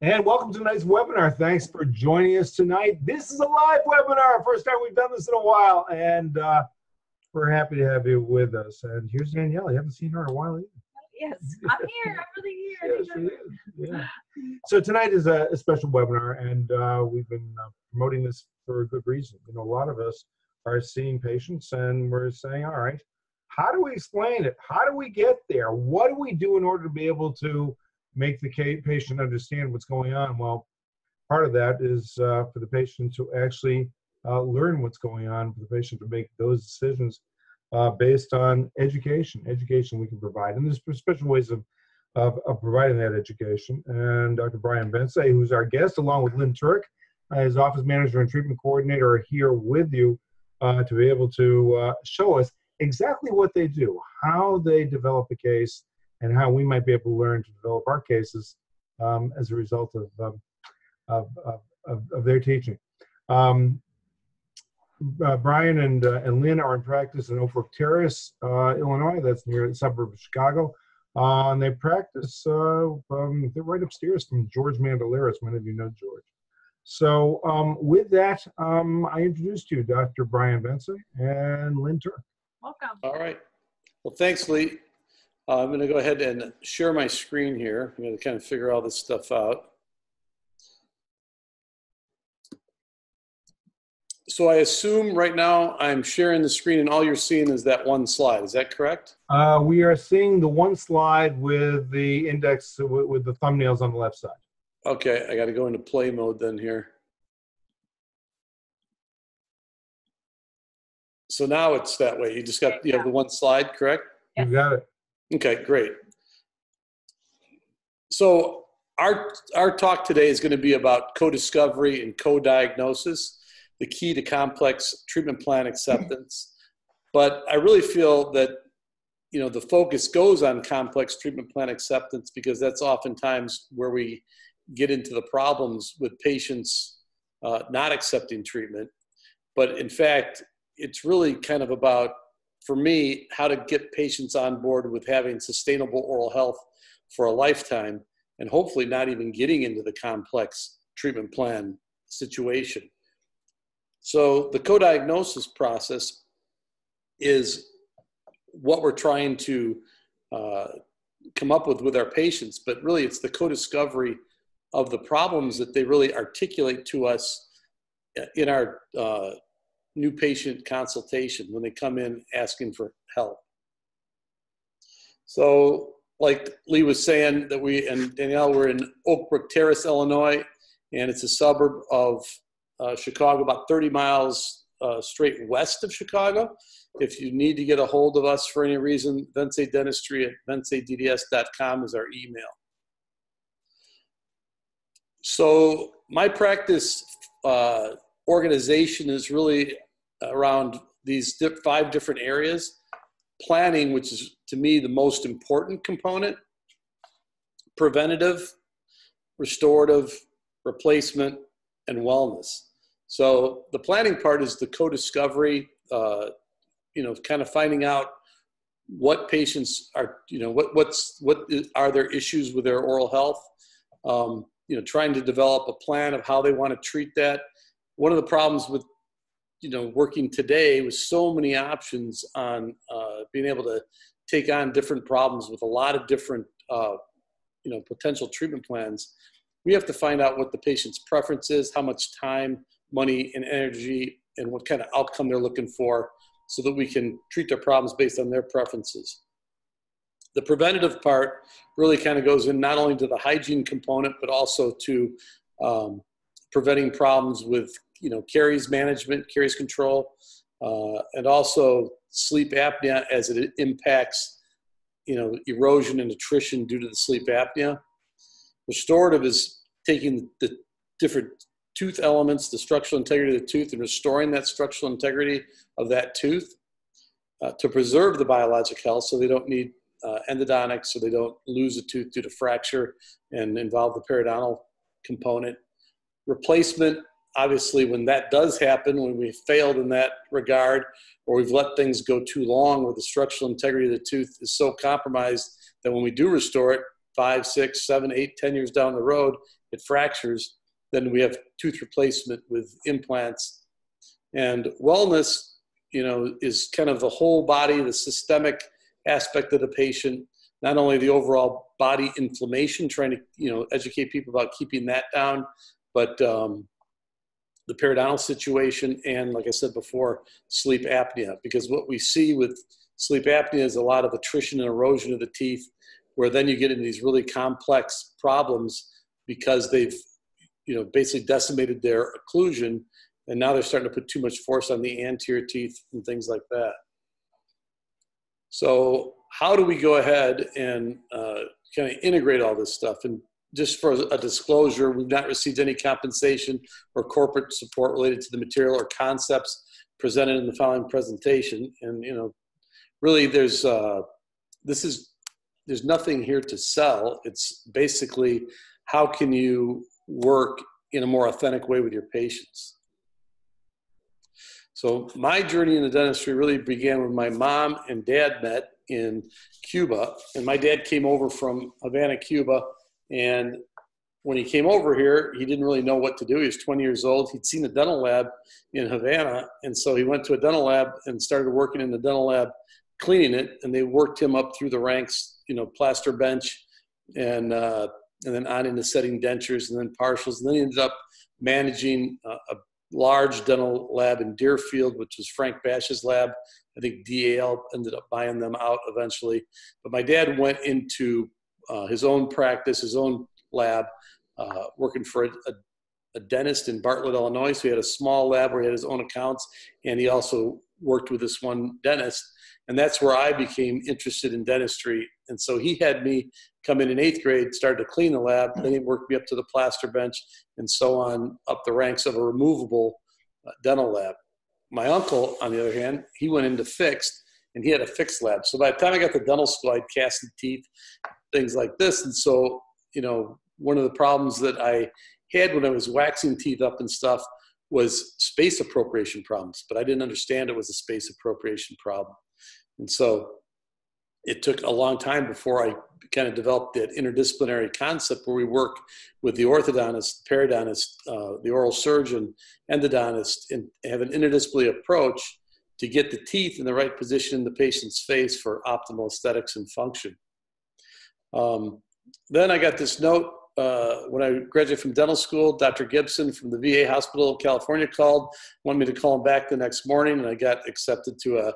And welcome to tonight's webinar. Thanks for joining us tonight. This is a live webinar. First time we've done this in a while, and uh, we're happy to have you with us. And here's Danielle. You haven't seen her in a while either. Yes, I'm here. I'm really here. Yes, is. Yeah. So tonight is a, a special webinar, and uh, we've been uh, promoting this for a good reason. You know, a lot of us are seeing patients, and we're saying, all right, how do we explain it? How do we get there? What do we do in order to be able to make the patient understand what's going on. Well, part of that is uh, for the patient to actually uh, learn what's going on, for the patient to make those decisions uh, based on education. Education we can provide, and there's special ways of, of, of providing that education. And Dr. Brian Vence, who's our guest, along with Lynn Turk, his office manager and treatment coordinator, are here with you uh, to be able to uh, show us exactly what they do, how they develop a case, and how we might be able to learn to develop our cases um, as a result of, um, of, of, of, their teaching. Um, uh, Brian and, uh, and Lynn are in practice in Oak Brook Terrace, uh, Illinois. That's near the suburb of Chicago. Uh, and they practice, uh, um, they're right upstairs from George Mandelaris. Many of you know George. So um, with that, um, I introduce to you Dr. Brian Vence and Lynn Turk. Welcome. All right. Well, thanks, Lee. Uh, I'm going to go ahead and share my screen here. I'm going to kind of figure all this stuff out. So I assume right now I'm sharing the screen and all you're seeing is that one slide. Is that correct? Uh, we are seeing the one slide with the index with, with the thumbnails on the left side. Okay, I got to go into play mode then here. So now it's that way. You just got you have the one slide, correct? You got it. Okay, great. So our, our talk today is going to be about co-discovery and co-diagnosis, the key to complex treatment plan acceptance. But I really feel that you know the focus goes on complex treatment plan acceptance because that's oftentimes where we get into the problems with patients uh, not accepting treatment. But in fact, it's really kind of about for me, how to get patients on board with having sustainable oral health for a lifetime and hopefully not even getting into the complex treatment plan situation. So, the co diagnosis process is what we're trying to uh, come up with with our patients, but really it's the co discovery of the problems that they really articulate to us in our uh, new patient consultation when they come in asking for help. So, like Lee was saying, that we and Danielle were in Oak Brook Terrace, Illinois, and it's a suburb of uh, Chicago, about 30 miles uh, straight west of Chicago. If you need to get a hold of us for any reason, Vence Dentistry at vencedds.com is our email. So my practice uh, organization is really around these five different areas. Planning, which is to me the most important component, preventative, restorative, replacement, and wellness. So the planning part is the co-discovery, uh, you know, kind of finding out what patients are, you know, what what's what is, are their issues with their oral health. Um, you know, trying to develop a plan of how they want to treat that. One of the problems with you know working today with so many options on uh, being able to take on different problems with a lot of different uh, you know potential treatment plans we have to find out what the patient's preference is how much time money and energy and what kind of outcome they're looking for so that we can treat their problems based on their preferences. The preventative part really kind of goes in not only to the hygiene component but also to um, preventing problems with you know, caries management, caries control, uh, and also sleep apnea as it impacts, you know, erosion and attrition due to the sleep apnea. Restorative is taking the different tooth elements, the structural integrity of the tooth, and restoring that structural integrity of that tooth uh, to preserve the biologic health so they don't need uh, endodontics, so they don't lose a tooth due to fracture and involve the periodontal component. Replacement obviously, when that does happen, when we've failed in that regard, or we've let things go too long, where the structural integrity of the tooth is so compromised that when we do restore it, five, six, seven, eight, ten years down the road, it fractures, then we have tooth replacement with implants. And wellness, you know, is kind of the whole body, the systemic aspect of the patient, not only the overall body inflammation, trying to, you know, educate people about keeping that down, but um, the periodontal situation and, like I said before, sleep apnea. Because what we see with sleep apnea is a lot of attrition and erosion of the teeth, where then you get into these really complex problems because they've, you know, basically decimated their occlusion, and now they're starting to put too much force on the anterior teeth and things like that. So, how do we go ahead and uh, kind of integrate all this stuff? And just for a disclosure, we've not received any compensation or corporate support related to the material or concepts presented in the following presentation. And you know, really, there's uh, this is there's nothing here to sell. It's basically how can you work in a more authentic way with your patients. So my journey in the dentistry really began when my mom and dad met in Cuba, and my dad came over from Havana, Cuba and when he came over here, he didn't really know what to do. He was 20 years old. He'd seen a dental lab in Havana. And so he went to a dental lab and started working in the dental lab, cleaning it. And they worked him up through the ranks, you know, plaster bench and, uh, and then on into setting dentures and then partials. And then he ended up managing a, a large dental lab in Deerfield, which was Frank Bash's lab. I think DAL ended up buying them out eventually. But my dad went into uh, his own practice, his own lab, uh, working for a, a, a, dentist in Bartlett, Illinois. So he had a small lab where he had his own accounts, and he also worked with this one dentist. And that's where I became interested in dentistry. And so he had me come in in eighth grade, started to clean the lab, then he worked me up to the plaster bench, and so on up the ranks of a removable uh, dental lab. My uncle, on the other hand, he went into fixed, and he had a fixed lab. So by the time I got to dental school, I'd casted teeth, things like this. And so, you know, one of the problems that I had when I was waxing teeth up and stuff was space appropriation problems, but I didn't understand it was a space appropriation problem. And so it took a long time before I kind of developed that interdisciplinary concept where we work with the orthodontist, the periodontist, uh, the oral surgeon, endodontist, and have an interdisciplinary approach to get the teeth in the right position in the patient's face for optimal aesthetics and function. Um, then I got this note uh, when I graduated from dental school. Dr. Gibson from the VA Hospital of California called, wanted me to call him back the next morning, and I got accepted to a, uh,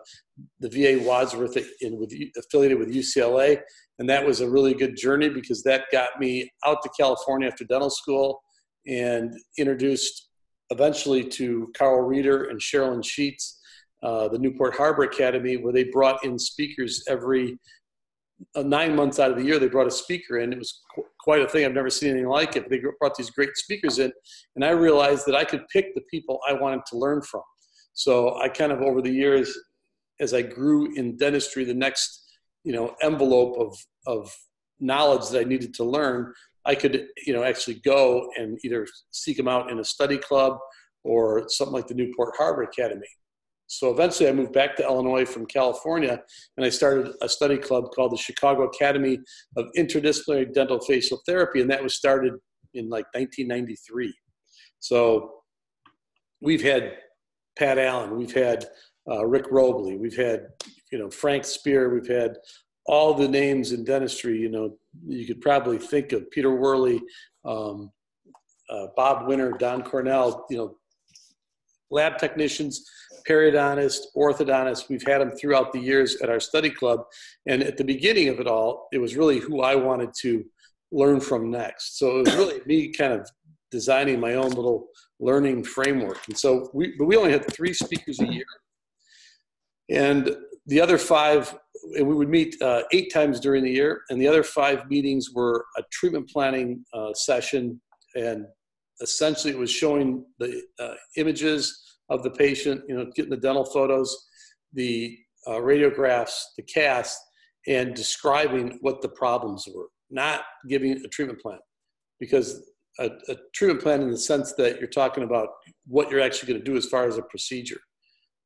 the VA Wadsworth in, with, affiliated with UCLA. And that was a really good journey because that got me out to California after dental school and introduced eventually to Carl Rieder and Cherilyn Sheets, uh, the Newport Harbor Academy, where they brought in speakers every Uh, nine months out of the year, they brought a speaker in. It was qu- quite a thing. I've never seen anything like it. They brought these great speakers in, and I realized that I could pick the people I wanted to learn from. So I kind of over the years, as I grew in dentistry, the next you know envelope of of knowledge that I needed to learn, I could you know actually go and either seek them out in a study club or something like the Newport Harbor Academy. So eventually I moved back to Illinois from California and I started a study club called the Chicago Academy of Interdisciplinary Dentofacial Therapy. And that was started in like 1993. So we've had Pat Allen, we've had uh, Rick Roblee, we've had, you know, Frank Spear, we've had all the names in dentistry, you know, you could probably think of Peter Worley, um, uh, Bob Winter, Don Cornell, you know, lab technicians, periodontists, orthodontists. We've had them throughout the years at our study club. And at the beginning of it all, it was really who I wanted to learn from next. So it was really me kind of designing my own little learning framework. And so we, but we only had three speakers a year. And the other five, and we would meet uh, eight times during the year, and the other five meetings were a treatment planning uh, session. And essentially, it was showing the uh, images of the patient, you know, getting the dental photos, the uh, radiographs, the cast, and describing what the problems were, not giving a treatment plan. Because a, a treatment plan in the sense that you're talking about what you're actually going to do as far as a procedure.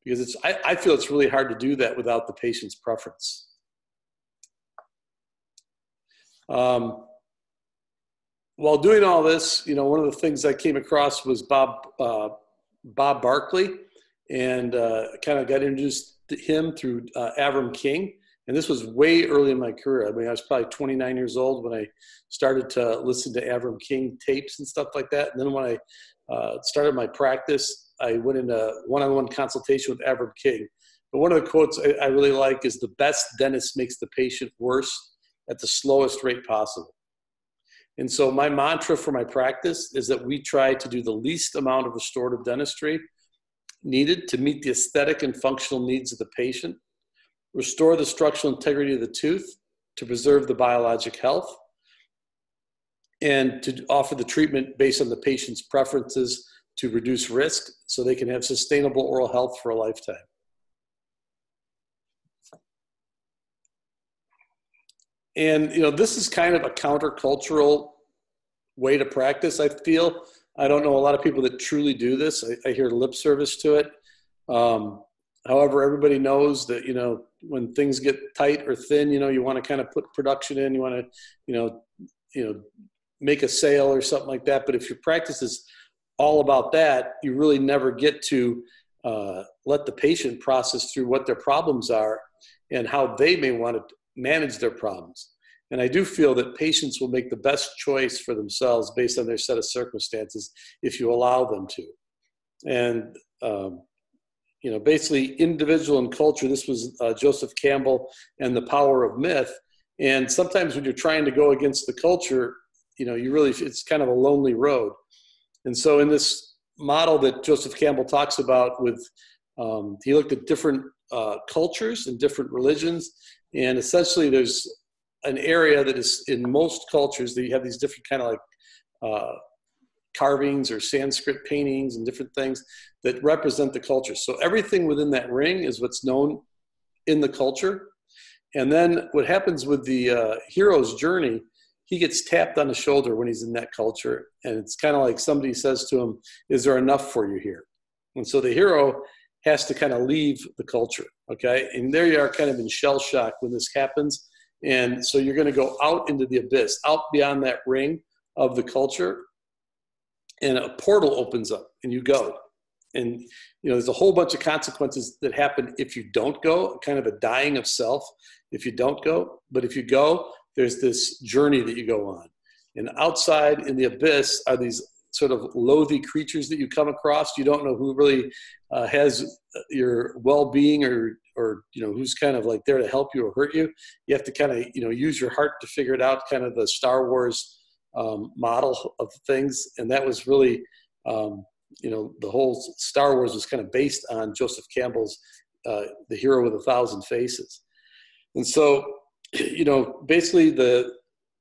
Because it's, I, I feel it's really hard to do that without the patient's preference. Um, while doing all this, you know, one of the things I came across was Bob uh, Bob Barkley, and uh, kind of got introduced to him through uh, Avrom King. And this was way early in my career. I mean, I was probably 29 years old when I started to listen to Avrom King tapes and stuff like that. And then when I uh, started my practice, I went into one-on-one consultation with Avrom King. But one of the quotes I, I really like is the best dentist makes the patient worse at the slowest rate possible. And so my mantra for my practice is that we try to do the least amount of restorative dentistry needed to meet the aesthetic and functional needs of the patient, restore the structural integrity of the tooth to preserve the biologic health, and to offer the treatment based on the patient's preferences to reduce risk so they can have sustainable oral health for a lifetime. And you know, this is kind of a countercultural way to practice. I feel I don't know a lot of people that truly do this. I, I hear lip service to it. Um, however, everybody knows that you know when things get tight or thin, you know, you want to kind of put production in. You want to, you know, you know, make a sale or something like that. But if your practice is all about that, you really never get to uh, let the patient process through what their problems are and how they may want to manage their problems. And I do feel that patients will make the best choice for themselves based on their set of circumstances if you allow them to. And, um, you know, basically, individual and culture, this was uh, Joseph Campbell and the power of myth. And sometimes when you're trying to go against the culture, you know, you really, it's kind of a lonely road. And so in this model that Joseph Campbell talks about with, um, he looked at different uh, cultures and different religions. And essentially there's an area that is in most cultures that you have these different kind of like uh, carvings or Sanskrit paintings and different things that represent the culture. So everything within that ring is what's known in the culture. And then what happens with the uh, hero's journey, he gets tapped on the shoulder when he's in that culture. And it's kind of like somebody says to him, Is there enough for you here? And so the hero has to kind of leave the culture. Okay. And there you are, kind of in shell shock when this happens. And so you're going to go out into the abyss, out beyond that ring of the culture, and a portal opens up and you go. And you know, there's a whole bunch of consequences that happen if you don't go, kind of a dying of self if you don't go. But if you go, there's this journey that you go on. And outside in the abyss are these sort of loathy creatures that you come across. You don't know who really uh, has your well-being or or you know who's kind of like there to help you or hurt you. You have to kind of you know use your heart to figure it out kind of the star wars um, model of things. And that was really um, you know the whole star wars was kind of based on joseph campbell's uh, the hero with a thousand faces. And so you know basically the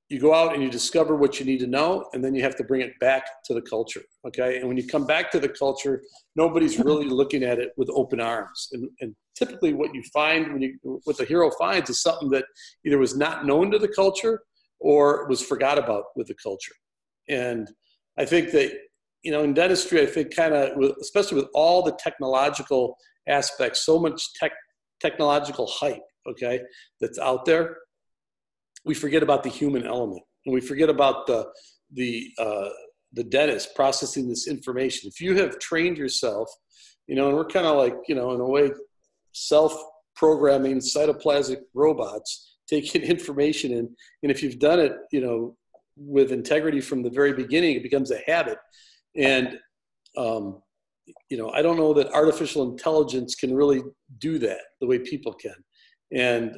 you go out and you discover what you need to know and then you have to bring it back to the culture okay? And when you come back to the culture nobody's really looking at it with open arms. And, and typically what you find when you what the hero finds is something that either was not known to the culture or was forgot about with the culture. And i think that you know in dentistry i think kind of especially with all the technological aspects so much tech technological hype okay that's out there we forget about the human element and we forget about the the uh, the dentist processing this information. If you have trained yourself, you know, and we're kind of like you know in a way self-programming cytoplasmic robots taking information in, and if you've done it, you know, with integrity from the very beginning, it becomes a habit. And um, you know, I don't know that artificial intelligence can really do that the way people can. And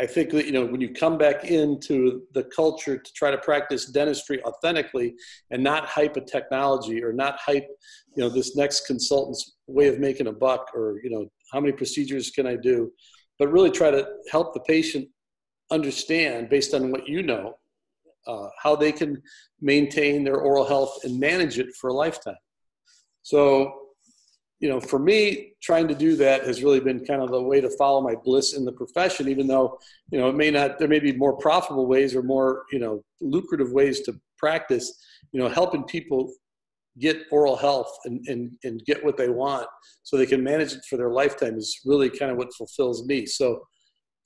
I think that you know when you come back into the culture to try to practice dentistry authentically and not hype a technology or not hype you know this next consultant's way of making a buck or you know how many procedures can I do, but really try to help the patient understand based on what you know uh, how they can maintain their oral health and manage it for a lifetime. So you know, for me, trying to do that has really been kind of the way to follow my bliss in the profession, even though, you know, it may not, there may be more profitable ways or more, you know, lucrative ways to practice, you know, helping people get oral health and, and, and get what they want so they can manage it for their lifetime is really kind of what fulfills me. So,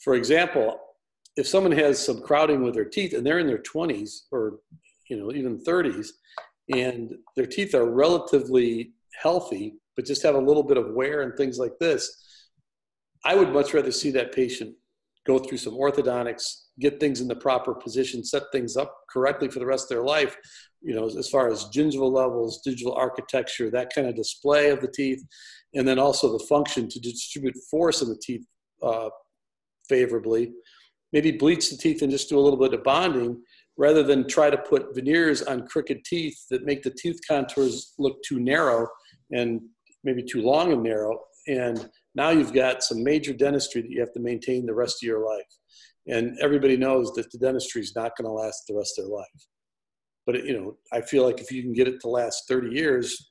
for example, if someone has some crowding with their teeth and they're in their 20s or you know, even 30s, and their teeth are relatively healthy, but just have a little bit of wear and things like this, I would much rather see that patient go through some orthodontics, get things in the proper position, set things up correctly for the rest of their life, you know, as far as gingival levels, gingival architecture, that kind of display of the teeth, and then also the function to distribute force in the teeth uh, favorably. Maybe bleach the teeth and just do a little bit of bonding rather than try to put veneers on crooked teeth that make the tooth contours look too narrow and maybe too long and narrow. And now you've got some major dentistry that you have to maintain the rest of your life. And everybody knows that the dentistry is not going to last the rest of their life. But it, you know, I feel like if you can get it to last 30 years,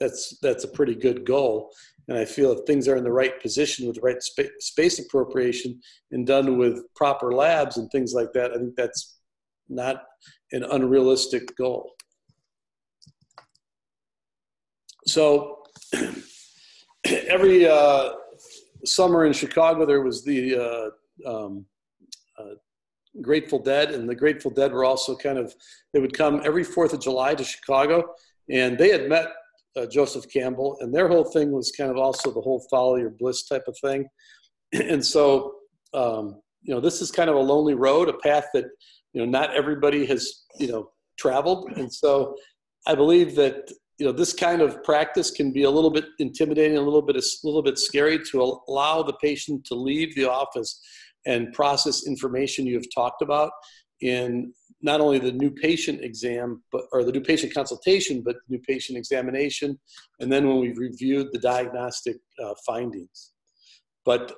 that's that's a pretty good goal. And I feel if things are in the right position with the right spa- space appropriation and done with proper labs and things like that, I think that's not an unrealistic goal. So every uh, summer in Chicago, there was the uh, um, uh, Grateful Dead, and the Grateful Dead were also kind of, they would come every 4th of July to Chicago, and they had met uh, Joseph Campbell, and their whole thing was kind of also the whole follow your bliss type of thing. and so, um, you know, this is kind of a lonely road, a path that, you know, not everybody has, you know, traveled. And so I believe that you know this kind of practice can be a little bit intimidating a little bit a little bit scary to allow the patient to leave the office and process information you have talked about in not only the new patient exam but or the new patient consultation but new patient examination and then when we've reviewed the diagnostic uh, findings. But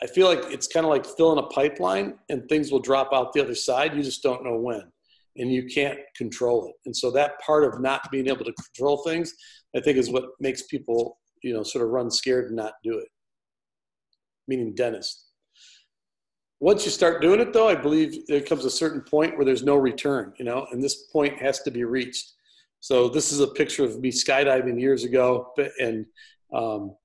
i feel like it's kind of like filling a pipeline and things will drop out the other side. You just don't know when and you can't control it. And so that part of not being able to control things, I think, is what makes people, you know, sort of run scared and not do it. Meaning dentist. Once you start doing it, though, I believe there comes a certain point where there's no return, you know, and this point has to be reached. So this is a picture of me skydiving years ago, and um,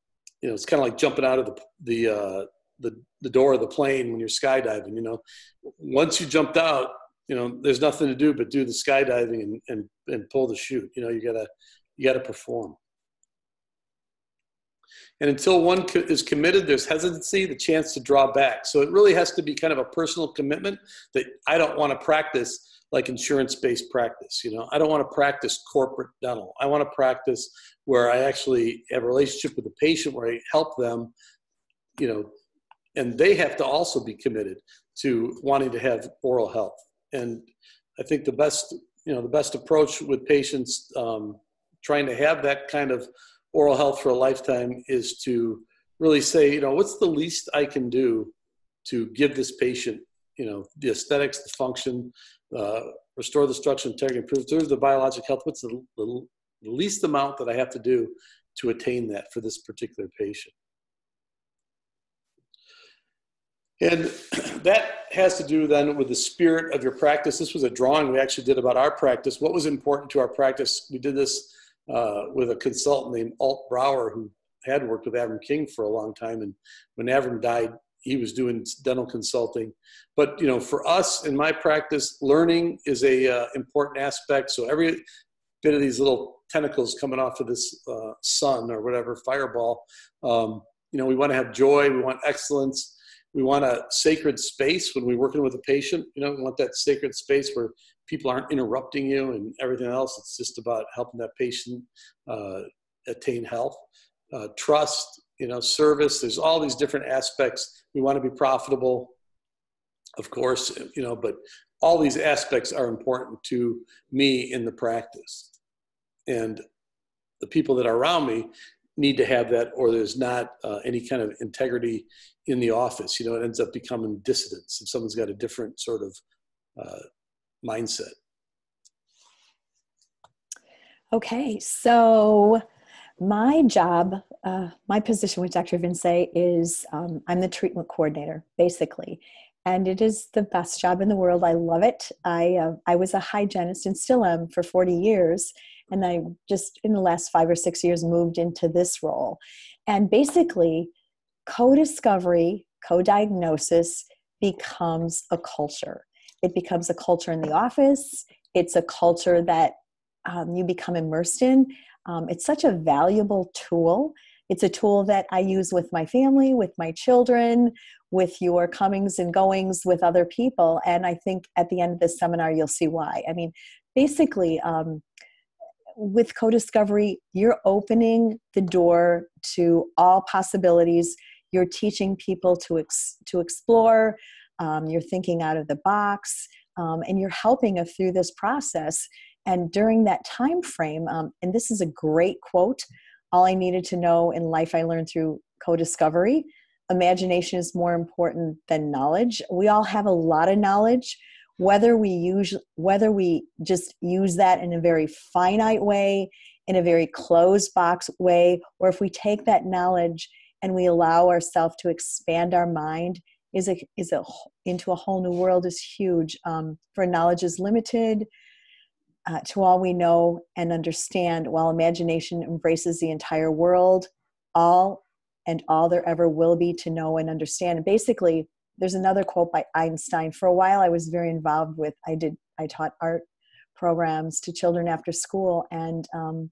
you know, it's kind of like jumping out of the the uh, the the door of the plane when you're skydiving. You know, once you jumped out, you know, there's nothing to do but do the skydiving and, and, and pull the chute. You know, you gotta, you gotta perform. And until one co- is committed, there's hesitancy, the chance to draw back. So it really has to be kind of a personal commitment that I don't want to practice like insurance-based practice. You know, I don't want to practice corporate dental. I want to practice where I actually have a relationship with the patient, where I help them. You know, and they have to also be committed to wanting to have oral health and I think the best you know the best approach with patients um, trying to have that kind of oral health for a lifetime is to really say you know what's the least I can do to give this patient you know the aesthetics, the function, uh, restore the structure, integrity, improve the biologic health. What's the, the least amount that I have to do to attain that for this particular patient? And that has to do then with the spirit of your practice. This was a drawing we actually did about our practice. What was important to our practice? We did this uh, with a consultant named Alt Brower who had worked with Avrom King for a long time. And when Avrom died, he was doing dental consulting. But you know, for us in my practice, learning is a uh, important aspect. So every bit of these little tentacles coming off of this uh, sun or whatever fireball, um, you know, we want to have joy. We want excellence we want a sacred space when we're working with a patient. You know, we want that sacred space where people aren't interrupting you and everything else. It's just about helping that patient uh, attain health, uh, trust, you know, service. There's all these different aspects. We want to be profitable, of course, you know, but all these aspects are important to me in the practice. And the people that are around me need to have that or there's not uh, any kind of integrity in the office you know it ends up becoming dissidence if someone's got a different sort of uh, mindset. Okay so my job uh, my position with dr. Vence is um, i'm the treatment coordinator basically and it is the best job in the world. I love it. I uh, i was a hygienist and still am for 40 years and I just in the last five or six years moved into this role. And basically, co discovery, co diagnosis becomes a culture. It becomes a culture in the office, it's a culture that um, you become immersed in. Um, it's such a valuable tool. It's a tool that I use with my family, with my children, with your comings and goings with other people. And I think at the end of this seminar, you'll see why. I mean, basically, um, with co-discovery you're opening the door to all possibilities. You're teaching people to ex- to explore um, you're thinking out of the box um, and you're helping us through this process. And during that time frame um, and this is a great quote all i needed to know in life i learned through co-discovery. Imagination is more important than knowledge. We all have a lot of knowledge whether we use whether we just use that in a very finite way in a very closed box way or if we take that knowledge and we allow ourselves to expand our mind is a is a into a whole new world is huge. Um, for knowledge is limited uh, to all we know and understand while imagination embraces the entire world all and all there ever will be to know and understand. And basically there's another quote by Einstein. For a while, I was very involved with. I did. I taught art programs to children after school, and um,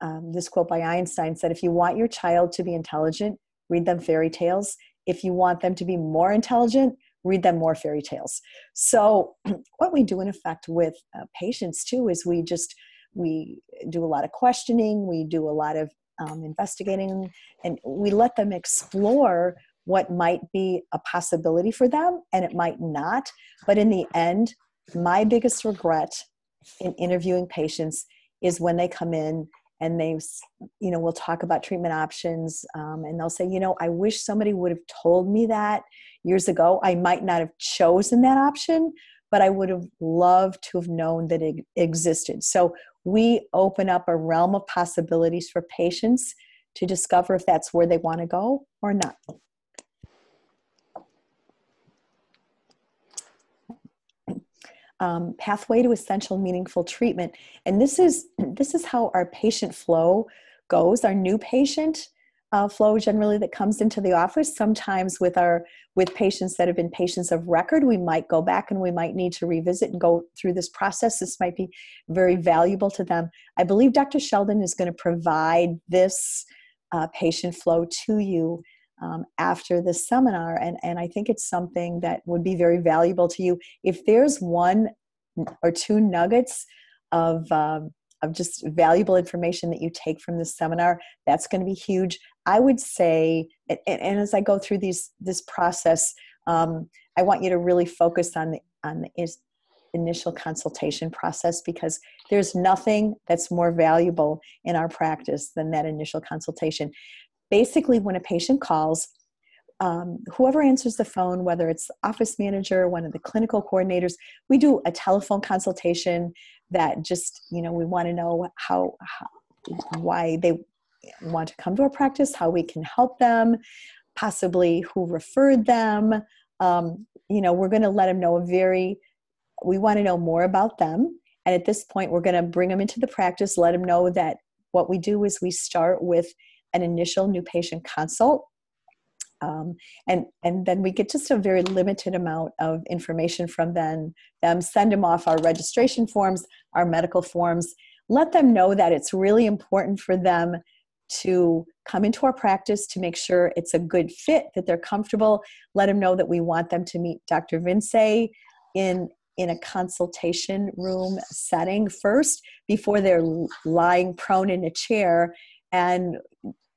um, this quote by Einstein said, "If you want your child to be intelligent, read them fairy tales. If you want them to be more intelligent, read them more fairy tales." So, what we do in effect with uh, patients too is we just we do a lot of questioning, we do a lot of um, investigating, and we let them explore what might be a possibility for them and it might not. But in the end, my biggest regret in interviewing patients is when they come in and they you know we'll talk about treatment options um, and they'll say you know i wish somebody would have told me that years ago. I might not have chosen that option but i would have loved to have known that it existed. So we open up a realm of possibilities for patients to discover if that's where they want to go or not um, pathway to essential meaningful treatment. And this is this is how our patient flow goes. Our new patient uh, flow generally that comes into the office sometimes with our with patients that have been patients of record we might go back and we might need to revisit and go through this process. This might be very valuable to them. I believe dr sheldon is going to provide this uh, patient flow to you um, after this seminar. And, and I think it's something that would be very valuable to you. If there's one or two nuggets of, um, of just valuable information that you take from this seminar, that's going to be huge. I would say, and, and as I go through these this process, um, I want you to really focus on the on the initial consultation process because there's nothing that's more valuable in our practice than that initial consultation basically when a patient calls um, whoever answers the phone whether it's office manager one of the clinical coordinators we do a telephone consultation that just you know we want to know how, how why they want to come to our practice how we can help them possibly who referred them. Um, you know we're going to let them know a very we want to know more about them. And at this point we're going to bring them into the practice let them know that what we do is we start with an initial new patient consult. Um, and and then we get just a very limited amount of information from them. Them send them off our registration forms, our medical forms. Let them know that it's really important for them to come into our practice to make sure it's a good fit, that they're comfortable. Let them know that we want them to meet Dr. Vence in in a consultation room setting first before they're lying prone in a chair and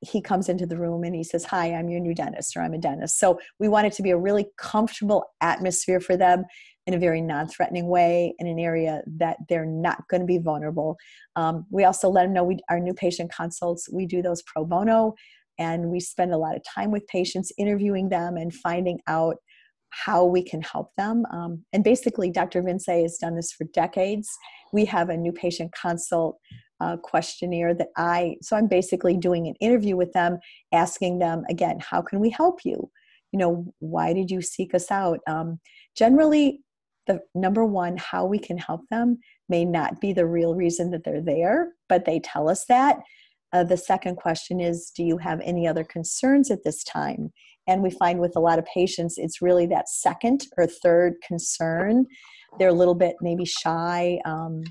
he comes into the room and he says, Hi, I'm your new dentist, or I'm a dentist. So we want it to be a really comfortable atmosphere for them in a very non threatening way in an area that they're not going to be vulnerable. Um, we also let them know we, our new patient consults, we do those pro bono, and we spend a lot of time with patients interviewing them and finding out how we can help them. Um, and basically, Dr. Vence has done this for decades. We have a new patient consult uh, questionnaire that I, so I'm basically doing an interview with them, asking them again, how can we help you? You know, why did you seek us out? Um, generally, the number one, how we can help them may not be the real reason that they're there, but they tell us that. Uh, the second question is, do you have any other concerns at this time? And we find with a lot of patients, it's really that second or third concern they're a little bit maybe shy um,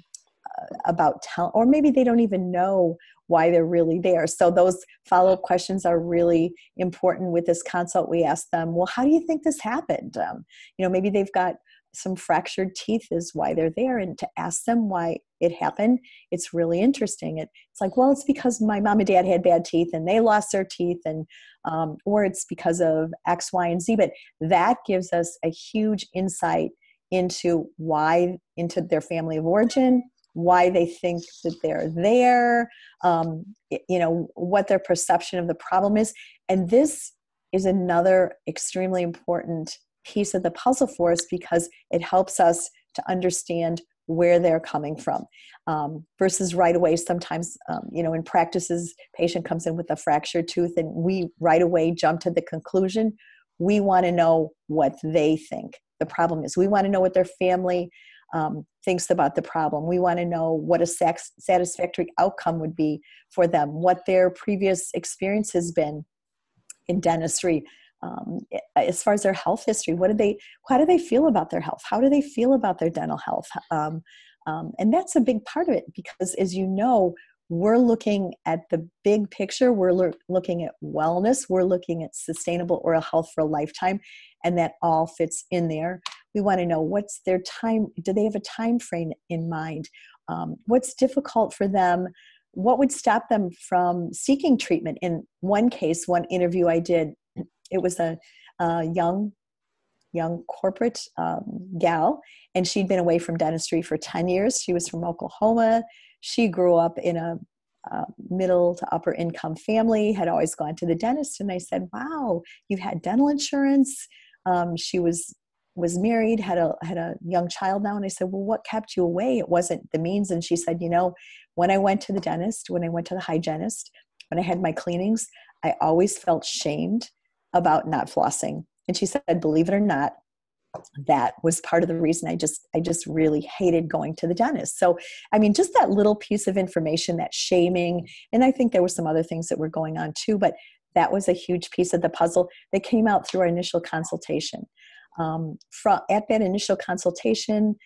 about tell, or maybe they don't even know why they're really there. So those follow up questions are really important with this consult. We ask them, well, how do you think this happened? Um, you know, maybe they've got some fractured teeth is why they're there and to ask them why it happened it's really interesting it, it's like well it's because my mom and dad had bad teeth and they lost their teeth and um, or it's because of x y and z but that gives us a huge insight into why into their family of origin why they think that they're there um, you know what their perception of the problem is. And this is another extremely important piece of the puzzle for us because it helps us to understand where they're coming from um, versus right away sometimes um, you know in practices patient comes in with a fractured tooth and we right away jump to the conclusion we want to know what they think the problem is. We want to know what their family um, thinks about the problem. We want to know what a sex- satisfactory outcome would be for them what their previous experience has been in dentistry um, as far as their health history what do they how do they feel about their health? How do they feel about their dental health? Um, um, and that's a big part of it because as you know we're looking at the big picture we're lo- looking at wellness we're looking at sustainable oral health for a lifetime and that all fits in there we want to know what's their time do they have a time frame in mind? Um, what's difficult for them? What would stop them from seeking treatment? In one case one interview i did it was a, a young young corporate um, gal and she'd been away from dentistry for 10 years. She was from oklahoma. She grew up in a uh, middle to upper income family had always gone to the dentist and i said wow you've had dental insurance. Um, she was was married had a had a young child now and i said well what kept you away it wasn't the means and she said you know when i went to the dentist when i went to the hygienist when i had my cleanings i always felt shamed about not flossing. And she said, believe it or not, that was part of the reason I just I just really hated going to the dentist. So I mean just that little piece of information that shaming and I think there were some other things that were going on too but that was a huge piece of the puzzle that came out through our initial consultation. Um, from, at that initial consultation,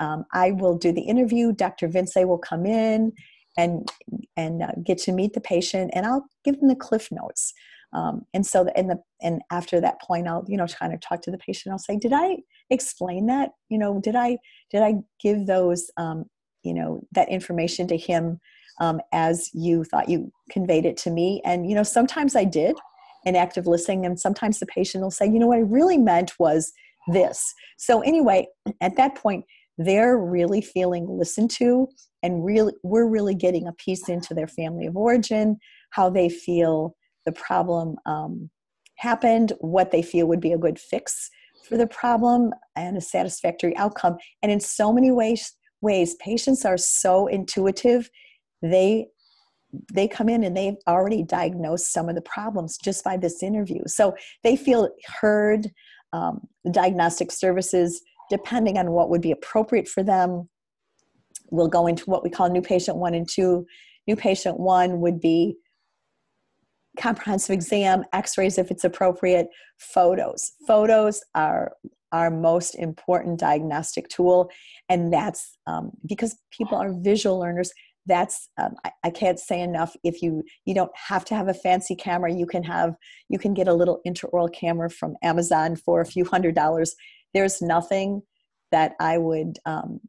um, I will do the interview. Dr. Vence will come in and and uh, get to meet the patient, and I'll give them the cliff notes. Um, and so, the, and the and after that point, I'll you know kind of talk to the patient. I'll say, did I explain that? You know, did I did I give those um, you know that information to him um, as you thought you conveyed it to me? And you know, sometimes I did in active listening, and sometimes the patient will say, you know, what I really meant was this. So anyway, at that point, they're really feeling listened to, and really we're really getting a piece into their family of origin, how they feel the problem um, happened, what they feel would be a good fix for the problem, and a satisfactory outcome. And in so many ways, ways patients are so intuitive. They they come in and they've already diagnosed some of the problems just by this interview. So they feel heard. Um, the diagnostic services, depending on what would be appropriate for them, will go into what we call new patient one and two. New patient one would be comprehensive exam, x-rays if it's appropriate, photos. Photos are our most important diagnostic tool and that's um, because people are visual learners that's um, I, I, can't say enough if you you don't have to have a fancy camera you can have you can get a little intraoral camera from amazon for a few hundred dollars there's nothing that i would um,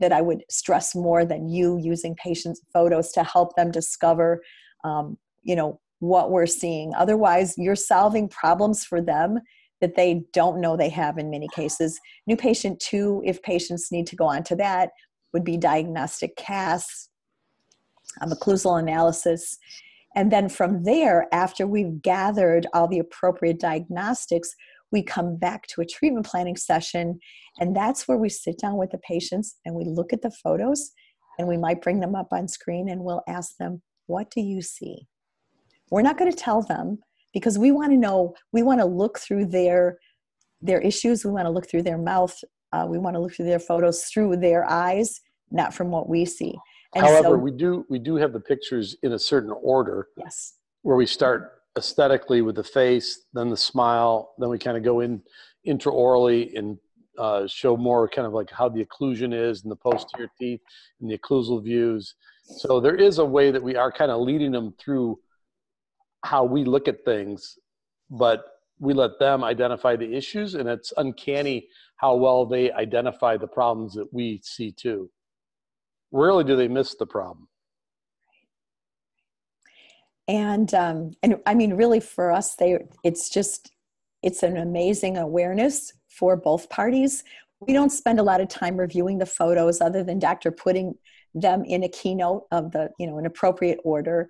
that i would stress more than you using patients photos to help them discover um, you know what we're seeing. Otherwise, you're solving problems for them that they don't know they have in many cases. New patient two, if patients need to go on to that, would be diagnostic casts, um, occlusal analysis. And then from there, after we've gathered all the appropriate diagnostics, we come back to a treatment planning session. And that's where we sit down with the patients and we look at the photos and we might bring them up on screen and we'll ask them, What do you see? We're not going to tell them because we want to know, we want to look through their their issues, we want to look through their mouth, uh, we want to look through their photos through their eyes, not from what we see. And However, so, we do we do have the pictures in a certain order. Yes. Where we start aesthetically with the face, then the smile, then we kind of go in intraorally and uh, show more kind of like how the occlusion is in the posterior teeth and the occlusal views. So there is a way that we are kind of leading them through how we look at things, but we let them identify the issues, and it's uncanny how well they identify the problems that we see too. Rarely do they miss the problem. And um, and I mean, really, for us, they it's just it's an amazing awareness for both parties. We don't spend a lot of time reviewing the photos, other than Doctor putting them in a keynote of the you know an appropriate order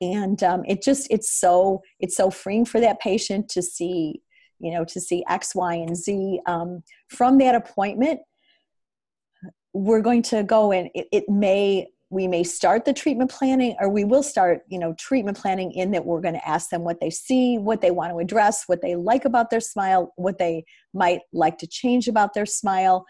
and um, it just it's so it's so freeing for that patient to see you know to see x y and z um, from that appointment we're going to go and it, it, may we may start the treatment planning or we will start you know treatment planning in that we're going to ask them what they see what they want to address what they like about their smile what they might like to change about their smile.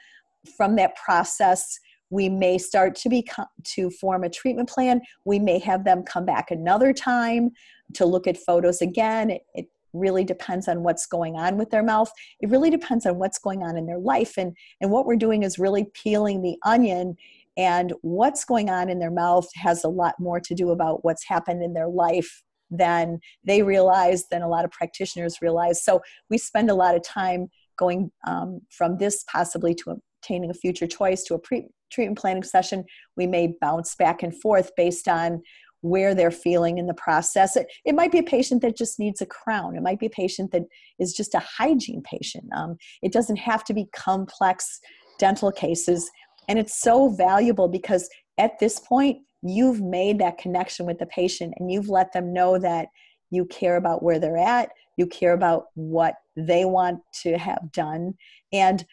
From that process we may start to become to form a treatment plan. We may have them come back another time to look at photos again. It, it, really depends on what's going on with their mouth. It really depends on what's going on in their life and and what we're doing is really peeling the onion and what's going on in their mouth has a lot more to do about what's happened in their life than they realize than a lot of practitioners realize. So we spend a lot of time going um, from this possibly to obtaining a future choice to a pre treatment planning session, we may bounce back and forth based on where they're feeling in the process. It, it might be a patient that just needs a crown. It might be a patient that is just a hygiene patient. Um, it doesn't have to be complex dental cases. And it's so valuable because at this point, you've made that connection with the patient and you've let them know that you care about where they're at, you care about what they want to have done. And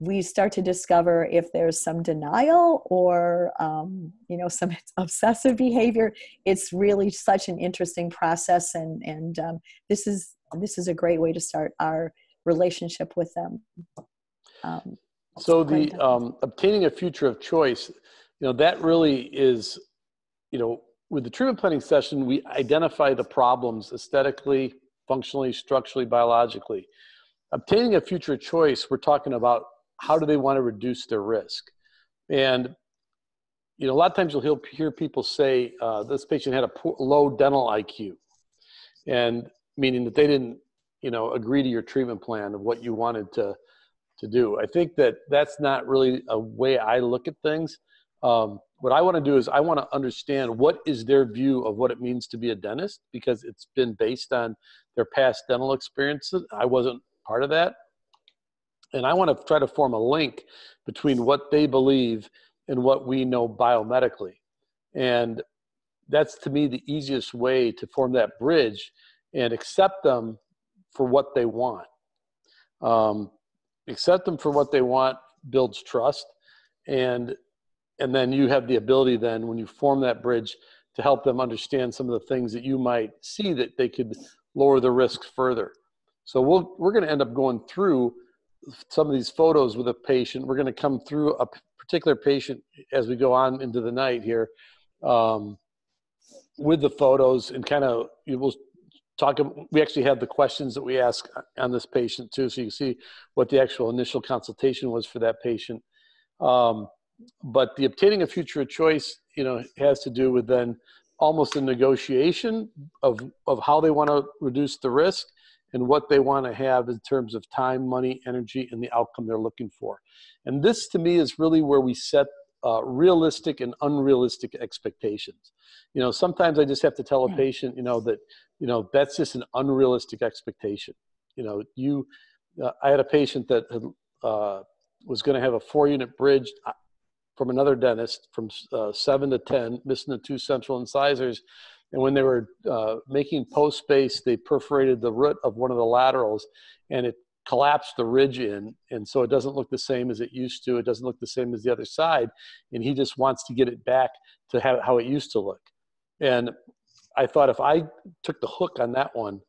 we start to discover if there's some denial or um, you know some obsessive behavior. It's really such an interesting process and and um, this is this is a great way to start our relationship with them. Um, so the um, obtaining a future of choice you know that really is you know with the treatment planning session we identify the problems aesthetically functionally structurally biologically. Obtaining a future of choice we're talking about how do they want to reduce their risk? And you know, a lot of times you'll hear people say uh, this patient had a poor, low dental IQ, and meaning that they didn't, you know, agree to your treatment plan of what you wanted to to do. I think that that's not really a way I look at things. Um, what I want to do is I want to understand what is their view of what it means to be a dentist because it's been based on their past dental experiences. I wasn't part of that and I want to try to form a link between what they believe and what we know biomedically. And that's to me the easiest way to form that bridge and accept them for what they want. Um, accept them for what they want builds trust and and then you have the ability then when you form that bridge to help them understand some of the things that you might see that they could lower the risk further so we'll, we're going to end up going through some of these photos with a patient. We're going to come through a particular patient as we go on into the night here um, with the photos and kind of we'll talk. We actually have the questions that we ask on this patient too, so you can see what the actual initial consultation was for that patient. Um, but the obtaining a future of choice, you know, has to do with then almost a negotiation of of how they want to reduce the risk and what they want to have in terms of time, money, energy, and the outcome they're looking for. And this to me is really where we set uh, realistic and unrealistic expectations. You know, sometimes I just have to tell a patient, you know, that, you know, that's just an unrealistic expectation. You know, you, uh, I had a patient that had, uh, was going to have a four unit bridge uh, from another dentist from uh, seven to 10, missing the two central incisors. And when they were uh, making post space, they perforated the root of one of the laterals and it collapsed the ridge in. And so it doesn't look the same as it used to. It doesn't look the same as the other side. And he just wants to get it back to have, how it used to look. And I thought if I took the hook on that one,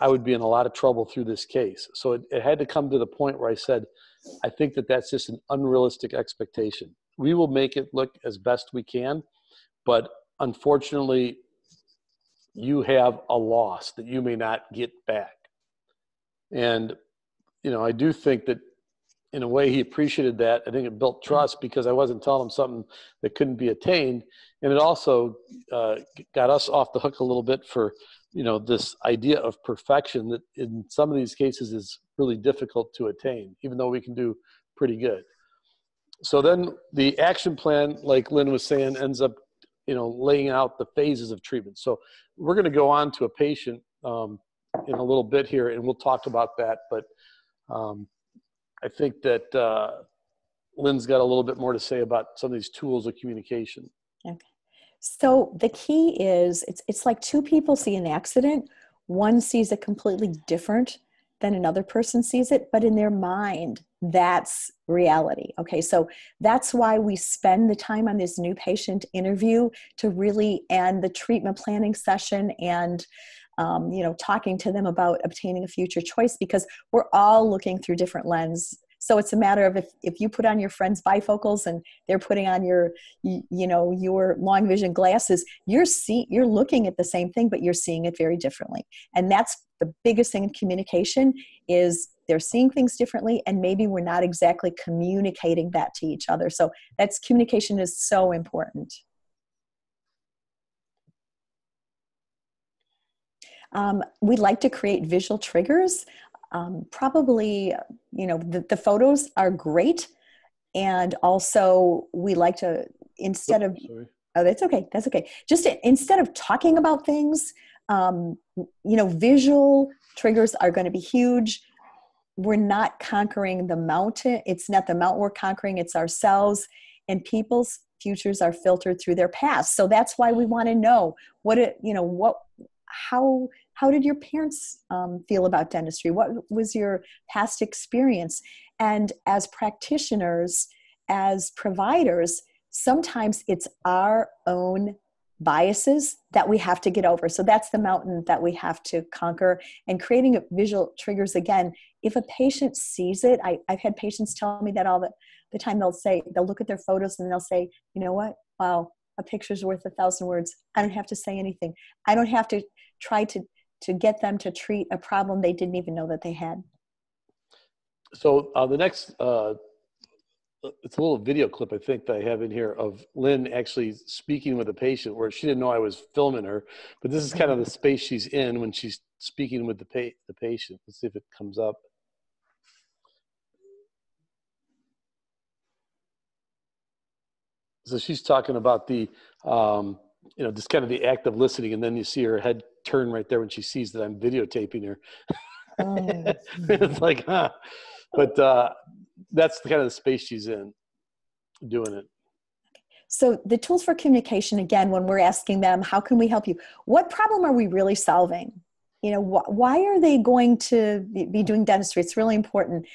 I would be in a lot of trouble through this case. So it, it had to come to the point where I said, I think that that's just an unrealistic expectation. We will make it look as best we can, but unfortunately, you have a loss that you may not get back. And, you know, I do think that in a way, he appreciated that. I think it built trust because I wasn't telling him something that couldn't be attained, and it also uh, got us off the hook a little bit for you know this idea of perfection that in some of these cases is really difficult to attain, even though we can do pretty good. So then the action plan, like Lynn was saying, ends up you know laying out the phases of treatment. So we're going to go on to a patient um, in a little bit here, and we'll talk about that, but. Um, I think that uh, Lynn's got a little bit more to say about some of these tools of communication. Okay. So the key is it's it's like two people see an accident. One sees it completely different than another person sees it, but in their mind, that's reality. Okay, so that's why we spend the time on this new patient interview to really and the treatment planning session and um, you know talking to them about obtaining a future choice because we're all looking through different lens so it's a matter of if, if you put on your friend's bifocals and they're putting on your you, you know your long vision glasses you're see you're looking at the same thing but you're seeing it very differently and that's the biggest thing in communication is they're seeing things differently and maybe we're not exactly communicating that to each other so that's communication is so important Um, we like to create visual triggers. Um, probably, you know, the, the, photos are great. And also, we like to, instead of, Sorry. oh, that's okay, that's okay. Just instead of talking about things, um, you know, visual triggers are going to be huge. We're not conquering the mountain. It's not the mountain we're conquering, it's ourselves. And people's futures are filtered through their past. So that's why we want to know what it, you know, what how how did your parents um, feel about dentistry what was your past experience and as practitioners as providers sometimes it's our own biases that we have to get over. So that's the mountain that we have to conquer. And creating a visual triggers again if a patient sees it I, have had patients tell me that all the, the time they'll say they'll look at their photos and they'll say you know what? Wow a picture's worth a thousand words. I don't have to say anything. I don't have to try to to get them to treat a problem they didn't even know that they had. So uh, the next, uh, it's a little video clip I think that I have in here of Lynn actually speaking with a patient where she didn't know I was filming her, but this is kind of the space she's in when she's speaking with the pa- the patient. Let's see if it comes up. So she's talking about the, um, you know, just kind of the act of listening, and then you see her head turn right there when she sees that I'm videotaping her. Oh. it's like, huh. But uh, that's the kind of the space she's in doing it. So the tools for communication, again, when we're asking them, how can we help you? What problem are we really solving? You know, wh- why are they going to be doing dentistry? It's really important.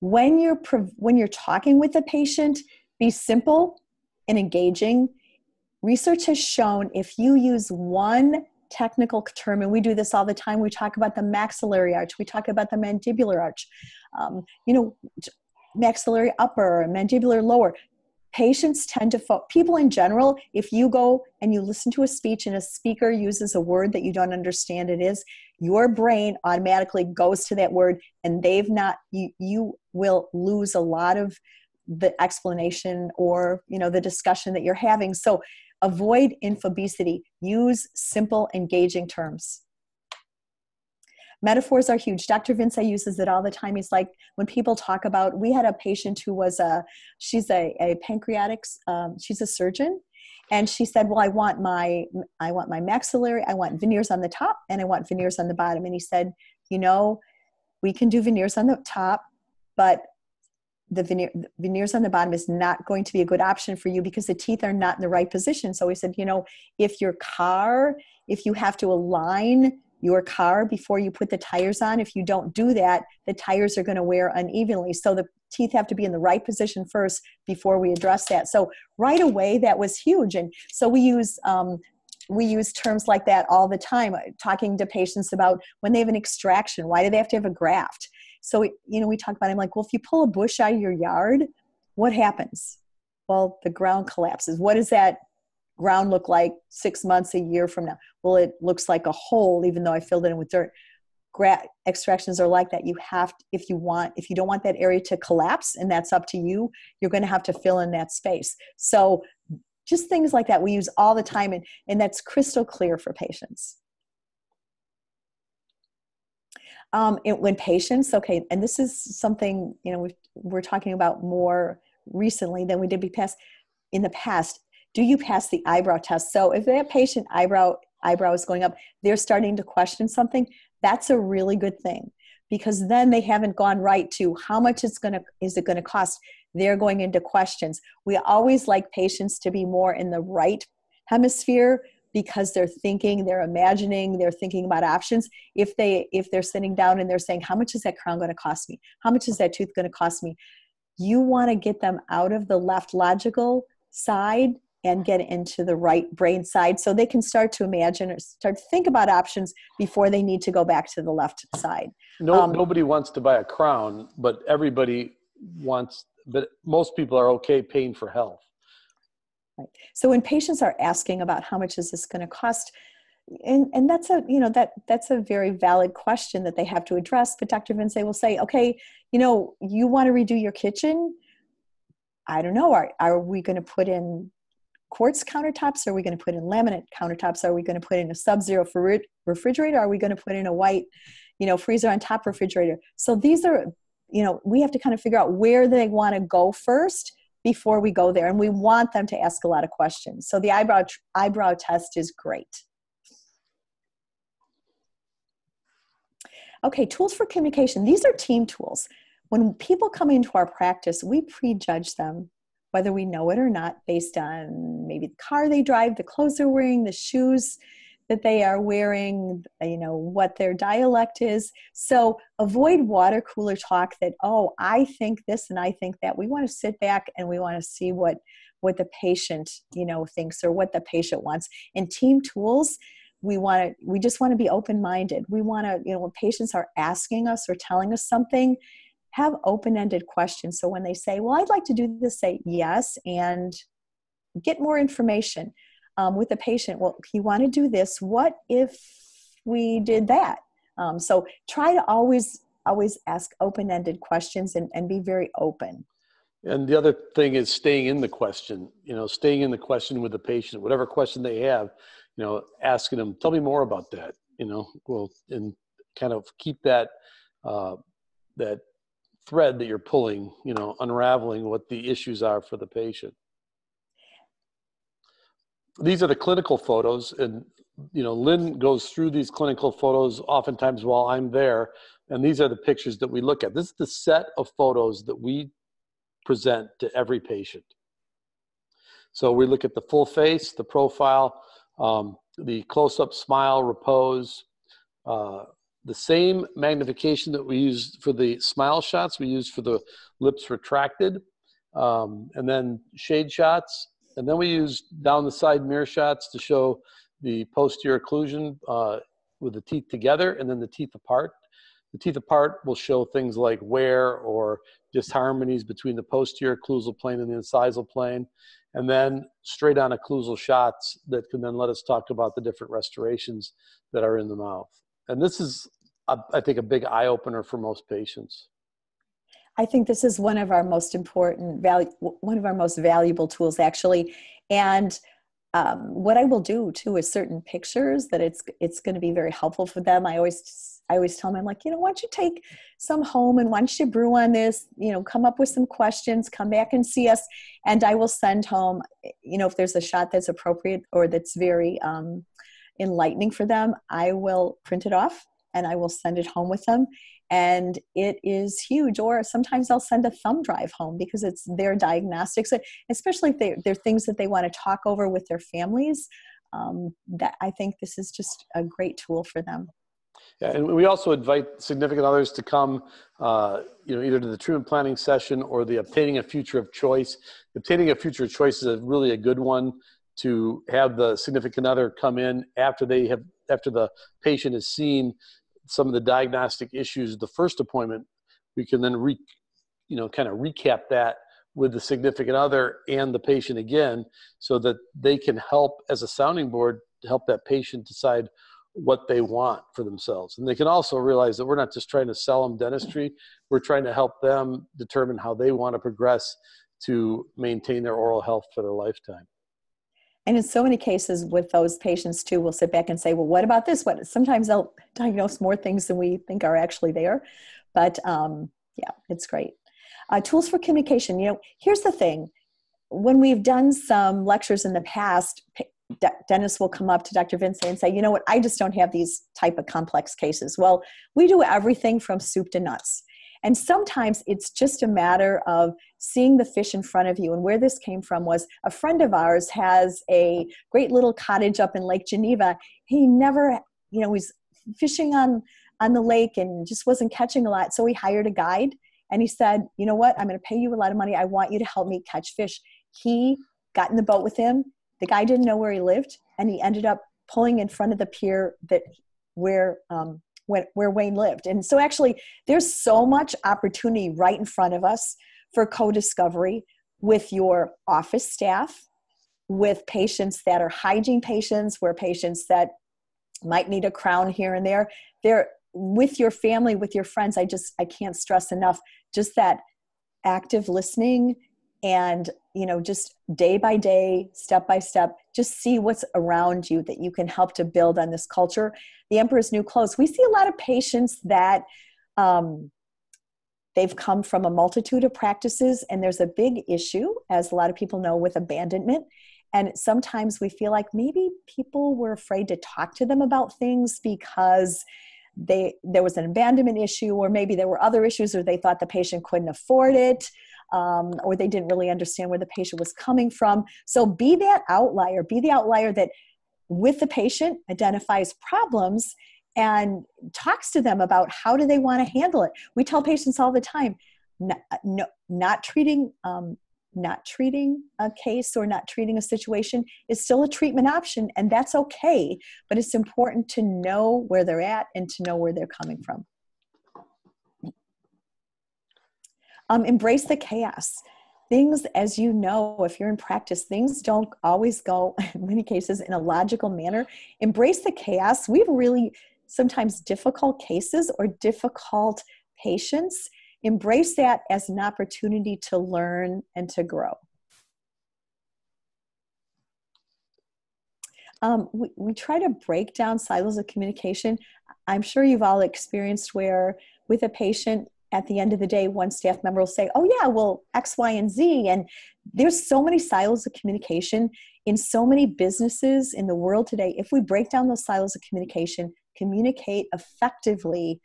When you're when you're talking with a patient, be simple and engaging. Research has shown if you use one technical term, and we do this all the time. We talk about the maxillary arch, we talk about the mandibular arch, um, you know, maxillary upper, or mandibular lower. Patients tend to, fo- people in general, if you go and you listen to a speech and a speaker uses a word that you don't understand it is, your brain automatically goes to that word and they've not, you, you will lose a lot of the explanation or you know the discussion that you're having so Avoid infobesity. Use simple, engaging terms. Metaphors are huge. Dr. Vence uses it all the time. He's like, when people talk about, we had a patient who was a, she's a, a pancreatics, um, she's a surgeon. And she said, well, I want my, I want my maxillary, I want veneers on the top and I want veneers on the bottom. And he said, you know, we can do veneers on the top, but the veneer, veneers on the bottom is not going to be a good option for you because the teeth are not in the right position. So we said, you know, if your car, if you have to align your car before you put the tires on, if you don't do that, the tires are going to wear unevenly. So the teeth have to be in the right position first before we address that. So right away, that was huge. And so we use um, we use terms like that all the time, talking to patients about when they have an extraction. Why do they have to have a graft? So, you know, we talk about, I'm like, well, if you pull a bush out of your yard, what happens? Well, the ground collapses. What does that ground look like six months, a year from now? Well, it looks like a hole, even though I filled it in with dirt. gra- extractions are like that you have to, if you want if you don't want that area to collapse and that's up to you you're going to have to fill in that space so just things like that we use all the time and, and that's crystal clear for patients um, it, when patients okay and this is something you know we we're talking about more recently than we did be past in the past do you pass the eyebrow test? So if that patient eyebrow eyebrow is going up they're starting to question something that's a really good thing because then they haven't gone right to how much it's going to is it going to cost? They're going into questions. We always like patients to be more in the right hemisphere because they're thinking they're imagining they're thinking about options. If they if they're sitting down and they're saying how much is that crown going to cost me? How much is that tooth going to cost me? You want to get them out of the left logical side and get into the right brain side so they can start to imagine or start to think about options before they need to go back to the left side. No, um, nobody wants to buy a crown, but everybody wants, but most people are okay paying for health. Right. So when patients are asking about how much is this going to cost, and, and that's a you know that that's a very valid question that they have to address. But Dr. Vence will say, okay, you know, you want to redo your kitchen. I don't know. Are are we going to put in quartz countertops? Are we going to put in laminate countertops? Are we going to put in a sub-zero refrigerator? Are we going to put in a white, you know, freezer on top refrigerator? So these are, you know, we have to kind of figure out where they want to go first before we go there, and we want them to ask a lot of questions. So the eyebrow eyebrow test is great. Okay, tools for communication. These are team tools. When people come into our practice, we prejudge them whether we know it or not, based on maybe the car they drive, the clothes they're wearing, the shoes that they are wearing, uh, you know, what their dialect is. So avoid water cooler talk that, oh, I think this and I think that. We want to sit back and we want to see what what the patient, you know, thinks or what the patient wants. In team tools, we want to we just want to be open minded. We want to, you know, when patients are asking us or telling us something, have open-ended questions. So when they say well i'd like to do this say yes and get more information um, with the patient. Well you want to do this. What if we did that? Um, so try to always always ask open-ended questions and, and be very open. And the other thing is staying in the question you know staying in the question with the patient. Whatever question they have you know asking them tell me more about that you know well and kind of keep that uh, that thread that you're pulling, you know, unraveling what the issues are for the patient. These are the clinical photos, and you know, Lynn goes through these clinical photos oftentimes while I'm there, and these are the pictures that we look at. This is the set of photos that we present to every patient. So we look at the full face, the profile, um, the close-up smile, repose, uh, the same magnification that we use for the smile shots, we use for the lips retracted, um, and then shade shots. And then we use down the side mirror shots to show the posterior occlusion uh, with the teeth together and then the teeth apart. The teeth apart will show things like wear or disharmonies between the posterior occlusal plane and the incisal plane. And then straight on occlusal shots that can then let us talk about the different restorations that are in the mouth and this is a, I think a big eye opener for most patients. I think this is one of our most important value one of our most valuable tools actually. And um, what i will do too is certain pictures that it's it's going to be very helpful for them. I always i always tell them i'm like you know why don't you take some home and why don't you brew on this? You know come up with some questions come back and see us and i will send home you know if there's a shot that's appropriate or that's very um, enlightening for them, I will print it off and I will send it home with them. And it is huge. Or sometimes I'll send a thumb drive home because it's their diagnostics, especially if they, they're things that they want to talk over with their families. Um, that I think this is just a great tool for them. Yeah, and we also invite significant others to come, uh, you know, either to the treatment planning session or the obtaining a future of choice. Obtaining a future of choice is a really a good one to have the significant other come in after they have after the patient has seen some of the diagnostic issues the first appointment we can then re you know kind of recap that with the significant other and the patient again so that they can help as a sounding board to help that patient decide what they want for themselves. And they can also realize that we're not just trying to sell them dentistry, we're trying to help them determine how they want to progress to maintain their oral health for their lifetime. And in so many cases with those patients too, we'll sit back and say, well, what about this? What sometimes they'll diagnose more things than we think are actually there. But um, yeah, it's great. Uh, tools for communication. You know, here's the thing. When we've done some lectures in the past, dentists will come up to Dr. Vence and say, you know what, I just don't have these type of complex cases. Well, we do everything from soup to nuts. And sometimes it's just a matter of seeing the fish in front of you. And where this came from was a friend of ours has a great little cottage up in Lake Geneva. He never, you know, he's fishing on on the lake and just wasn't catching a lot. So he hired a guide and he said, you know what, I'm going to pay you a lot of money. I want you to help me catch fish. He got in the boat with him. The guy didn't know where he lived, and he ended up pulling in front of the pier that where um, where, where Wayne lived. And so, actually, there's so much opportunity right in front of us for co-discovery with your office staff, with patients that are hygiene patients, where patients that might need a crown here and there. There, with your family, with your friends. I just I can't stress enough just that active listening and you know just day by day step by step just see what's around you that you can help to build on this culture. The emperor's new clothes we see a lot of patients that um, they've come from a multitude of practices and there's a big issue as a lot of people know with abandonment. And sometimes we feel like maybe people were afraid to talk to them about things because they there was an abandonment issue or maybe there were other issues or they thought the patient couldn't afford it um, or they didn't really understand where the patient was coming from. So be that outlier, be the outlier that with the patient identifies problems and talks to them about how do they want to handle it. We tell patients all the time, not, no, not treating um, not treating a case or not treating a situation is still a treatment option and that's okay but it's important to know where they're at and to know where they're coming from um, embrace the chaos. Things as you know if you're in practice things don't always go in many cases in a logical manner. Embrace the chaos. We have really sometimes difficult cases or difficult patients. Embrace that as an opportunity to learn and to grow. Um, we, we try to break down silos of communication. I'm sure you've all experienced where with a patient at the end of the day, one staff member will say, Oh, yeah, well, X, Y, and Z. And there's so many silos of communication in so many businesses in the world today. If we break down those silos of communication, communicate effectively,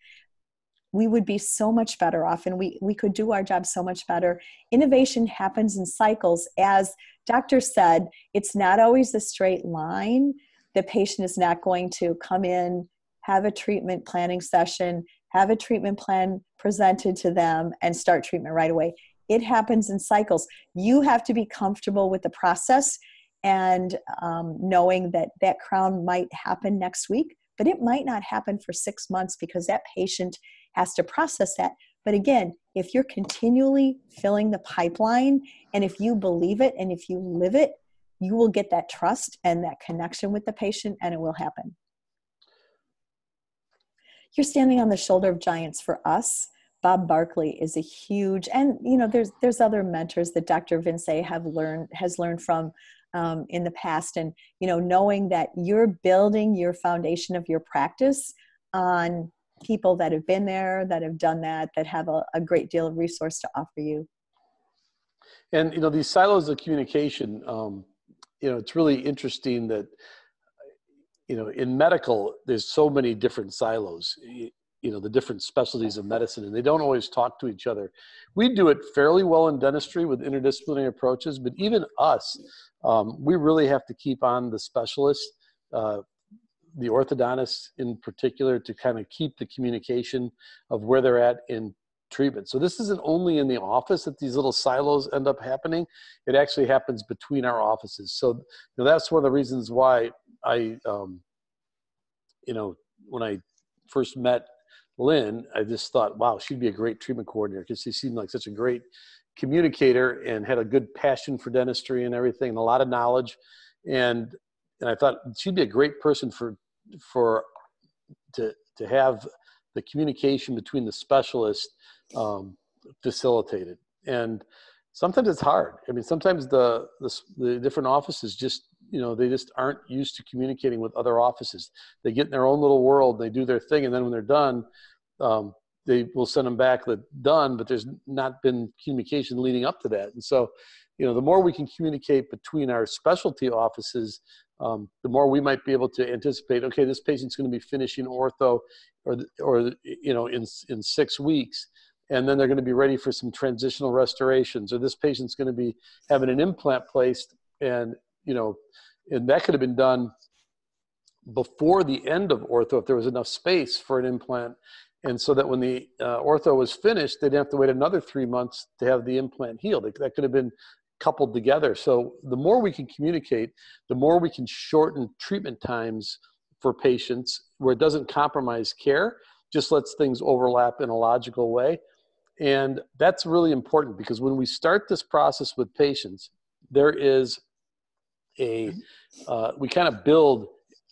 we would be so much better off and we, we could do our job so much better. Innovation happens in cycles. As doctor said, it's not always a straight line. The patient is not going to come in, have a treatment planning session, have a treatment plan presented to them, and start treatment right away. It happens in cycles. You have to be comfortable with the process and um, knowing that that crown might happen next week, but it might not happen for six months because that patient has to process that. But again, if you're continually filling the pipeline and if you believe it and if you live it, you will get that trust and that connection with the patient and it will happen you're standing on the shoulder of giants for us. Bob barkley is a huge and you know there's there's other mentors that dr Vence have learned has learned from um, in the past. And you know knowing that you're building your foundation of your practice on people that have been there that have done that that have a, a great deal of resource to offer you. And you know these silos of communication um, you know it's really interesting that you know in medical there's so many different silos you know the different specialties of medicine and they don't always talk to each other. We do it fairly well in dentistry with interdisciplinary approaches but even us um, we really have to keep on the specialist uh, the orthodontist in particular to kind of keep the communication of where they're at in treatment. So this isn't only in the office that these little silos end up happening it actually happens between our offices. So you know, that's one of the reasons why I, um, you know, when I first met Lynn, I just thought, wow, she'd be a great treatment coordinator because she seemed like such a great communicator and had a good passion for dentistry and everything, and a lot of knowledge. And and I thought she'd be a great person for for to to have the communication between the specialist um, facilitated. And sometimes it's hard. I mean, sometimes the, the the different offices just you know they just aren't used to communicating with other offices. They get in their own little world, they do their thing, and then when they're done. Um, they will send them back the done, but there's not been communication leading up to that. And so, you know, the more we can communicate between our specialty offices, um, the more we might be able to anticipate. Okay, this patient's going to be finishing ortho, or or you know, in in six weeks, and then they're going to be ready for some transitional restorations. Or this patient's going to be having an implant placed, and you know, and that could have been done before the end of ortho if there was enough space for an implant and so that when the uh, ortho was finished, they didn't have to wait another three months to have the implant healed. That could have been coupled together. So the more we can communicate, the more we can shorten treatment times for patients where it doesn't compromise care, just lets things overlap in a logical way. And that's really important because when we start this process with patients, there is a, uh, we kind of build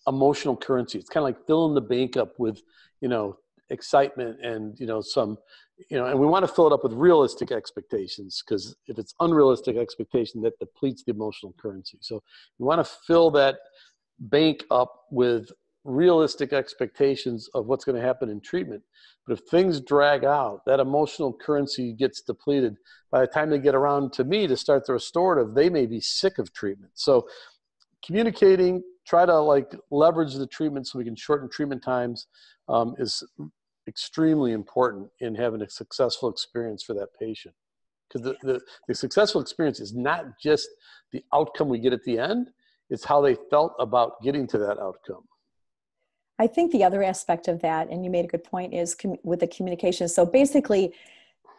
emotional currency. It's kind of like filling the bank up with, you know, excitement and you know some you know and we want to fill it up with realistic expectations because if it's unrealistic expectation that depletes the emotional currency so we want to fill that bank up with realistic expectations of what's going to happen in treatment but if things drag out that emotional currency gets depleted by the time they get around to me to start the restorative they may be sick of treatment so communicating try to like leverage the treatment so we can shorten treatment times um, is extremely important in having a successful experience for that patient. Because the, the, the, successful experience is not just the outcome we get at the end, it's how they felt about getting to that outcome. I think the other aspect of that, and you made a good point, is com- with the communication. So basically,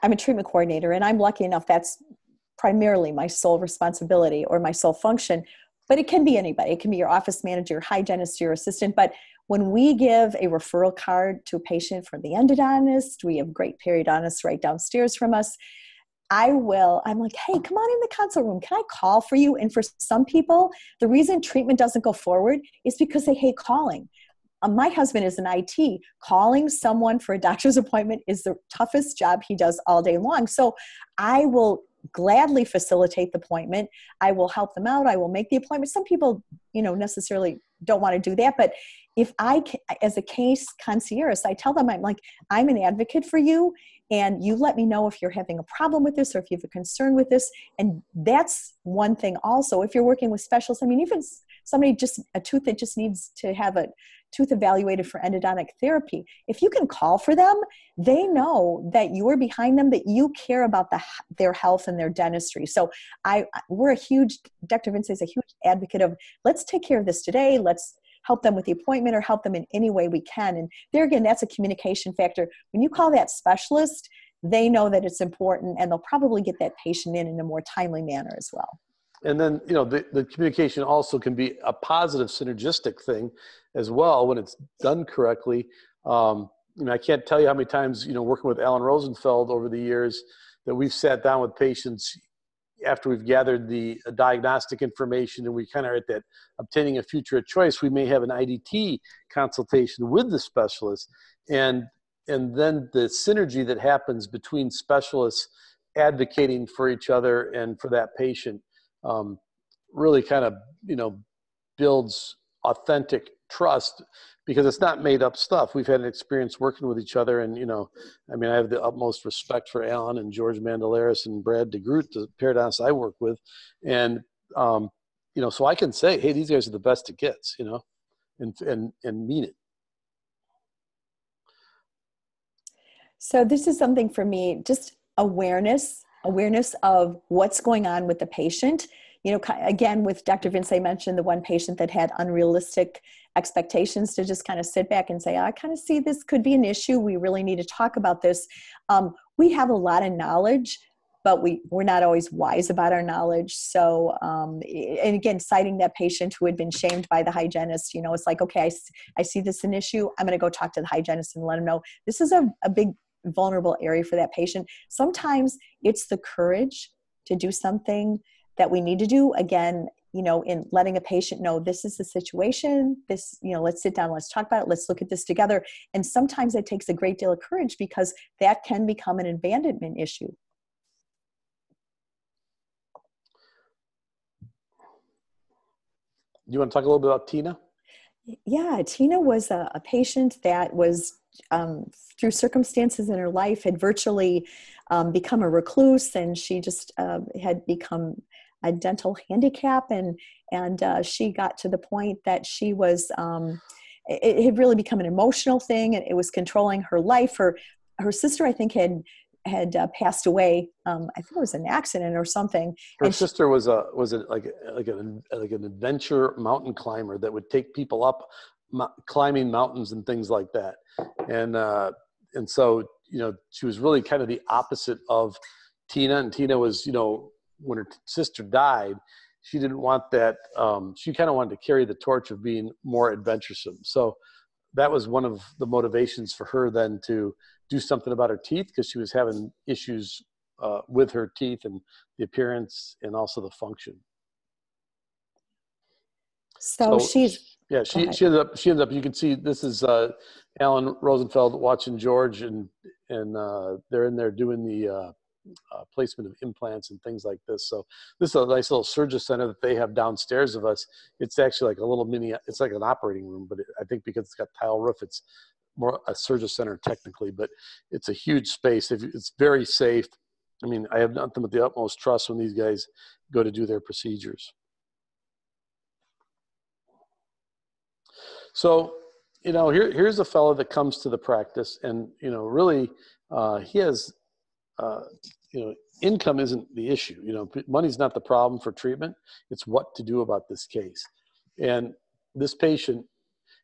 I'm a treatment coordinator, and I'm lucky enough that's primarily my sole responsibility or my sole function. But it can be anybody. It can be your office manager, your hygienist, your assistant. But when we give a referral card to a patient from the endodontist, we have great periodontists right downstairs from us. I will, I'm like, hey, come on in the consult room. Can I call for you? And for some people, the reason treatment doesn't go forward is because they hate calling. Um, my husband is an IT. Calling someone for a doctor's appointment is the toughest job he does all day long. So I will gladly facilitate the appointment. I will help them out. I will make the appointment. Some people, you know, necessarily don't want to do that, but if I, as a case concierge, I tell them, I'm like, I'm an advocate for you, and you let me know if you're having a problem with this or if you have a concern with this. And that's one thing also. If you're working with specialists, I mean, even somebody just a tooth that just needs to have a tooth evaluated for endodontic therapy, if you can call for them, they know that you're behind them, that you care about the, their health and their dentistry. So I, we're a huge, Dr. Vence is a huge advocate of let's take care of this today. Let's help them with the appointment or help them in any way we can. And there again, that's a communication factor. When you call that specialist, they know that it's important and they'll probably get that patient in in a more timely manner as well. And then, you know, the, the communication also can be a positive synergistic thing as well when it's done correctly. Um, you know, I can't tell you how many times, you know, working with Alan Rosenfeld over the years that we've sat down with patients after we've gathered the diagnostic information and we kind of are at that obtaining a future of choice, we may have an IDT consultation with the specialist, and and then the synergy that happens between specialists advocating for each other and for that patient um, really kind of you know builds authentic trust because it's not made up stuff. We've had an experience working with each other, and you know, I mean, I have the utmost respect for Alan and George Mandelaris and Brad DeGroot, the periodontists I work with, and um, you know, so I can say, hey, these guys are the best it gets, you know, and and and mean it. So this is something for me, just awareness, awareness of what's going on with the patient you know, again, with Dr. Vence, I mentioned the one patient that had unrealistic expectations to just kind of sit back and say, I kind of see this could be an issue. We really need to talk about this. Um, we have a lot of knowledge, but we, we're not always wise about our knowledge. So, um, and again, citing that patient who had been shamed by the hygienist, you know, it's like, okay, I, I see this an issue. I'm going to go talk to the hygienist and let him know this is a, a big vulnerable area for that patient. Sometimes it's the courage to do something that we need to do again you know, in letting a patient know this is the situation, this, you know, let's sit down, let's talk about it, let's look at this together. And sometimes it takes a great deal of courage because that can become an abandonment issue. You want to talk a little bit about Tina? Yeah, Tina was a, a patient that was, um, through circumstances in her life, had virtually um, become a recluse, and she just uh, had become a dental handicap, and and uh, she got to the point that she was. Um, it, it had really become an emotional thing, and it was controlling her life. Her her sister, I think, had had uh, passed away. Um, I think it was an accident or something. Her and she- sister was a was a like a, like an like an adventure mountain climber that would take people up mo- climbing mountains and things like that. And uh, and so you know she was really kind of the opposite of Tina. And Tina was you know when her t- sister died, she didn't want that. Um, she kind of wanted to carry the torch of being more adventuresome. So that was one of the motivations for her then to do something about her teeth because she was having issues uh, with her teeth and the appearance and also the function. so, she's yeah she she ended up she ended up you can see this is uh, Alan Rosenfeld watching George and and uh, they're in there doing the uh, uh, placement of implants and things like this. So this is a nice little surgery center that they have downstairs of us. It's actually like a little mini. It's like an operating room, but it, I think because it's got tile roof, it's more a surgery center technically. But it's a huge space. If- It's very safe. I mean, I have nothing but the utmost trust when these guys go to do their procedures. So, you know, here, here's a fellow that comes to the practice, and you know, really, uh, he has, uh, you know, income isn't the issue. You know, money's not the problem for treatment. It's what to do about this case. And this patient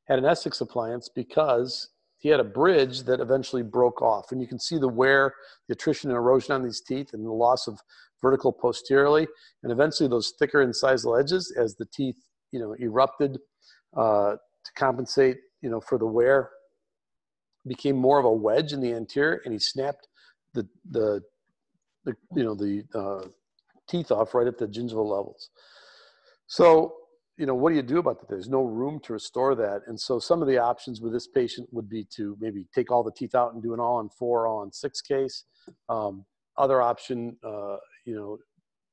had an Essex appliance because he had a bridge that eventually broke off, and you can see the wear, the attrition and erosion on these teeth, and the loss of vertical posteriorly, and eventually those thicker incisal edges as the teeth, you know, erupted. Uh, to compensate, you know, for the wear, became more of a wedge in the anterior, and he snapped the the, the you know the uh, teeth off right at the gingival levels. So, you know, what do you do about that? There's no room to restore that, and so some of the options with this patient would be to maybe take all the teeth out and do an all on four, all on six case. Um, other option, uh, you know,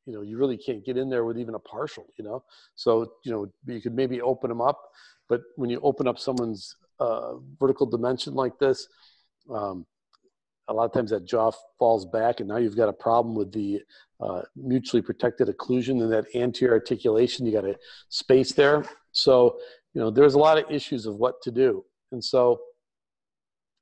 you know, you really can't get in there with even a partial, you know. So, you know, you could maybe open them up, but when you open up someone's uh, vertical dimension like this, um, a lot of times that jaw falls back, and now you've got a problem with the uh, mutually protected occlusion and that anterior articulation. You got a space there, so you know there's a lot of issues of what to do, and so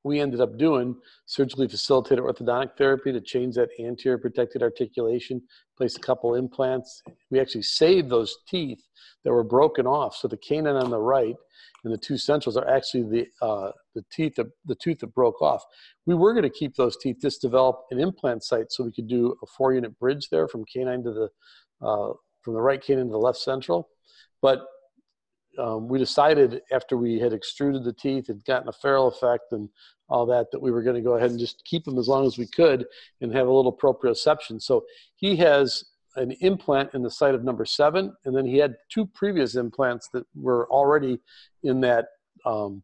we ended up doing surgically facilitated orthodontic therapy to change that anterior protected articulation, place a couple implants. We actually saved those teeth that were broken off. So the canine on the right and the two centrals are actually the uh, the teeth that the tooth that broke off. We were going to keep those teeth, just develop an implant site so we could do a four unit bridge there from canine to the uh, from the right canine to the left central, but um, we decided after we had extruded the teeth and gotten a ferrule effect and all that that we were going to go ahead and just keep them as long as we could and have a little proprioception. So he has an implant in the site of number seven, and then he had two previous implants that were already in that um,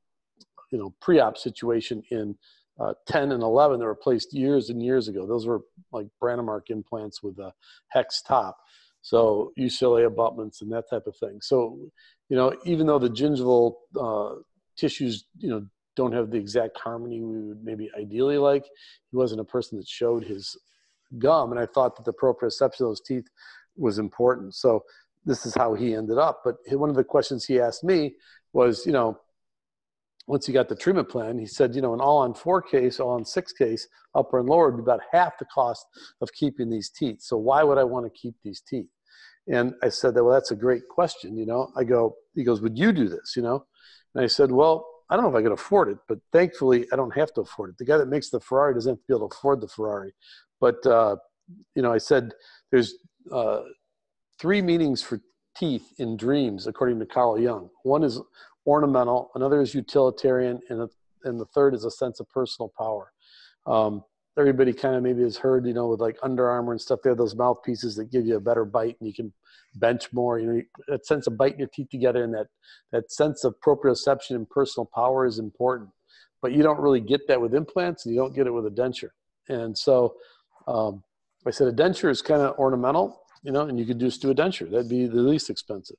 you know pre-op situation in uh, 10 and 11 that were placed years and years ago. Those were like Branemark implants with a hex top. So UCLA abutments and that type of thing. So, you know, even though the gingival uh, tissues, you know, don't have the exact harmony we would maybe ideally like, he wasn't a person that showed his gum. And I thought that the proprioception of those teeth was important. So this is how he ended up. But one of the questions he asked me was, you know, once he got the treatment plan, he said, you know, an all on four case, all on six case, upper and lower would be about half the cost of keeping these teeth. So why would I want to keep these teeth? And I said that, well, that's a great question. You know, I go, he goes, would you do this? You know? And I said, well, I don't know if I could afford it, but thankfully I don't have to afford it. The guy that makes the Ferrari doesn't have to be able to afford the Ferrari. But, uh, you know, I said, there's uh, three meanings for teeth in dreams, according to Carl Jung. One is ornamental, another is utilitarian, and, a, and the third is a sense of personal power. Um, everybody kind of maybe has heard, you know, with like Under Armour and stuff, they have those mouthpieces that give you a better bite and you can bench more. You know, that sense of biting your teeth together and that that sense of proprioception and personal power is important. But you don't really get that with implants, and you don't get it with a denture. And so, um, I said a denture is kind of ornamental, you know, and you could just do a denture. That'd be the least expensive.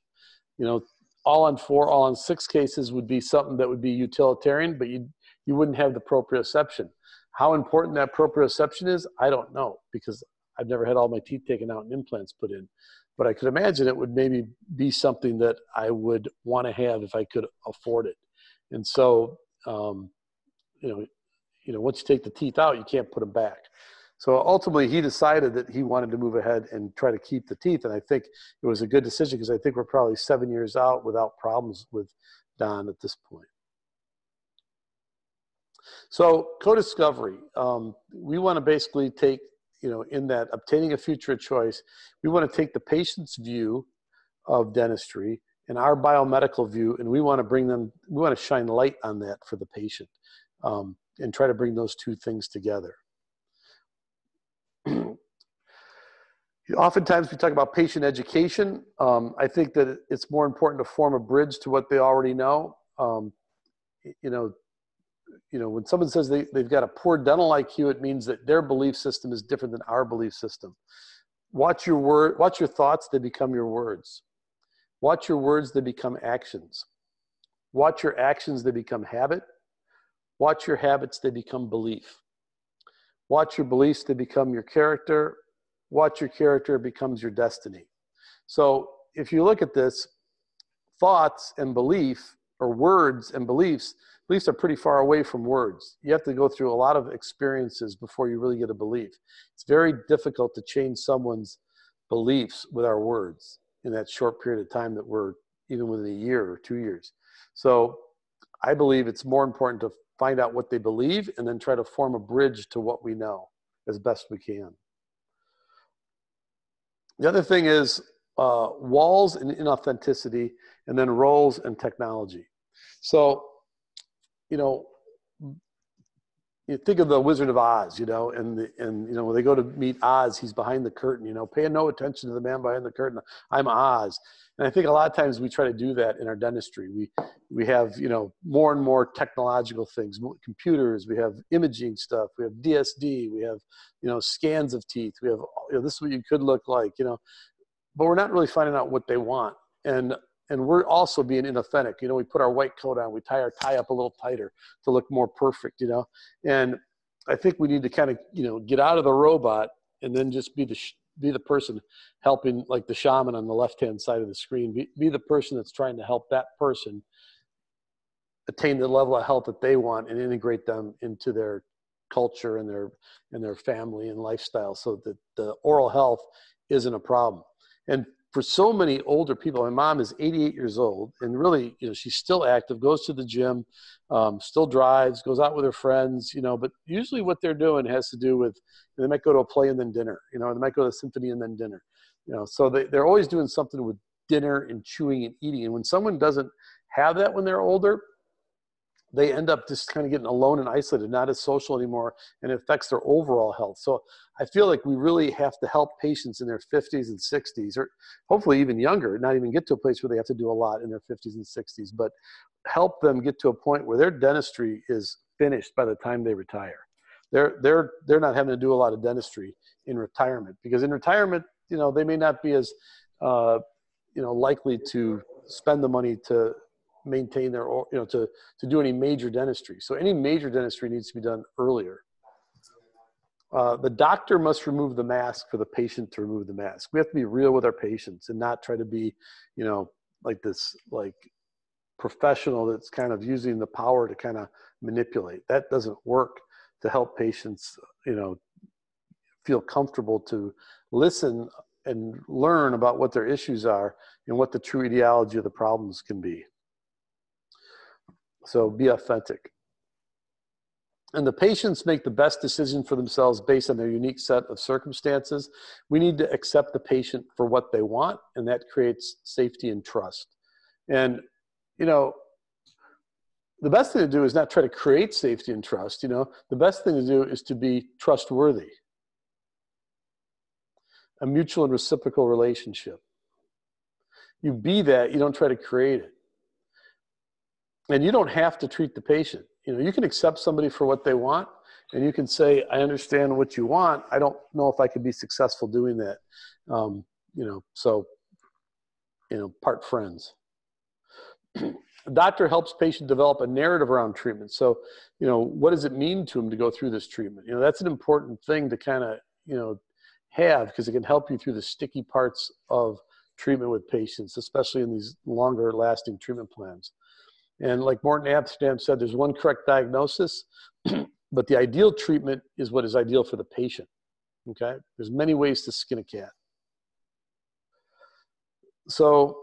You know, all on four, all on six cases would be something that would be utilitarian, but you you wouldn't have the proprioception. How important that proprioception is, I don't know because I've never had all my teeth taken out and implants put in. But I could imagine it would maybe be something that I would want to have if I could afford it. And so, um, you know, you know, once you take the teeth out, you can't put them back. So ultimately, he decided that he wanted to move ahead and try to keep the teeth. And I think it was a good decision because I think we're probably seven years out without problems with Don at this point. So co-discovery, um, we want to basically take, you know, in that obtaining a future choice, we want to take the patient's view of dentistry and our biomedical view, and we want to bring them, we want to shine light on that for the patient um, and try to bring those two things together. Oftentimes we talk about patient education. Um, I think that it's more important to form a bridge to what they already know. Um, you know, you know, when someone says they, they've got a poor dental IQ, it means that their belief system is different than our belief system. Watch your word, watch your thoughts, they become your words. Watch your words, they become actions. Watch your actions, they become habit. Watch your habits, they become belief. Watch your beliefs, they become your character. Watch your character, becomes your destiny. So if you look at this, thoughts and belief, or words and beliefs, beliefs are pretty far away from words. You have to go through a lot of experiences before you really get a belief. It's very difficult to change someone's beliefs with our words in that short period of time that we're even within a year or two years. So I believe it's more important to find out what they believe and then try to form a bridge to what we know as best we can. The other thing is uh, walls and inauthenticity, and then roles and technology. So you know, you think of the Wizard of Oz, you know, and the, and you know when they go to meet Oz, he's behind the curtain, you know, paying no attention to the man behind the curtain. I'm Oz, and I think a lot of times we try to do that in our dentistry. We we have you know more and more technological things, computers. We have imaging stuff. We have DSD. We have you know scans of teeth. We have you know, this is what you could look like, you know, but we're not really finding out what they want. And and we're also being inauthentic. You know, we put our white coat on, we tie our tie up a little tighter to look more perfect. You know, and I think we need to kind of you know get out of the robot and then just be the sh- be the person helping, like the shaman on the left hand side of the screen. Be be the person that's trying to help that person attain the level of health that they want and integrate them into their culture and their and their family and lifestyle so that the oral health isn't a problem and for so many older people, my mom is 88 years old and really, you know, she's still active, goes to the gym, um, still drives, goes out with her friends, you know, but usually what they're doing has to do with, they might go to a play and then dinner, you know, they might go to a symphony and then dinner, you know, so they, they're always doing something with dinner and chewing and eating. And when someone doesn't have that when they're older, they end up just kind of getting alone and isolated, not as social anymore, and it affects their overall health. So I feel like we really have to help patients in their 50s and 60s, or hopefully even younger, not even get to a place where they have to do a lot in their 50s and 60s, but help them get to a point where their dentistry is finished by the time they retire. They're, they're, they're not having to do a lot of dentistry in retirement because in retirement, you know, they may not be as, uh, you know, likely to spend the money to maintain their, you know, to, to do any major dentistry. So any major dentistry needs to be done earlier. Uh, the doctor must remove the mask for the patient to remove the mask. We have to be real with our patients and not try to be, you know, like this, like professional that's kind of using the power to kind of manipulate. That doesn't work to help patients, you know, feel comfortable to listen and learn about what their issues are and what the true etiology of the problems can be. So be authentic. And the patients make the best decision for themselves based on their unique set of circumstances. We need to accept the patient for what they want, and that creates safety and trust. And, you know, the best thing to do is not try to create safety and trust. You know, the best thing to do is to be trustworthy, a mutual and reciprocal relationship. You be that, you don't try to create it. And you don't have to treat the patient. You know, you can accept somebody for what they want, and you can say, "I understand what you want. I don't know if I could be successful doing that." Um, you know, so you know, part friends. Doctor helps patient develop a narrative around treatment. So, you know, what does it mean to him to go through this treatment? You know, that's an important thing to kind of, you know, have because it can help you through the sticky parts of treatment with patients, especially in these longer lasting treatment plans. And like Morton Amsterdam said, there's one correct diagnosis, but the ideal treatment is what is ideal for the patient. Okay? There's many ways to skin a cat. So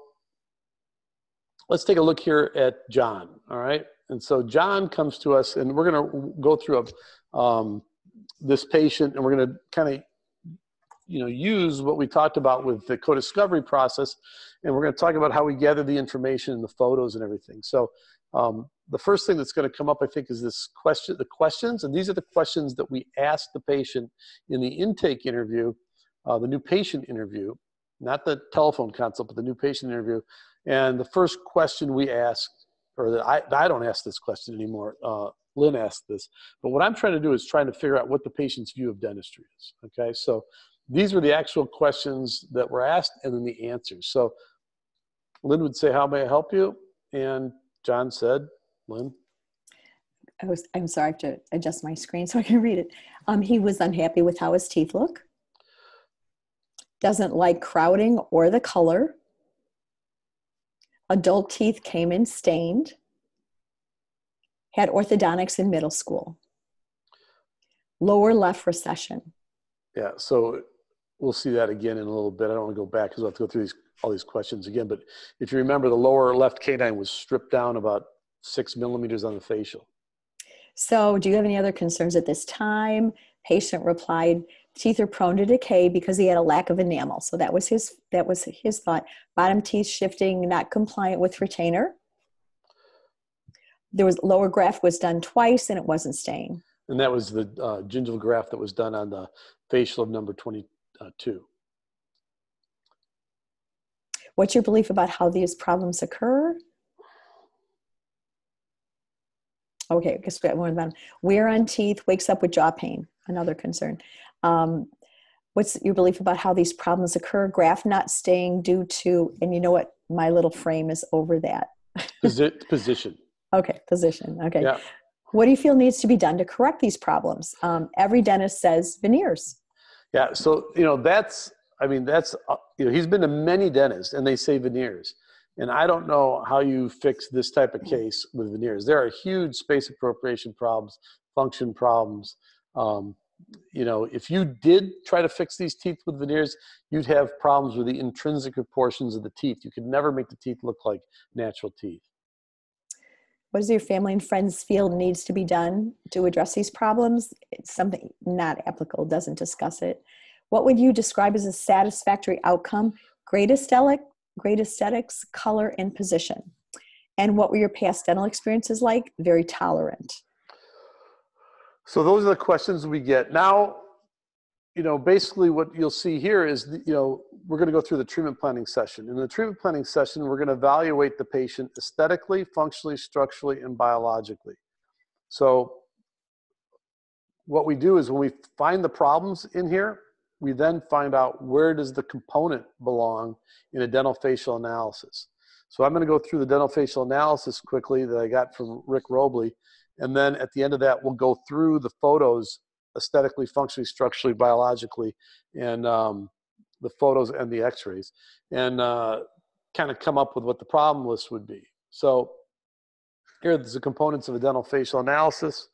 let's take a look here at John, all right? And so John comes to us, and we're going to go through a, um, this patient, and we're going to kind of you know use what we talked about with the co-discovery process and we're going to talk about how we gather the information and the photos and everything so um, the first thing that's going to come up i think is this question the questions and these are the questions that we ask the patient in the intake interview uh, the new patient interview not the telephone consult, but the new patient interview. And the first question we asked, or that I, I don't ask this question anymore, uh, Lynn asked this, but what I'm trying to do is trying to figure out what the patient's view of dentistry is. Okay, so these were the actual questions that were asked and then the answers. So Lynn would say, How may I help you? And John said, Lynn. I was, I'm sorry, I have to adjust my screen so I can read it. Um, he was unhappy with how his teeth look doesn't like crowding or the color. Adult teeth came in stained. Had orthodontics in middle school. Lower left recession. Yeah, so we'll see that again in a little bit. I don't want to go back because we'll have to go through these, all these questions again. But if you remember, the lower left canine was stripped down about six millimeters on the facial. So, do you have any other concerns at this time? Patient replied, teeth are prone to decay because he had a lack of enamel. So that was his that was his thought. Bottom teeth shifting, not compliant with retainer. There was lower graft was done twice and it wasn't staying. And that was the uh, gingival graft that was done on the facial of number 22. What's your belief about how these problems occur? Okay, I guess we got one of them. Wear on teeth, wakes up with jaw pain, another concern. Um, what's your belief about how these problems occur? Graft not staying due to, and you know what? My little frame is over that. position. Okay, position. Okay. Yeah. What do you feel needs to be done to correct these problems? Um, every dentist says veneers. Yeah. So, you know, that's, I mean, that's, uh, you know, he's been to many dentists and they say veneers. And I don't know how you fix this type of case with veneers. There are huge space appropriation problems, function problems, um, you know, if you did try to fix these teeth with veneers, you'd have problems with the intrinsic proportions of the teeth. You could never make the teeth look like natural teeth. What does your family and friends feel needs to be done to address these problems? It's something not applicable, doesn't discuss it. What would you describe as a satisfactory outcome? Great aesthetic, great aesthetics, color, and position. And what were your past dental experiences like? Very tolerant. So those are the questions we get. Now, you know, basically what you'll see here is, you know, we're going to go through the treatment planning session. In the treatment planning session, we're going to evaluate the patient aesthetically, functionally, structurally, and biologically. So what we do is when we find the problems in here, we then find out where does the component belong in a dentofacial analysis. So I'm going to go through the dentofacial analysis quickly that I got from Rick Roblee and then at the end of that, we'll go through the photos aesthetically, functionally, structurally, biologically, and um, the photos and the x-rays, and uh, kind of come up with what the problem list would be. So here are the components of a dentofacial analysis.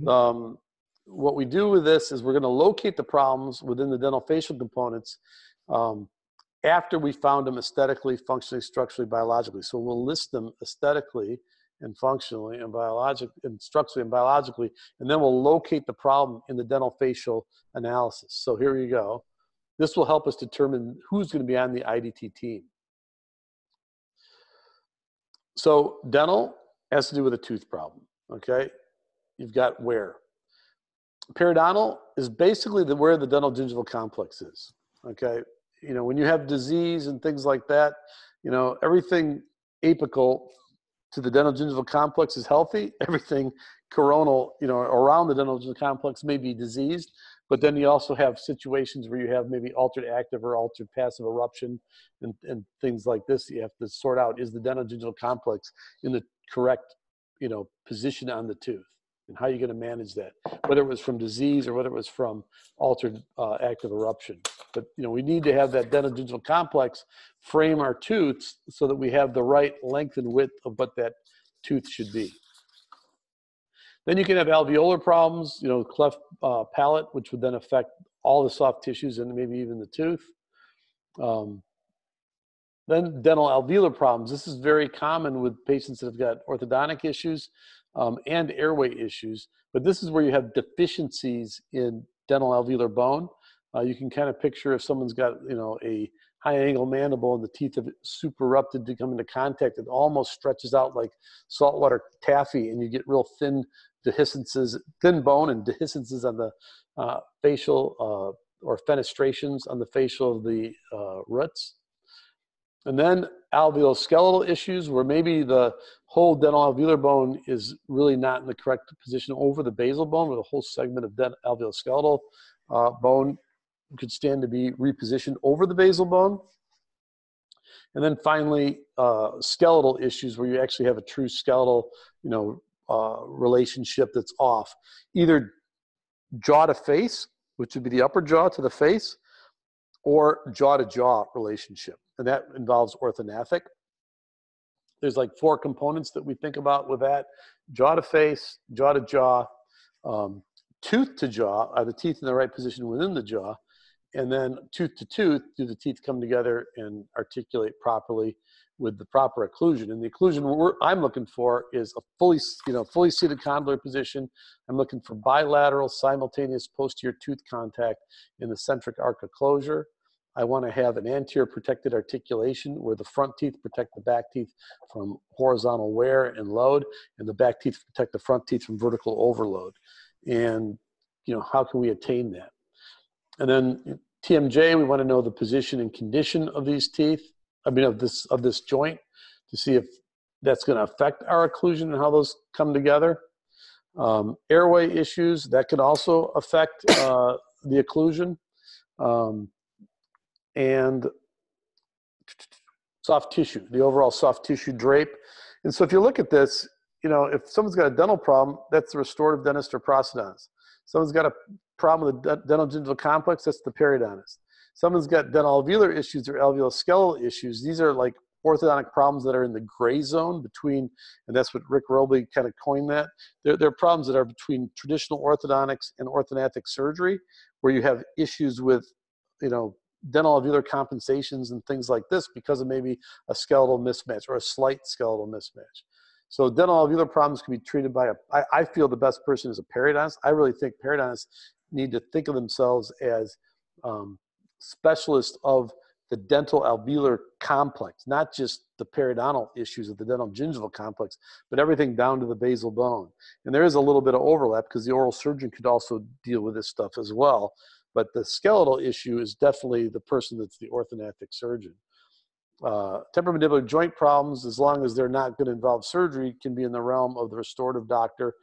Mm-hmm. Um, what we do with this is we're going to locate the problems within the dentofacial components um, after we found them aesthetically, functionally, structurally, biologically. So we'll list them aesthetically and functionally and biologically and structurally and biologically, and then we'll locate the problem in the dentofacial analysis. So here you go. This will help us determine who's going to be on the IDT team. So dental, has to do with a tooth problem. Okay, you've got where Periodontal is basically the, where the dental gingival complex is. Okay, you know when you have disease and things like that, you know everything apical to the dental gingival complex is healthy. Everything coronal, you know, around the dental gingival complex may be diseased. But then you also have situations where you have maybe altered active or altered passive eruption and, and things like this. You have to sort out is the dental gingival complex in the correct, you know, position on the tooth and how are you going to manage that, whether it was from disease or whether it was from altered uh, active eruption. But you know, we need to have that dental gingival complex frame our tooths so that we have the right length and width of what that tooth should be. Then you can have alveolar problems, you know, cleft uh, palate, which would then affect all the soft tissues and maybe even the tooth. Um, then dental alveolar problems. This is very common with patients that have got orthodontic issues um, and airway issues. But this is where you have deficiencies in dental alveolar bone. Uh, you can kind of picture if someone's got, you know, a high angle mandible and the teeth have super erupted to come into contact, it almost stretches out like saltwater taffy and you get real thin dehiscences, thin bone and dehiscences on the uh, facial uh, or fenestrations on the facial of the uh, roots. And then alveoskeletal issues where maybe the whole dental alveolar bone is really not in the correct position over the basal bone, or the whole segment of dental alveoskeletal uh, bone could stand to be repositioned over the basal bone. And then finally, uh, skeletal issues where you actually have a true skeletal, you know, uh, relationship that's off. Either jaw to face, which would be the upper jaw to the face, or jaw to jaw relationship. And that involves orthognathic. There's like four components that we think about with that jaw to face, jaw to jaw, um, tooth to jaw, are the teeth in the right position within the jaw, and then tooth to tooth, do the teeth come together and articulate properly with the proper occlusion. And the occlusion I'm looking for is a fully, you know, fully seated condylar position. I'm looking for bilateral simultaneous posterior tooth contact in the centric arc of closure. I want to have an anterior protected articulation where the front teeth protect the back teeth from horizontal wear and load, and the back teeth protect the front teeth from vertical overload. And you know, how can we attain that? And then TMJ, we want to know the position and condition of these teeth. I mean, of this of this joint, to see if that's going to affect our occlusion and how those come together. Um, airway issues that could also affect uh, the occlusion. Um, and soft tissue, the overall soft tissue drape. And so if you look at this, you know, if someone's got a dental problem, that's the restorative dentist or prosthodontist. Someone's got a problem with the dental gingival complex, that's the periodontist. Someone's got dental alveolar issues or alveoloskeletal issues. These are like orthodontic problems that are in the gray zone between, and that's what Rick Roblee kind of coined that. They're, problems that are between traditional orthodontics and orthognathic surgery, where you have issues with, you know, dental alveolar compensations and things like this because of maybe a skeletal mismatch or a slight skeletal mismatch. So dental alveolar problems can be treated by a. I, I feel the best person is a periodontist. I really think periodontists need to think of themselves as um, specialists of the dental alveolar complex, not just the periodontal issues of the dental gingival complex, but everything down to the basal bone. And there is a little bit of overlap because the oral surgeon could also deal with this stuff as well. But the skeletal issue is definitely the person that's the orthodontic surgeon. Uh, temporomandibular joint problems, as long as they're not going to involve surgery, can be in the realm of the restorative doctor.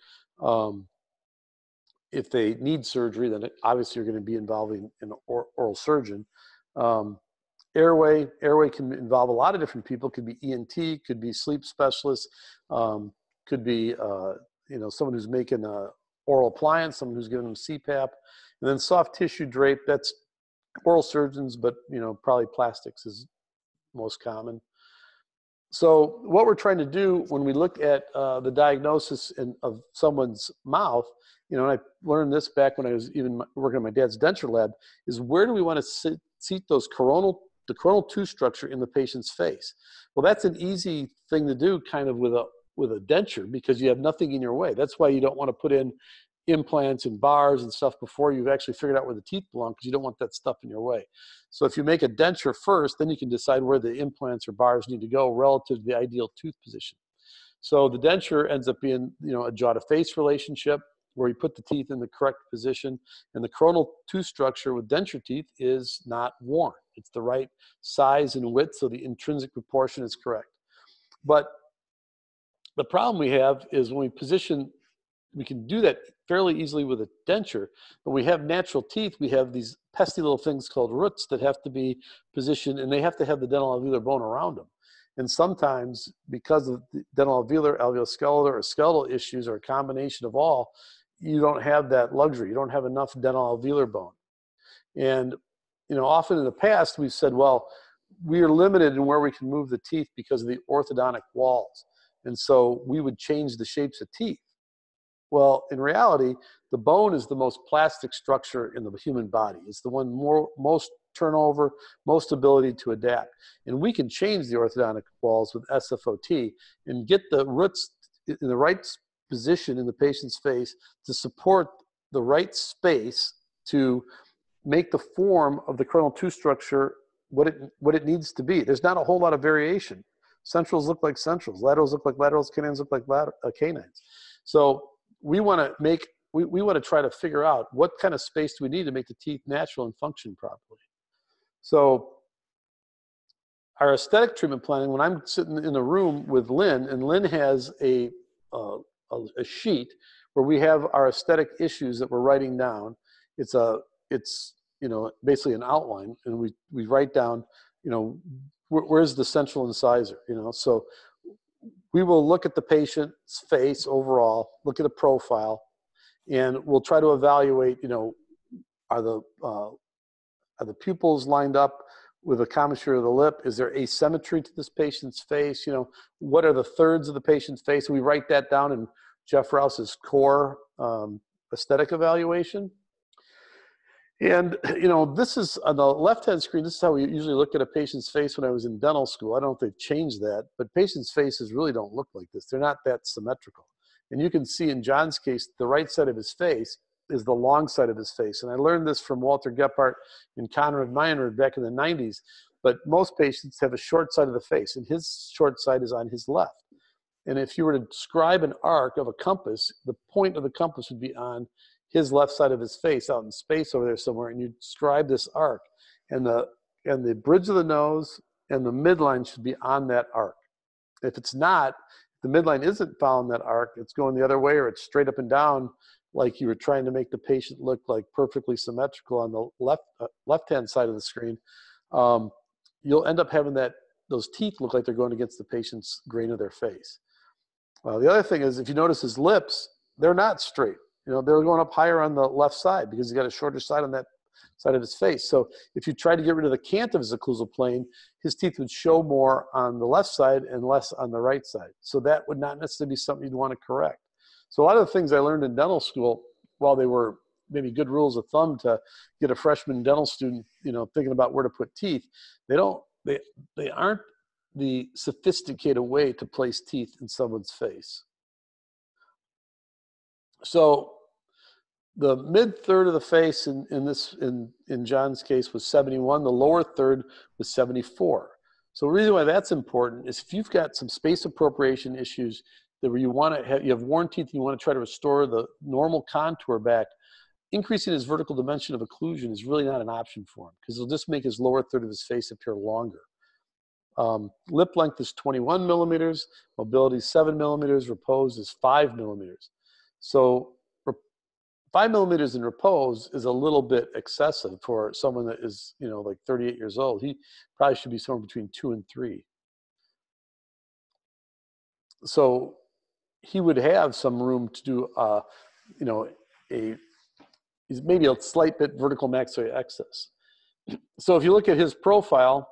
Um, if they need surgery, then obviously you're going to be involving an or, oral surgeon. Um, airway, airway can involve a lot of different people. Could be ENT, could be sleep specialist, um, could be uh, you know someone who's making a oral appliance, someone who's giving them CPAP. And then soft tissue drape, that's oral surgeons, but you know, probably plastics is most common. So what we're trying to do when we look at uh, the diagnosis in, of someone's mouth, you know, and I learned this back when I was even working at my dad's denture lab, is where do we want to sit, seat those coronal, the coronal two structure in the patient's face? Well, that's an easy thing to do kind of with a, with a denture because you have nothing in your way. That's why you don't want to put in implants and bars and stuff before you've actually figured out where the teeth belong because you don't want that stuff in your way. So if you make a denture first, then you can decide where the implants or bars need to go relative to the ideal tooth position. So the denture ends up being, you know, a jaw to face relationship where you put the teeth in the correct position. And the coronal tooth structure with denture teeth is not worn. It's the right size and width, so the intrinsic proportion is correct. But the problem we have is when we position, we can do that fairly easily with a denture. When we have natural teeth, we have these pesky little things called roots that have to be positioned, and they have to have the dental alveolar bone around them. And sometimes, because of dental alveolar, alveoskeletal, or skeletal issues, or a combination of all, you don't have that luxury. You don't have enough dental alveolar bone. And you know, often in the past we've said, well, we are limited in where we can move the teeth because of the orthodontic walls. And so we would change the shapes of teeth. Well, in reality, the bone is the most plastic structure in the human body. It's the one more most turnover, most ability to adapt. And we can change the orthodontic walls with SFOT and get the roots in the right position in the patient's face to support the right space to make the form of the coronal tooth structure what it what it needs to be. There's not a whole lot of variation. Centrals look like centrals, laterals look like laterals, canines look like lat- uh, canines. So we want to make we, we want to try to figure out what kind of space do we need to make the teeth natural and function properly. So our aesthetic treatment planning, when I'm sitting in the room with Lynn, and Lynn has a, uh, a, a sheet where we have our aesthetic issues that we're writing down. It's a it's you know basically an outline, and we we write down you know wh- where's the central incisor, you know. So we will look at the patient's face overall, look at a profile, and we'll try to evaluate you know are the uh, are the pupils lined up with the commissure of the lip? Is there asymmetry to this patient's face? You know, what are the thirds of the patient's face? We write that down in Jeff Rouse's core um, aesthetic evaluation. And, you know, this is on the left-hand screen, this is how we usually look at a patient's face when I was in dental school. I don't know if they've changed that, but patients' faces really don't look like this. They're not that symmetrical. And you can see in John's case, the right side of his face is the long side of his face. And I learned this from Walter Gebhardt and Conrad Meienrath back in the 90s. But most patients have a short side of the face, and his short side is on his left. And if you were to describe an arc of a compass, the point of the compass would be on his left side of his face out in space over there somewhere, and you describe this arc. And the and the bridge of the nose and the midline should be on that arc. If it's not, the midline isn't following that arc, it's going the other way or it's straight up and down like you were trying to make the patient look like perfectly symmetrical on the left uh, left hand side of the screen, um, you'll end up having that those teeth look like they're going against the patient's grain of their face. Well, the other thing is if you notice his lips, they're not straight. You know, they're going up higher on the left side because he's got a shorter side on that side of his face. So if you try to get rid of the cant of his occlusal plane, his teeth would show more on the left side and less on the right side. So that would not necessarily be something you'd want to correct. So a lot of the things I learned in dental school, while they were maybe good rules of thumb to get a freshman dental student, you know, thinking about where to put teeth, they don't they they aren't the sophisticated way to place teeth in someone's face. So the mid third of the face in, in this in, in John's case was 71, the lower third was 74. So the reason why that's important is if you've got some space appropriation issues that where you want to have you have worn teeth and you want to try to restore the normal contour back, increasing his vertical dimension of occlusion is really not an option for him because it'll just make his lower third of his face appear longer. Um, lip length is 21 millimeters, mobility is 7 millimeters, repose is 5 millimeters. So five millimeters in repose is a little bit excessive for someone that is, you know, like 38 years old. He probably should be somewhere between two and three. So he would have some room to do, uh, you know, a maybe a slight bit vertical maxillary excess. So if you look at his profile,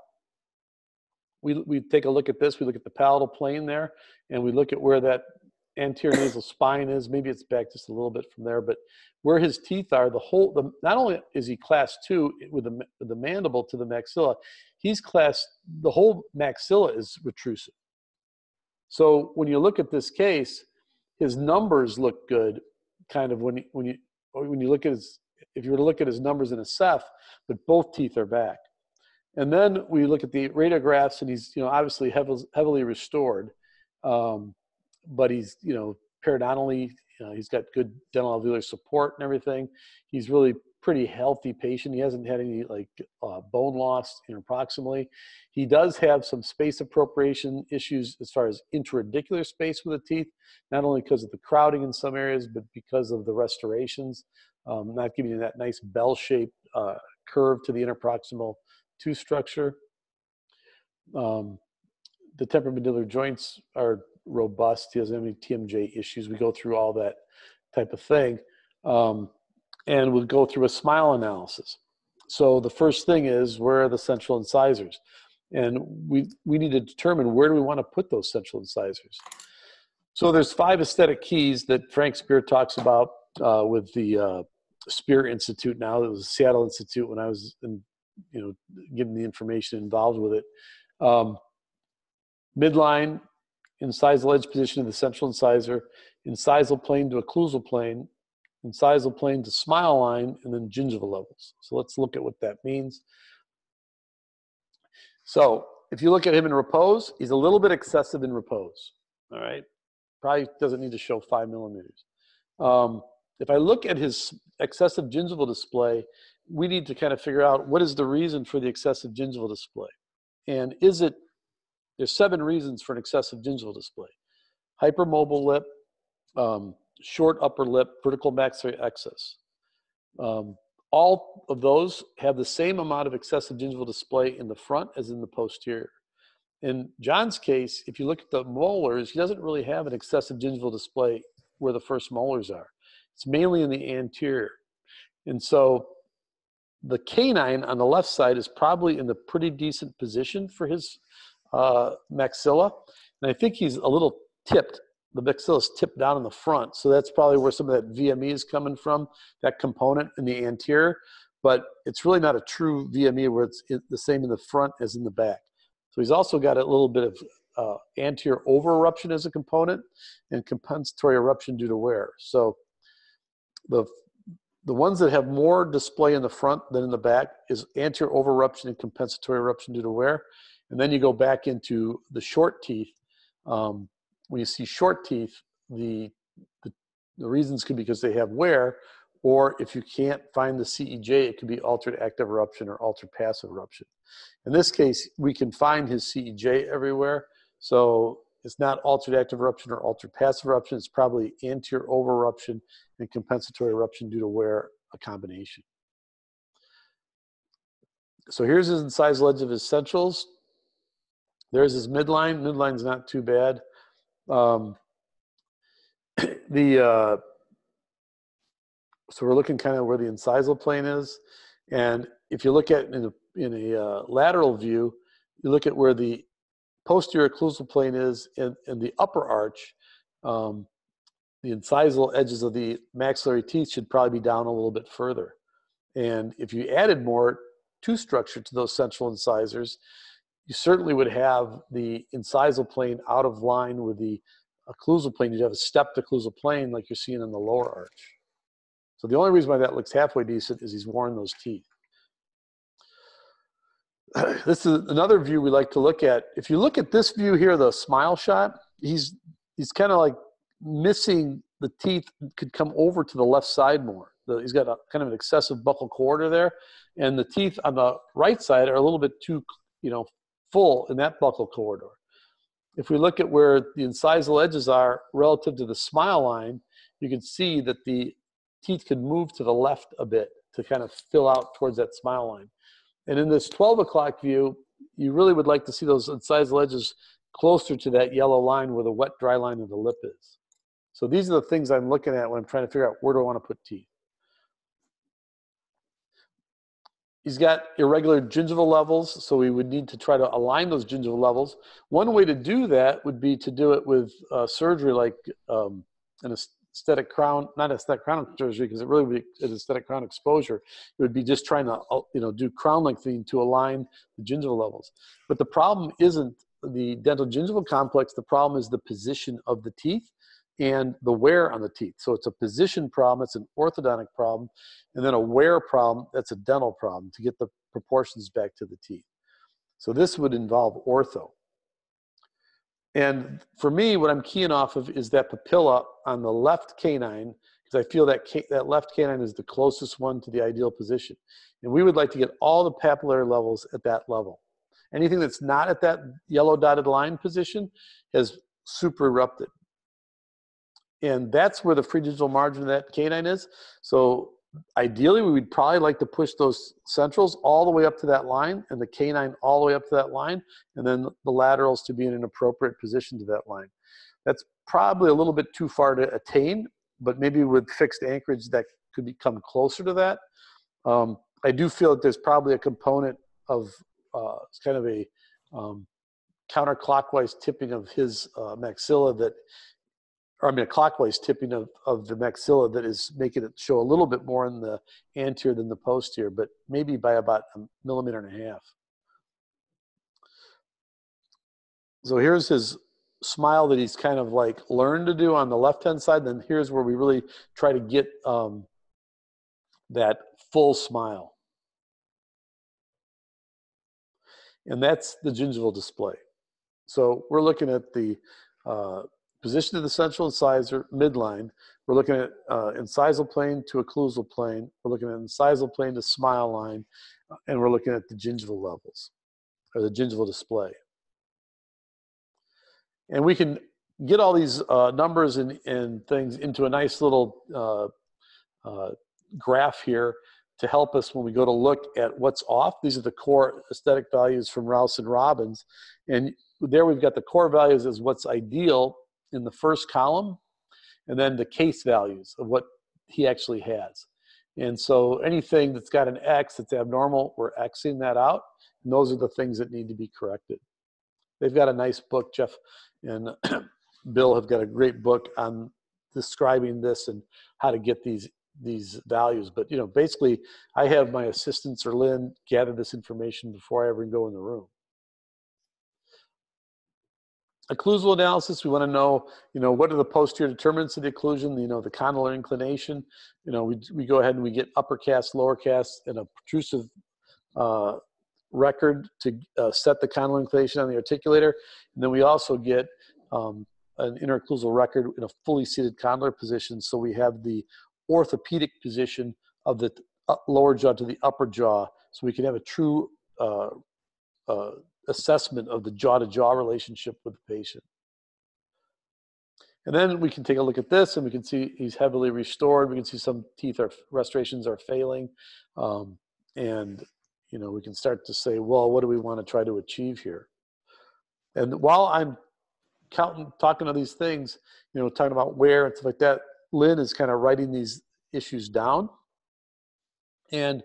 we, we take a look at this, we look at the palatal plane there, and we look at where that anterior nasal spine is. Maybe it's back just a little bit from there, but where his teeth are, the whole, the, not only is he class two with the, with the mandible to the maxilla, he's class, the whole maxilla is retrusive. So when you look at this case, his numbers look good, kind of when, when you, when you look at his, if you were to look at his numbers in a Ceph, but both teeth are back. And then we look at the radiographs, and he's you know obviously heavily, heavily restored. Um, but he's you know periodontally, uh, he's got good dental alveolar support and everything. He's really pretty healthy patient. He hasn't had any like uh, bone loss interproximally. He does have some space appropriation issues as far as intraradicular space with the teeth, not only because of the crowding in some areas, but because of the restorations, um, not giving you that nice bell-shaped uh, curve to the interproximal tooth structure. Um, the temporomandibular joints are robust. He doesn't have any TMJ issues. We go through all that type of thing. Um, and we'll go through a smile analysis. So the first thing is where are the central incisors? And we, we need to determine where do we want to put those central incisors. So there's five aesthetic keys that Frank Spear talks about uh, with the uh, Spear Institute now. It was Seattle Institute when I was in, you know, getting the information involved with it. Um, midline, incisal edge position of the central incisor, incisal plane to occlusal plane, incisal plane to smile line, and then gingival levels. So let's look at what that means. So if you look at him in repose, he's a little bit excessive in repose. All right, probably doesn't need to show five millimeters. Um, if I look at his excessive gingival display, we need to kind of figure out what is the reason for the excessive gingival display. And is it, there's seven reasons for an excessive gingival display. Hypermobile lip, um, short upper lip, vertical maxillary excess. Um, all of those have the same amount of excessive gingival display in the front as in the posterior. In John's case, if you look at the molars, he doesn't really have an excessive gingival display where the first molars are. It's mainly in the anterior. And so the canine on the left side is probably in the pretty decent position for his uh, maxilla. And I think he's a little tipped the maxilla is tipped down in the front. So that's probably where some of that VME is coming from, that component in the anterior. But it's really not a true VME where it's the same in the front as in the back. So he's also got a little bit of uh, anterior over eruption as a component and compensatory eruption due to wear. So the the ones that have more display in the front than in the back is anterior over eruption and compensatory eruption due to wear. And then you go back into the short teeth. Um, when you see short teeth, the, the, the reasons could be because they have wear, or if you can't find the CEJ, it could be altered active eruption or altered passive eruption. In this case, we can find his CEJ everywhere. So it's not altered active eruption or altered passive eruption. It's probably anterior over eruption and compensatory eruption due to wear, a combination. So here's his incisal edge of his centrals. There's his midline. Midline's not too bad. Um, the uh, so we're looking kind of where the incisal plane is, and if you look at in a in a uh, lateral view, you look at where the posterior occlusal plane is in, in the upper arch. Um, the incisal edges of the maxillary teeth should probably be down a little bit further. And if you added more tooth structure to those central incisors, you certainly would have the incisal plane out of line with the occlusal plane. You'd have a stepped occlusal plane like you're seeing in the lower arch. So the only reason why that looks halfway decent is he's worn those teeth. this is another view we like to look at. If you look at this view here, the smile shot, he's he's kind of like missing the teeth could come over to the left side more. The, he's got a kind of an excessive buccal corridor there, and the teeth on the right side are a little bit too, you know, full in that buccal corridor. If we look at where the incisal edges are relative to the smile line, you can see that the teeth can move to the left a bit to kind of fill out towards that smile line. And in this 12 o'clock view, you really would like to see those incisal edges closer to that yellow line where the wet dry line of the lip is. So these are the things I'm looking at when I'm trying to figure out where do I want to put teeth. He's got irregular gingival levels, so we would need to try to align those gingival levels. One way to do that would be to do it with uh, surgery like um, an aesthetic crown, not aesthetic crown surgery, because it really would be an aesthetic crown exposure. It would be just trying to, uh, you know, do crown lengthening to align the gingival levels. But the problem isn't the dental gingival complex. The problem is the position of the teeth and the wear on the teeth. So it's a position problem, it's an orthodontic problem, and then a wear problem, that's a dental problem to get the proportions back to the teeth. So this would involve ortho. And for me, what I'm keying off of is that papilla on the left canine, because I feel that ca- that left canine is the closest one to the ideal position. And we would like to get all the papillary levels at that level. Anything that's not at that yellow dotted line position has super erupted. And that's where the free gingival margin of that canine is. So ideally, we would probably like to push those centrals all the way up to that line and the canine all the way up to that line, and then the laterals to be in an appropriate position to that line. That's probably a little bit too far to attain, but maybe with fixed anchorage that could become closer to that. Um, I do feel that there's probably a component of uh, it's kind of a um, counterclockwise tipping of his uh, maxilla that or I mean a clockwise tipping of, of the maxilla that is making it show a little bit more in the anterior than the posterior, but maybe by about a millimeter and a half. So here's his smile that he's kind of like learned to do on the left hand side. Then here's where we really try to get um, that full smile. And that's the gingival display. So we're looking at the uh, position of the central incisor midline. We're looking at uh, incisal plane to occlusal plane. We're looking at incisal plane to smile line, and we're looking at the gingival levels or the gingival display. And we can get all these uh, numbers and, and things into a nice little uh, uh, graph here to help us when we go to look at what's off. These are the core aesthetic values from Rouse and Robbins. And there we've got the core values as what's ideal in the first column, and then the case values of what he actually has. And so anything that's got an X that's abnormal, we're Xing that out. And those are the things that need to be corrected. They've got a nice book, Jeff and Bill have got a great book on describing this and how to get these these values. But you know, basically, I have my assistants or Lynn gather this information before I ever go in the room occlusal analysis, we want to know, you know, what are the posterior determinants of the occlusion, you know, the condylar inclination. You know, we, we go ahead and we get upper cast, lower cast, and a protrusive uh, record to uh, set the condylar inclination on the articulator. And then we also get um, an interocclusal record in a fully seated condylar position. So we have the orthopedic position of the uh, lower jaw to the upper jaw. So we can have a true uh, uh, assessment of the jaw to jaw relationship with the patient. And then we can take a look at this and we can see he's heavily restored. We can see some teeth are restorations are failing. Um, and, you know, we can start to say, well, what do we want to try to achieve here? And while I'm counting, talking to these things, you know, talking about where and stuff like that, Lynn is kind of writing these issues down. And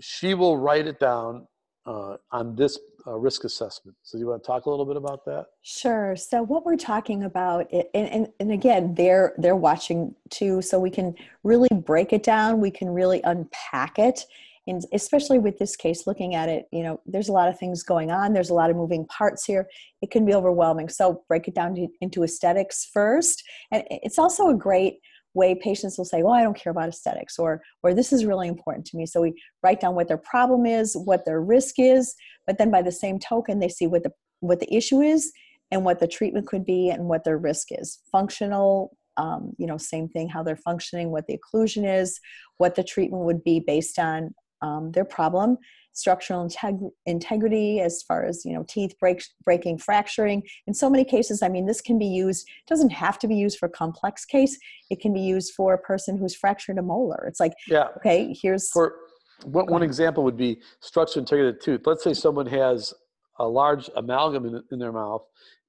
she will write it down uh, on this uh, risk assessment. So, you want to talk a little bit about that? Sure. So, what we're talking about, and, and, and again, they're they're watching too, so we can really break it down. We can really unpack it, and especially with this case, looking at it, you know, there's a lot of things going on. There's a lot of moving parts here. It can be overwhelming. So, break it down to, into aesthetics first, and it's also a great way patients will say well i don't care about aesthetics or or this is really important to me. So we write down what their problem is what their risk is but then by the same token they see what the what the issue is and what the treatment could be and what their risk is. Functional um, you know same thing how they're functioning what the occlusion is what the treatment would be based on um, their problem structural integ- integrity as far as you know teeth break, breaking fracturing. In so many cases i mean this can be used doesn't have to be used for complex case. It can be used for a person who's fractured a molar. It's like yeah. okay here's for one, one example would be structural integrity of the tooth. Let's say someone has a large amalgam in, in their mouth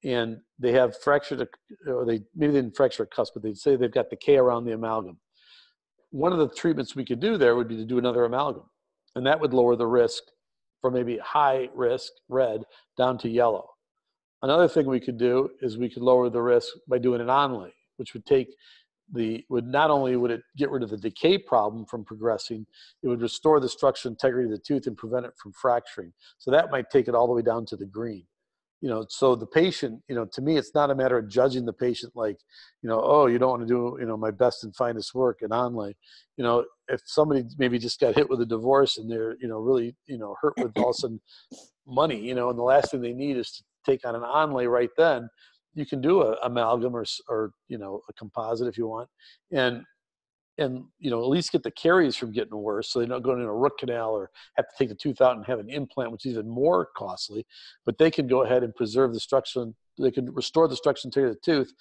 and they have fractured or they maybe they didn't fracture a cusp but they'd say they've got the k around the amalgam. One of the treatments we could do there would be to do another amalgam and that would lower the risk from maybe high risk red down to yellow. Another thing we could do is we could lower the risk by doing an onlay, which would take the would not only would it get rid of the decay problem from progressing, it would restore the structural integrity of the tooth and prevent it from fracturing. So that might take it all the way down to the green you know so the patient you know to me it's not a matter of judging the patient like you know oh you don't want to do you know my best and finest work and onlay you know if somebody maybe just got hit with a divorce and they're you know really you know hurt with all some money you know and the last thing they need is to take on an onlay right then you can do a amalgam or, or you know a composite if you want, and and you know at least get the caries from getting worse, so they don't go into a root canal or have to take the tooth out and have an implant, which is even more costly. But they can go ahead and preserve the structure. They can restore the structure and of the tooth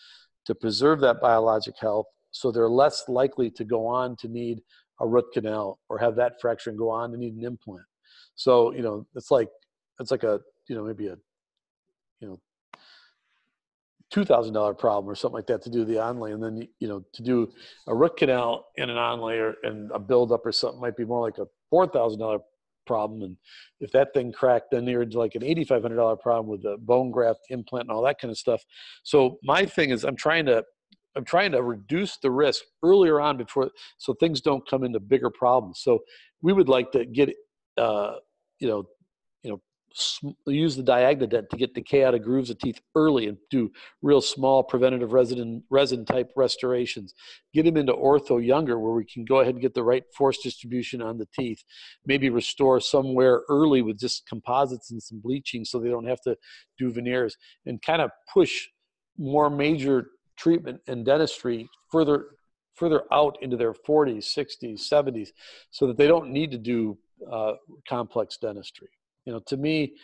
to preserve that biologic health, so they're less likely to go on to need a root canal or have that fracture and go on to need an implant. So you know it's like it's like a you know maybe a $2,000 problem or something like that to do the onlay. And then, you know, to do a root canal and an onlay or, and a buildup or something might be more like a $4,000 problem. And if that thing cracked, then you're like an $8,500 problem with the bone graft implant and all that kind of stuff. So my thing is I'm trying to, I'm trying to reduce the risk earlier on before, so things don't come into bigger problems. So we would like to get, uh, you know, you know, use the diagnodent to get decay out of grooves of teeth early and do real small preventative resin resin type restorations. Get them into ortho younger where we can go ahead and get the right force distribution on the teeth. Maybe restore somewhere early with just composites and some bleaching so they don't have to do veneers and kind of push more major treatment and dentistry further further out into their 40s 60s 70s so that they don't need to do uh, complex dentistry you know to me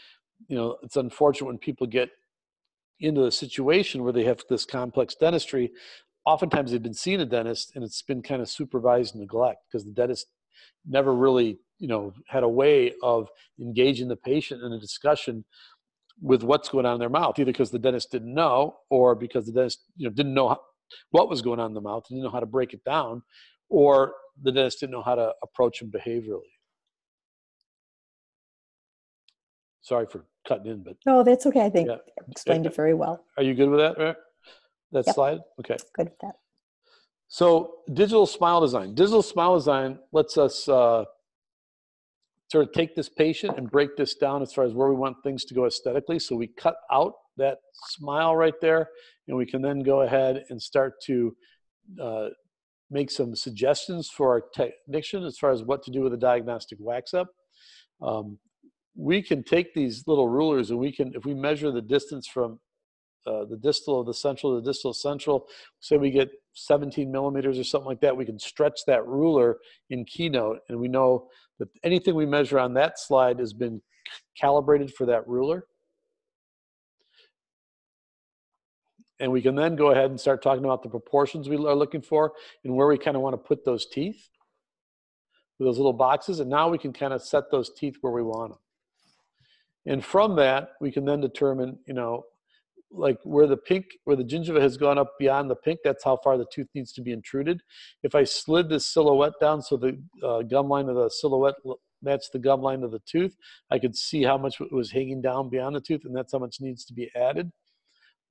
you know it's unfortunate when people get into a situation where they have this complex dentistry. Oftentimes they've been seeing a dentist and it's been kind of supervised neglect because the dentist never really you know had a way of engaging the patient in a discussion with what's going on in their mouth either because the dentist didn't know or because the dentist you know didn't know what was going on in the mouth didn't know how to break it down or the dentist didn't know how to approach them behaviorally sorry for cutting in but No, that's okay. I think Yeah. explained it very well. are you good with that that Yep. slide okay Good with that. So digital smile design. Digital smile design lets us uh, sort of take this patient and break this down as far as where we want things to go aesthetically. So we cut out that smile right there, and we can then go ahead and start to uh, make some suggestions for our technician as far as what to do with a diagnostic wax up. Um, we can take these little rulers and we can, if we measure the distance from uh, the distal of the central to the distal central, say we get 17 millimeters or something like that, we can stretch that ruler in Keynote, and we know that anything we measure on that slide has been calibrated for that ruler. And we can then go ahead and start talking about the proportions we are looking for and where we kind of want to put those teeth those little boxes. And now we can kind of set those teeth where we want them. And from that, we can then determine, you know, like where the pink, where the gingiva has gone up beyond the pink, that's how far the tooth needs to be intruded. If I slid this silhouette down so the uh, gum line of the silhouette matched the gum line of the tooth, I could see how much was hanging down beyond the tooth, and that's how much needs to be added.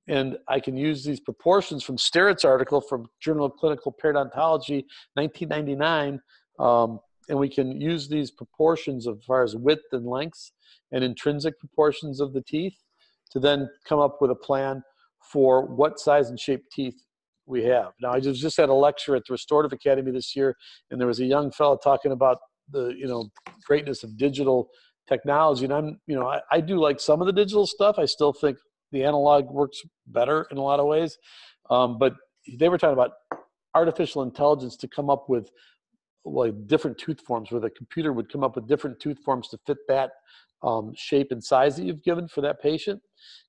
And I can use these proportions from Sterrett's article from Journal of Clinical Periodontology, 1999, um, and we can use these proportions as far as width and lengths and intrinsic proportions of the teeth to then come up with a plan for what size and shape teeth we have. Now, I just, just had a lecture at the Restorative Academy this year, and there was a young fellow talking about the you know greatness of digital technology. And I'm you know I, I do like some of the digital stuff. I still think the analog works better in a lot of ways, um, but they were talking about artificial intelligence to come up with like different tooth forms, where the computer would come up with different tooth forms to fit that um, shape and size that you've given for that patient,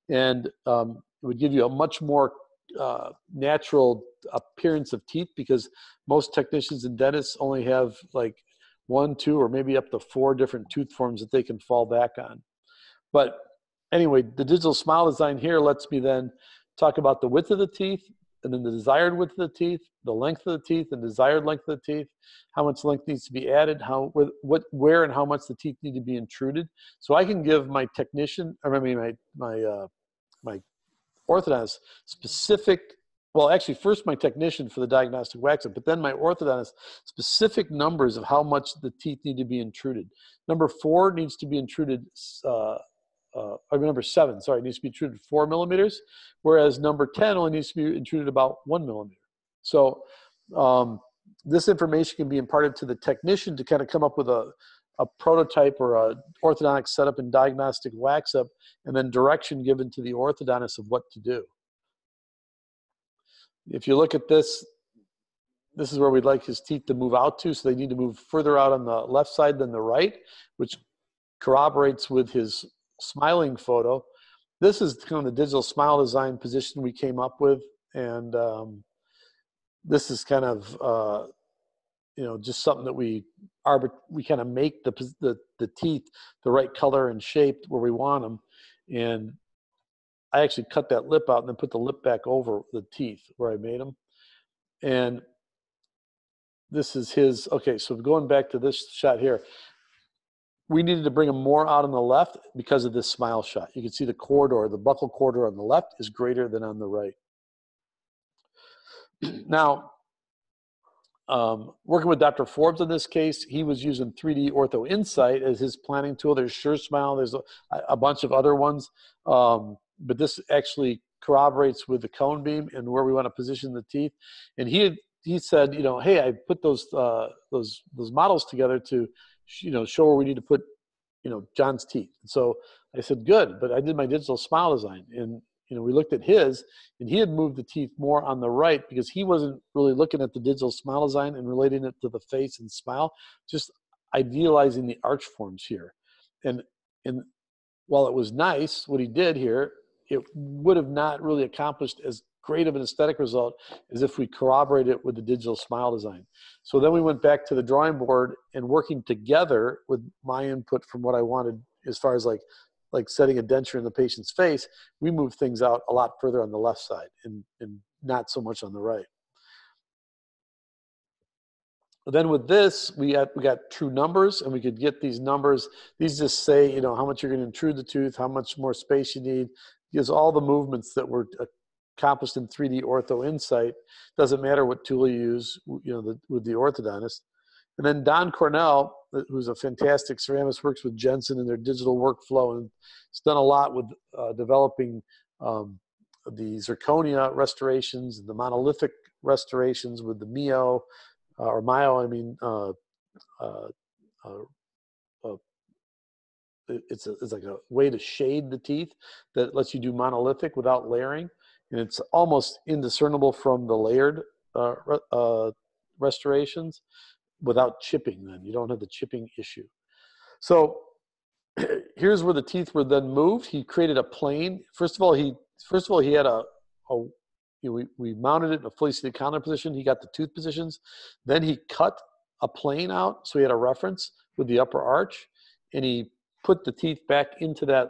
and um, it would give you a much more uh, natural appearance of teeth because most technicians and dentists only have like one, two, or maybe up to four different tooth forms that they can fall back on. But anyway, the digital smile design here lets me then talk about the width of the teeth and then the desired width of the teeth, the length of the teeth, and desired length of the teeth, how much length needs to be added, how what where and how much the teeth need to be intruded. So I can give my technician, or I mean my my uh, my orthodontist specific well actually first my technician for the diagnostic wax up but then my orthodontist specific numbers of how much the teeth need to be intruded number four needs to be intruded uh, uh, number seven sorry needs to be intruded four millimeters whereas number 10 only needs to be intruded about one millimeter so um, this information can be imparted to the technician to kind of come up with a, a prototype or a orthodontic setup and diagnostic wax up and then direction given to the orthodontist of what to do if you look at this, this is where we'd like his teeth to move out to. So they need to move further out on the left side than the right, which corroborates with his smiling photo. This is kind of the digital smile design position we came up with. And um, this is kind of, uh, you know, just something that we arbit- we kind of make the, the, the teeth the right color and shape where we want them. And I actually cut that lip out and then put the lip back over the teeth where I made them. And this is his, okay, so going back to this shot here, we needed to bring him more out on the left because of this smile shot. You can see the corridor, the buccal corridor on the left is greater than on the right. now, um, working with Dr. Forbes in this case, he was using 3D Ortho Insight as his planning tool. There's Sure Smile, there's a, a bunch of other ones, um, but this actually corroborates with the cone beam and where we want to position the teeth. And he had, he said, you know, hey, I put those uh, those those models together to, you know, show where we need to put, you know, John's teeth. And so I said, good, but I did my digital smile design, and you know, we looked at his, and he had moved the teeth more on the right because he wasn't really looking at the digital smile design and relating it to the face and smile, just idealizing the arch forms here. And and while it was nice what he did here, it would have not really accomplished as great of an aesthetic result as if we corroborate it with the digital smile design. So then we went back to the drawing board and working together with my input from what I wanted as far as like like setting a denture in the patient's face, we move things out a lot further on the left side and, and not so much on the right. then with this, we got, we got true numbers and we could get these numbers. These just say, you know, how much you're going to intrude the tooth, how much more space you need. Gives all the movements that were uh, accomplished in 3D Ortho Insight. Doesn't matter what tool you use, you know, the, with the orthodontist. And then Don Cornell, who's a fantastic ceramist, works with Jensen in their digital workflow and has done a lot with uh, developing um, the zirconia restorations, and the monolithic restorations with the Miyo, uh, or Miyo, I mean, uh, uh, uh, uh it's, a, it's like a way to shade the teeth that lets you do monolithic without layering. And it's almost indiscernible from the layered uh, uh, restorations without chipping then you don't have the chipping issue. So here's where the teeth were then moved. He created a plane. First of all he first of all he had a, a we, we mounted it in a fully seated condylar position. He got the tooth positions. Then he cut a plane out so he had a reference with the upper arch and he put the teeth back into that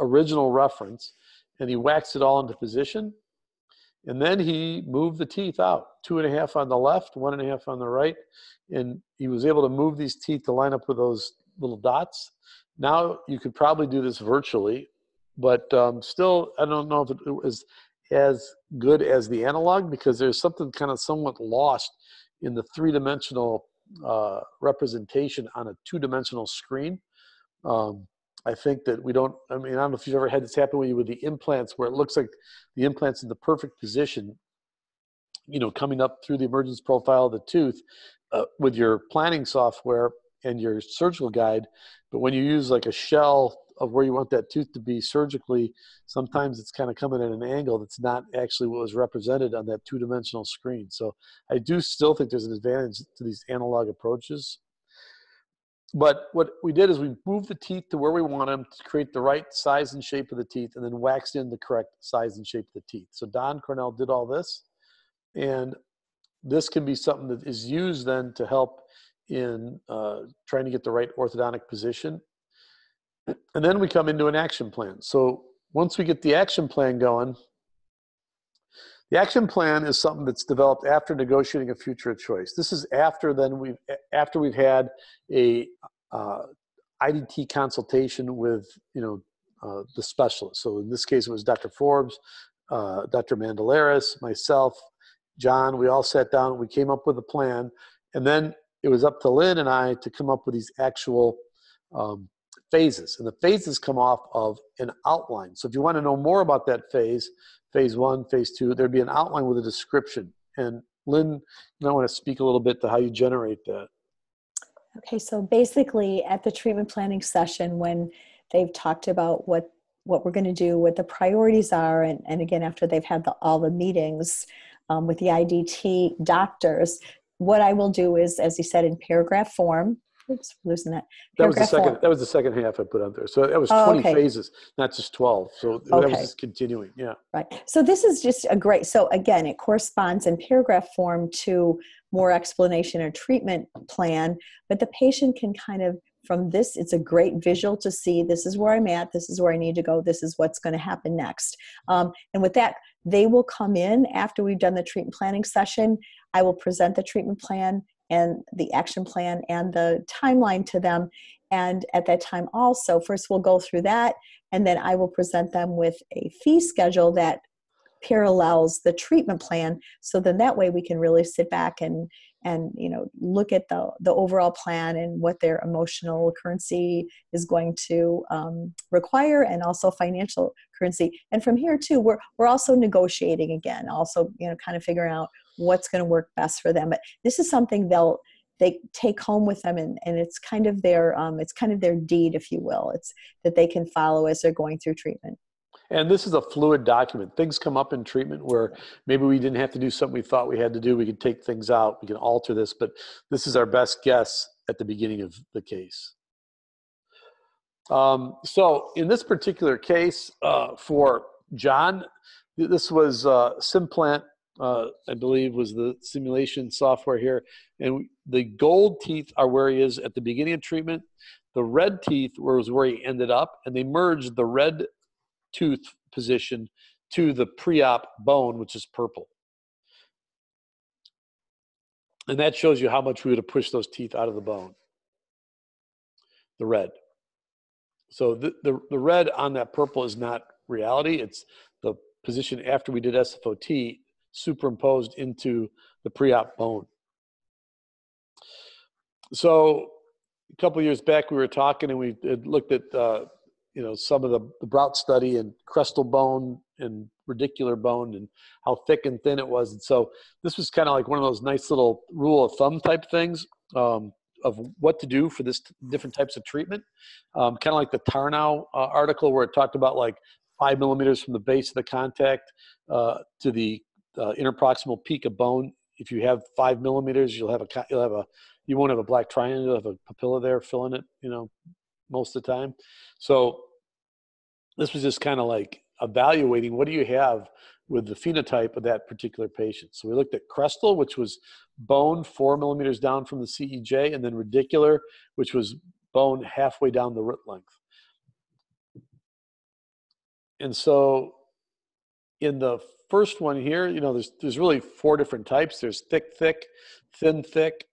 original reference and he waxed it all into position and then he moved the teeth out, two and a half on the left, one and a half on the right. And he was able to move these teeth to line up with those little dots. Now you could probably do this virtually, but um, still, I don't know if it was as good as the analog because there's something kind of somewhat lost in the three dimensional uh, representation on a two dimensional screen. Um, I think that we don't, I mean, I don't know if you've ever had this happen with you with the implants where it looks like the implant's in the perfect position, you know, coming up through the emergence profile of the tooth uh, with your planning software and your surgical guide. But when you use like a shell of where you want that tooth to be surgically, sometimes it's kind of coming at an angle that's not actually what was represented on that two dimensional screen. So I do still think there's an advantage to these analog approaches but what we did is we moved the teeth to where we want them to create the right size and shape of the teeth and then waxed in the correct size and shape of the teeth. So Don Cornell did all this. And this can be something that is used then to help in uh, trying to get the right orthodontic position. And then we come into an action plan. So once we get the action plan going, the action plan is something that's developed after negotiating a future of choice. This is after then we've after we've had a uh, IDT consultation with you know uh, the specialist. So in this case, it was Dr. Forbes, uh, Dr. Mandelaris, myself, John. We all sat down. We came up with a plan, and then it was up to Lynn and I to come up with these actual um, phases. And the phases come off of an outline. So if you want to know more about that phase, phase one, phase two, there'd be an outline with a description. And Lynn, you might want to speak a little bit to how you generate that. Okay, so basically at the treatment planning session, when they've talked about what what we're going to do, what the priorities are, and, and again after they've had the, all the meetings, um, with the IDT doctors, what I will do is, as he said, in paragraph form. Oops, losing that. That was the Paragraph second. form. That was the second half I put out there. So that was Oh, 20 okay. phases, not just 12. So that was Okay. just continuing. Yeah. Right. So this is just a great. So again, it corresponds in paragraph form to more explanation or treatment plan, but the patient can kind of from this it's a great visual to see this is where i'm at this is where i need to go this is what's going to happen next um, and with that they will come in after we've done the treatment planning session i will present the treatment plan and the action plan and the timeline to them. And at that time also first we'll go through that and then i will present them with a fee schedule that parallels the treatment plan. So then that way we can really sit back and and you know look at the the overall plan and what their emotional currency is going to um, require and also financial currency. And from here too we're we're also negotiating again also you know kind of figuring out what's going to work best for them but this is something they'll they take home with them and, and it's kind of their um, it's kind of their deed if you will it's that they can follow as they're going through treatment And this is a fluid document. Things come up in treatment where maybe we didn't have to do something we thought we had to do. We can take things out. We can alter this, but this is our best guess at the beginning of the case. Um, so in this particular case uh, for John, this was uh, Simplant, uh, I believe, was the simulation software here, and the gold teeth are where he is at the beginning of treatment. The red teeth was where he ended up, and they merged the red tooth position to the pre-op bone, which is purple. And that shows you how much we would have pushed those teeth out of the bone. The red. So the, the, the red on that purple is not reality. It's the position after we did SFOT superimposed into the pre-op bone. So a couple years back, we were talking and we looked at uh, you know some of the, the Braut study and crestal bone and radicular bone and how thick and thin it was. And so this was kind of like one of those nice little rule of thumb type things um, of what to do for this t- different types of treatment. Um, kind of like the Tarnow uh, article where it talked about like five millimeters from the base of the contact uh, to the uh, interproximal peak of bone. If you have five millimeters, you'll have a you'll have a you won't have a black triangle. You'll have a papilla there filling it. You know, most of the time. So this was just kind of like evaluating what do you have with the phenotype of that particular patient. So we looked at crestal, which was bone four millimeters down from the CEJ, and then radicular, which was bone halfway down the root length. And so in the first one here, you know, there's there's really four different types. There's thick, thick, thin, thick,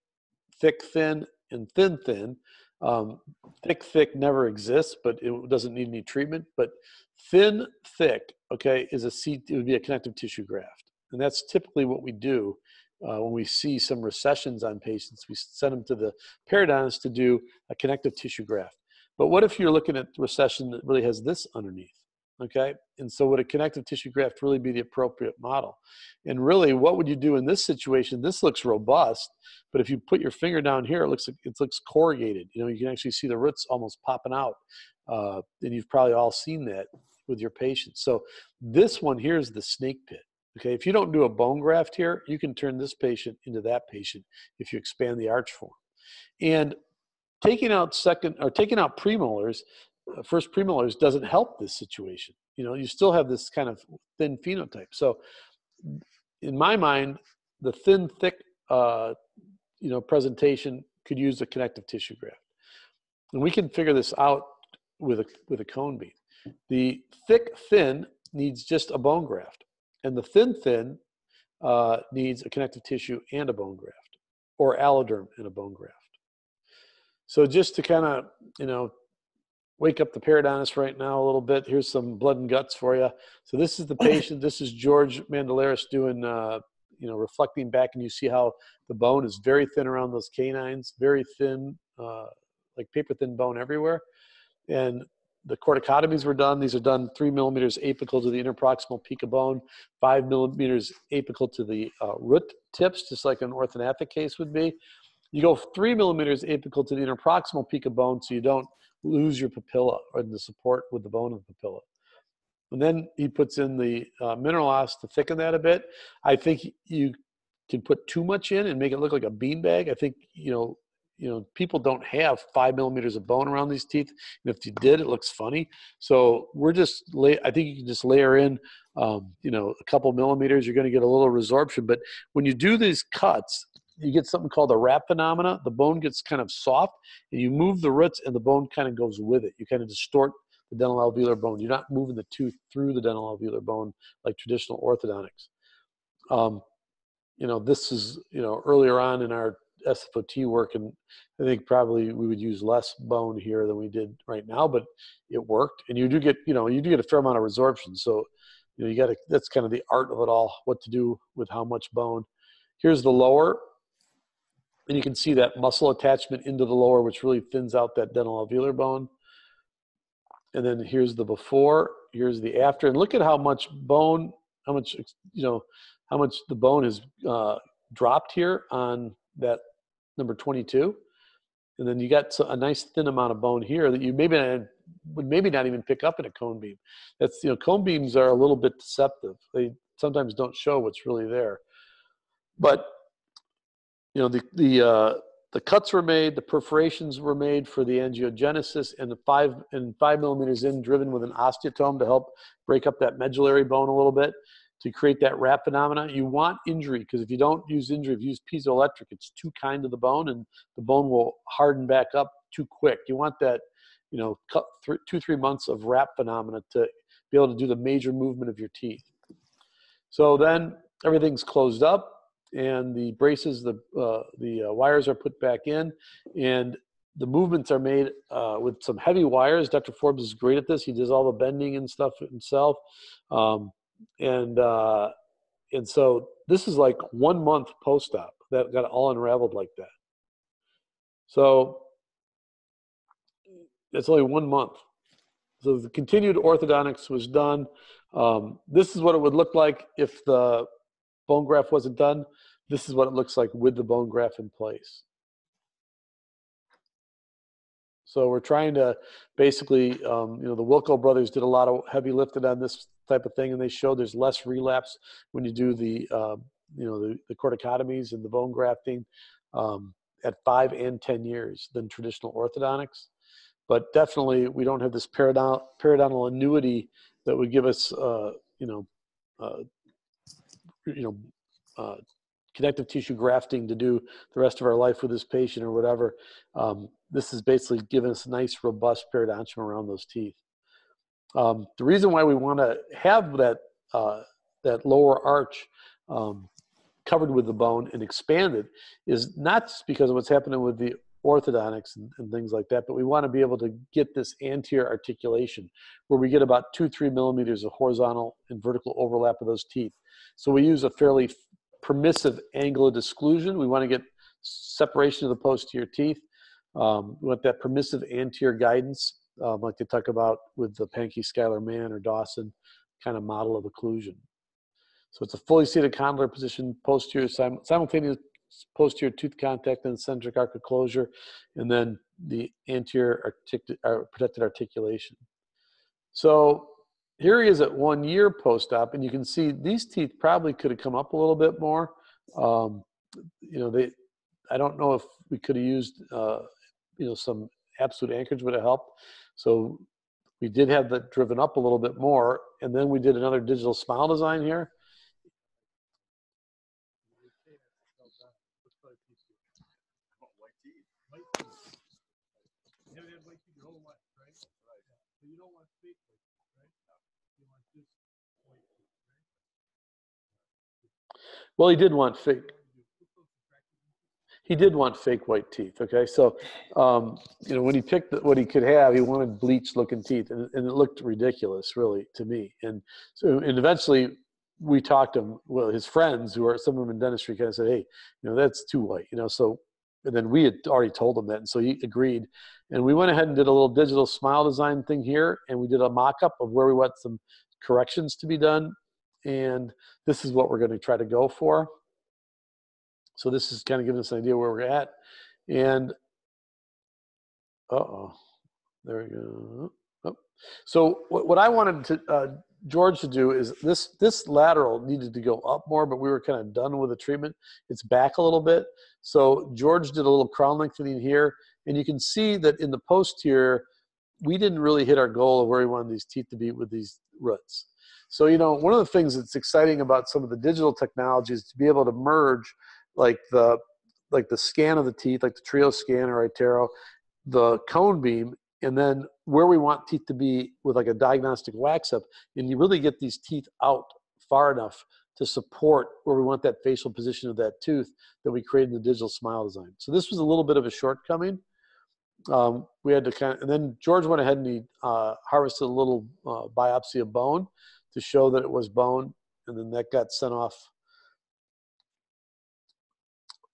thick, thin, and thin, thin. Um, thick, thick never exists, but it doesn't need any treatment. But thin, thick, okay, is a C, it would be a connective tissue graft. And that's typically what we do uh, when we see some recessions on patients. We send them to the periodontist to do a connective tissue graft. But what if you're looking at recession that really has this underneath? Okay, and so would a connective tissue graft really be the appropriate model? And really, what would you do in this situation? This looks robust, but if you put your finger down here, it looks like it looks corrugated. You know, you can actually see the roots almost popping out, uh, and you've probably all seen that with your patients. So this one here is the snake pit. Okay, if you don't do a bone graft here, you can turn this patient into that patient if you expand the arch form. And taking out second or taking out premolars, first premolars doesn't help this situation. You know, you still have this kind of thin phenotype. So, in my mind, the thin, thick, uh, you know, presentation could use a connective tissue graft, and we can figure this out with a with a cone beam. The thick, thin needs just a bone graft, and the thin, thin uh, needs a connective tissue and a bone graft, or alloderm and a bone graft. So just to kind of, you know, wake up the periodontist right now a little bit. Here's some blood and guts for you. So this is the patient. This is George Mandelaris doing, uh, you know, reflecting back, and you see how the bone is very thin around those canines, very thin, uh, like paper thin bone everywhere. And the corticotomies were done. These are done three millimeters apical to the interproximal peak of bone, five millimeters apical to the uh, root tips, just like an orthognathic case would be. You go three millimeters apical to the interproximal peak of bone so you don't lose your papilla or the support with the bone of the papilla. and then he puts in the uh, MinerOss to thicken that a bit. I think you can put too much in and make it look like a beanbag. I think you know, you know, people don't have five millimeters of bone around these teeth, and if you did, it looks funny. So we're just lay. I think you can just layer in, um, you know, a couple millimeters. You're going to get a little resorption, but when you do these cuts, you get something called a RAP phenomena. The bone gets kind of soft, and you move the roots, and the bone kind of goes with it. You kind of distort the dental alveolar bone. You're not moving the tooth through the dental alveolar bone like traditional orthodontics. Um, you know, this is you know earlier on in our SFOT work, and I think probably we would use less bone here than we did right now, but it worked, and you do get you know you do get a fair amount of resorption. So you know you got to that's kind of the art of it all, what to do with how much bone. Here's the lower and you can see that muscle attachment into the lower, which really thins out that dental alveolar bone. And then here's the before, here's the after. And look at how much bone, how much, you know, how much the bone has uh, dropped here on that number 22. And then you got a nice thin amount of bone here that you maybe would maybe not even pick up in a cone beam. That's, you know, cone beams are a little bit deceptive. They sometimes don't show what's really there. But you know the the uh, the cuts were made, the perforations were made for the angiogenesis, and the five and five millimeters in, driven with an osteotome to help break up that medullary bone a little bit to create that RAP phenomena. You want injury because if you don't use injury, if you use piezoelectric, it's too kind to the bone, and the bone will harden back up too quick. You want that, you know, cut two three months of RAP phenomena to be able to do the major movement of your teeth. So then everything's closed up and the braces, the uh, the uh, wires are put back in, and the movements are made uh, with some heavy wires. Dr. Forbes is great at this. He does all the bending and stuff himself, um, and uh, and so this is like one month post-op that got all unraveled like that. So it's only one month. So the continued orthodontics was done. Um, this is what it would look like if the bone graft wasn't done, this is what it looks like with the bone graft in place. So we're trying to basically, um, you know, the Wilcko brothers did a lot of heavy lifting on this type of thing, and they showed there's less relapse when you do the, uh, you know, the, the corticotomies and the bone grafting um, at five and ten years than traditional orthodontics. But definitely, we don't have this periodontal, periodontal annuity that would give us, uh, you know, uh, you know, uh, connective tissue grafting to do the rest of our life with this patient or whatever. Um, this is basically giving us a nice, robust periodontium around those teeth. Um, the reason why we want to have that uh, that lower arch um, covered with the bone and expanded is not just because of what's happening with the orthodontics and, and, things like that, but we want to be able to get this anterior articulation where we get about two, three millimeters of horizontal and vertical overlap of those teeth. So we use a fairly permissive angle of disclusion. We want to get separation of the posterior teeth. Um, we want that permissive anterior guidance, um, like they talk about with the Pankey, Schuyler, Mann, or Dawson kind of model of occlusion. So it's a fully seated condylar position, posterior sim- simultaneous posterior tooth contact and centric arc of closure, and then the anterior artic- uh, protected articulation. So here he is at one year post-op, and you can see these teeth probably could have come up a little bit more. Um, you know, they, I don't know if we could have used, uh, you know, some absolute anchorage would have helped. So we did have that driven up a little bit more, and then we did another digital smile design here. Well, he did want fake. He did want fake white teeth. Okay, so um, you know when he picked what he could have, he wanted bleached looking teeth, and, and it looked ridiculous, really, to me. And so, and eventually, we talked to him. Well, his friends, who are some of them in dentistry, kind of said, "Hey, you know that's too white." You know, so and then we had already told him that, and so he agreed. And we went ahead and did a little digital smile design thing here, and we did a mock-up of where we want some corrections to be done and this is what we're going to try to go for. So this is kind of giving us an idea where we're at. And, uh-oh, there we go. Oh. So what, what I wanted to uh, George to do is this this lateral needed to go up more, but we were kind of done with the treatment. It's back a little bit. So George did a little crown lengthening here, and you can see that in the post here, we didn't really hit our goal of where we wanted these teeth to be with these roots. So, you know, one of the things that's exciting about some of the digital technologies to be able to merge like the like the scan of the teeth, like the TRIOS scan or iTero, the cone beam, and then where we want teeth to be with like a diagnostic wax up, and you really get these teeth out far enough to support where we want that facial position of that tooth that we created in the digital smile design. So this was a little bit of a shortcoming. Um, we had to kind of, and then George went ahead and he uh, harvested a little uh, biopsy of bone to show that it was bone, and then that got sent off.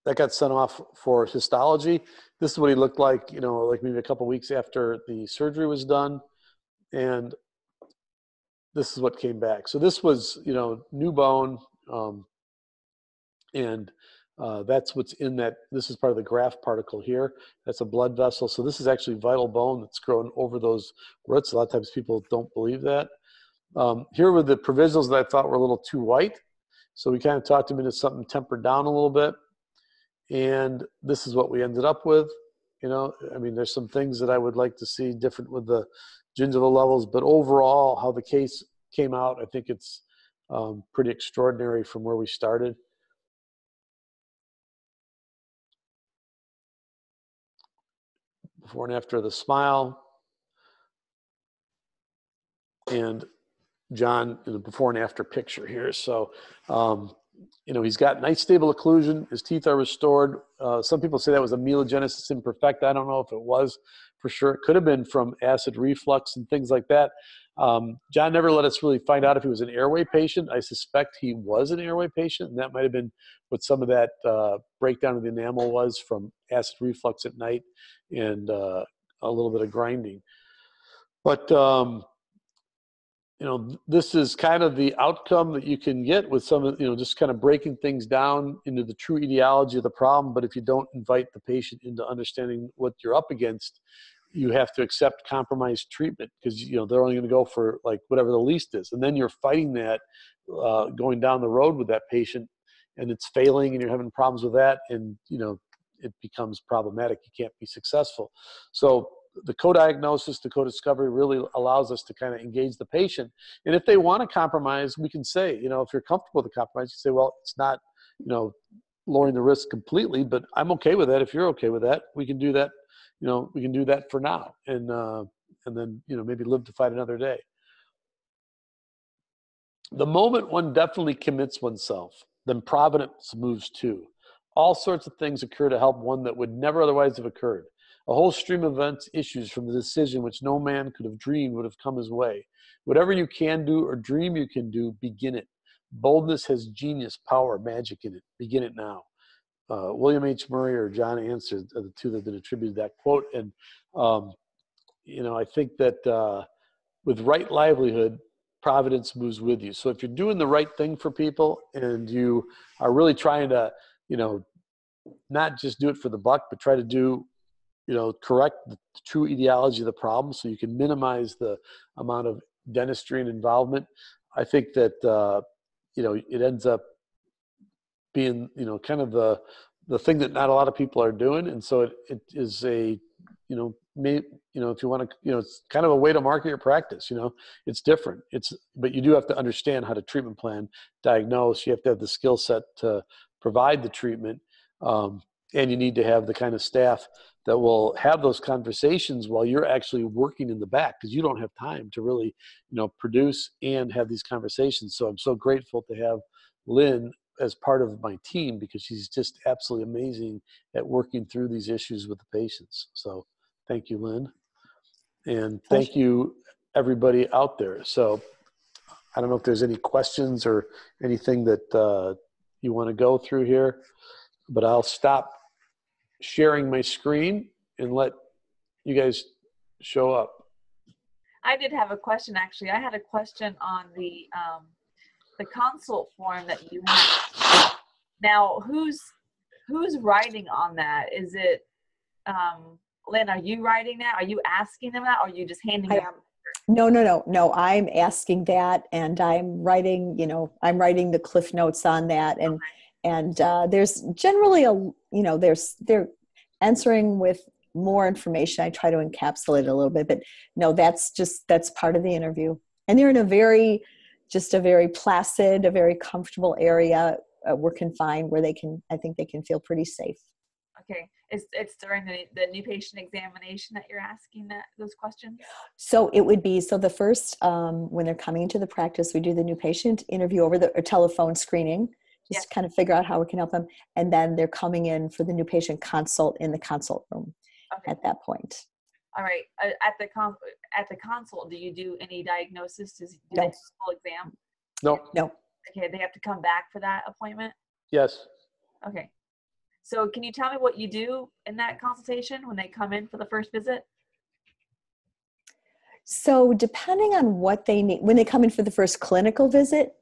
That got sent off for histology. This is what he looked like, you know, like maybe a couple weeks after the surgery was done, and this is what came back. So this was, you know, new bone, um, and uh, that's what's in that. This is part of the graft particle here. That's a blood vessel. So this is actually vital bone that's grown over those roots. A lot of times people don't believe that. Um, here were the provisionals that I thought were a little too white. So we kind of talked them into something tempered down a little bit. And this is what we ended up with. You know, I mean, there's some things that I would like to see different with the gingival levels, but overall, how the case came out, I think it's um, pretty extraordinary from where we started. Before and after the smile. And John in the before and after picture here. So, um, you know, he's got nice stable occlusion. His teeth are restored. Uh, some people say that was a amelogenesis imperfecta. I don't know if it was for sure. It could have been from acid reflux and things like that. Um, John never let us really find out if he was an airway patient. I suspect he was an airway patient, and that might have been what some of that uh, breakdown of the enamel was from acid reflux at night and uh, a little bit of grinding. But um, you know this is kind of the outcome that you can get with some of you know just kind of breaking things down into the true etiology of the problem. But if you don't invite the patient into understanding what you're up against you have to accept compromised treatment because you know they're only going to go for like whatever the least is. And then you're fighting that uh, going down the road with that patient and it's failing and you're having problems with that and you know it becomes problematic. You can't be successful. So the co-diagnosis, the co-discovery really allows us to kind of engage the patient. And if they want to compromise, we can say, you know, if you're comfortable with the compromise, you say, well, it's not, you know, lowering the risk completely, but I'm okay with that. If you're okay with that, we can do that. You know, we can do that for now, and uh, and then you know maybe live to fight another day. The moment one definitely commits oneself, then providence moves too. All sorts of things occur to help one that would never otherwise have occurred. A whole stream of events issues from the decision which no man could have dreamed would have come his way. Whatever you can do or dream you can do, begin it. Boldness has genius, power, magic in it. Begin it now. Uh, William H. Murray or John Anster are the two that have been attributed that quote. And, um, you know, I think that uh, with right livelihood, providence moves with you. So if you're doing the right thing for people and you are really trying to, you know, not just do it for the buck, but try to do you know, correct the true etiology of the problem so you can minimize the amount of dentistry and involvement. I think that, uh, you know, it ends up being, you know, kind of the, the thing that not a lot of people are doing. And so it, it is a, you know, may, you know, if you want to, you know, it's kind of a way to market your practice, you know, it's different. It's, but you do have to understand how to treatment plan, diagnose, you have to have the skill set to provide the treatment. Um, and you need to have the kind of staff that will have those conversations while you're actually working in the back because you don't have time to really you know produce and have these conversations. So i'm so grateful to have lynn as part of my team because she's just absolutely amazing at working through these issues with the patients. So thank you lynn. And thank you everybody out there. So i don't know if there's any questions or anything that uh, you want to go through here but i'll stop sharing my screen and let you guys show up. I did have a question actually. I had a question on the um, the consult form that you have. Now, who's who's writing on that? Is it um, Lynn? Are you writing that? Are you asking them that, or are you just handing? I them? am. No, no, no, no. I'm asking that, and I'm writing. You know, I'm writing the cliff notes on that, and and uh, there's generally a you know there's they're answering with more information. I try to encapsulate a little bit, but no, that's just that's part of the interview, and they're in a very just a very placid, a very comfortable area. Uh, we're confined where they can. I think they can feel pretty safe. Okay, it's it's during the the new patient examination that you're asking that those questions. So it would be so the first um, when they're coming into the practice, we do the new patient interview over the or telephone screening, just Yes. to kind of figure out how we can help them, and then they're coming in for the new patient consult in the consult room Okay, at that point. all right. Uh, at the con at the consult, do you do any diagnosis? Does do No. they do a full exam? No. No. Okay, they have to come back for that appointment. Yes. Okay. So can you tell me what you do in that consultation when they come in for the first visit? So depending on what they need when they come in for the first clinical visit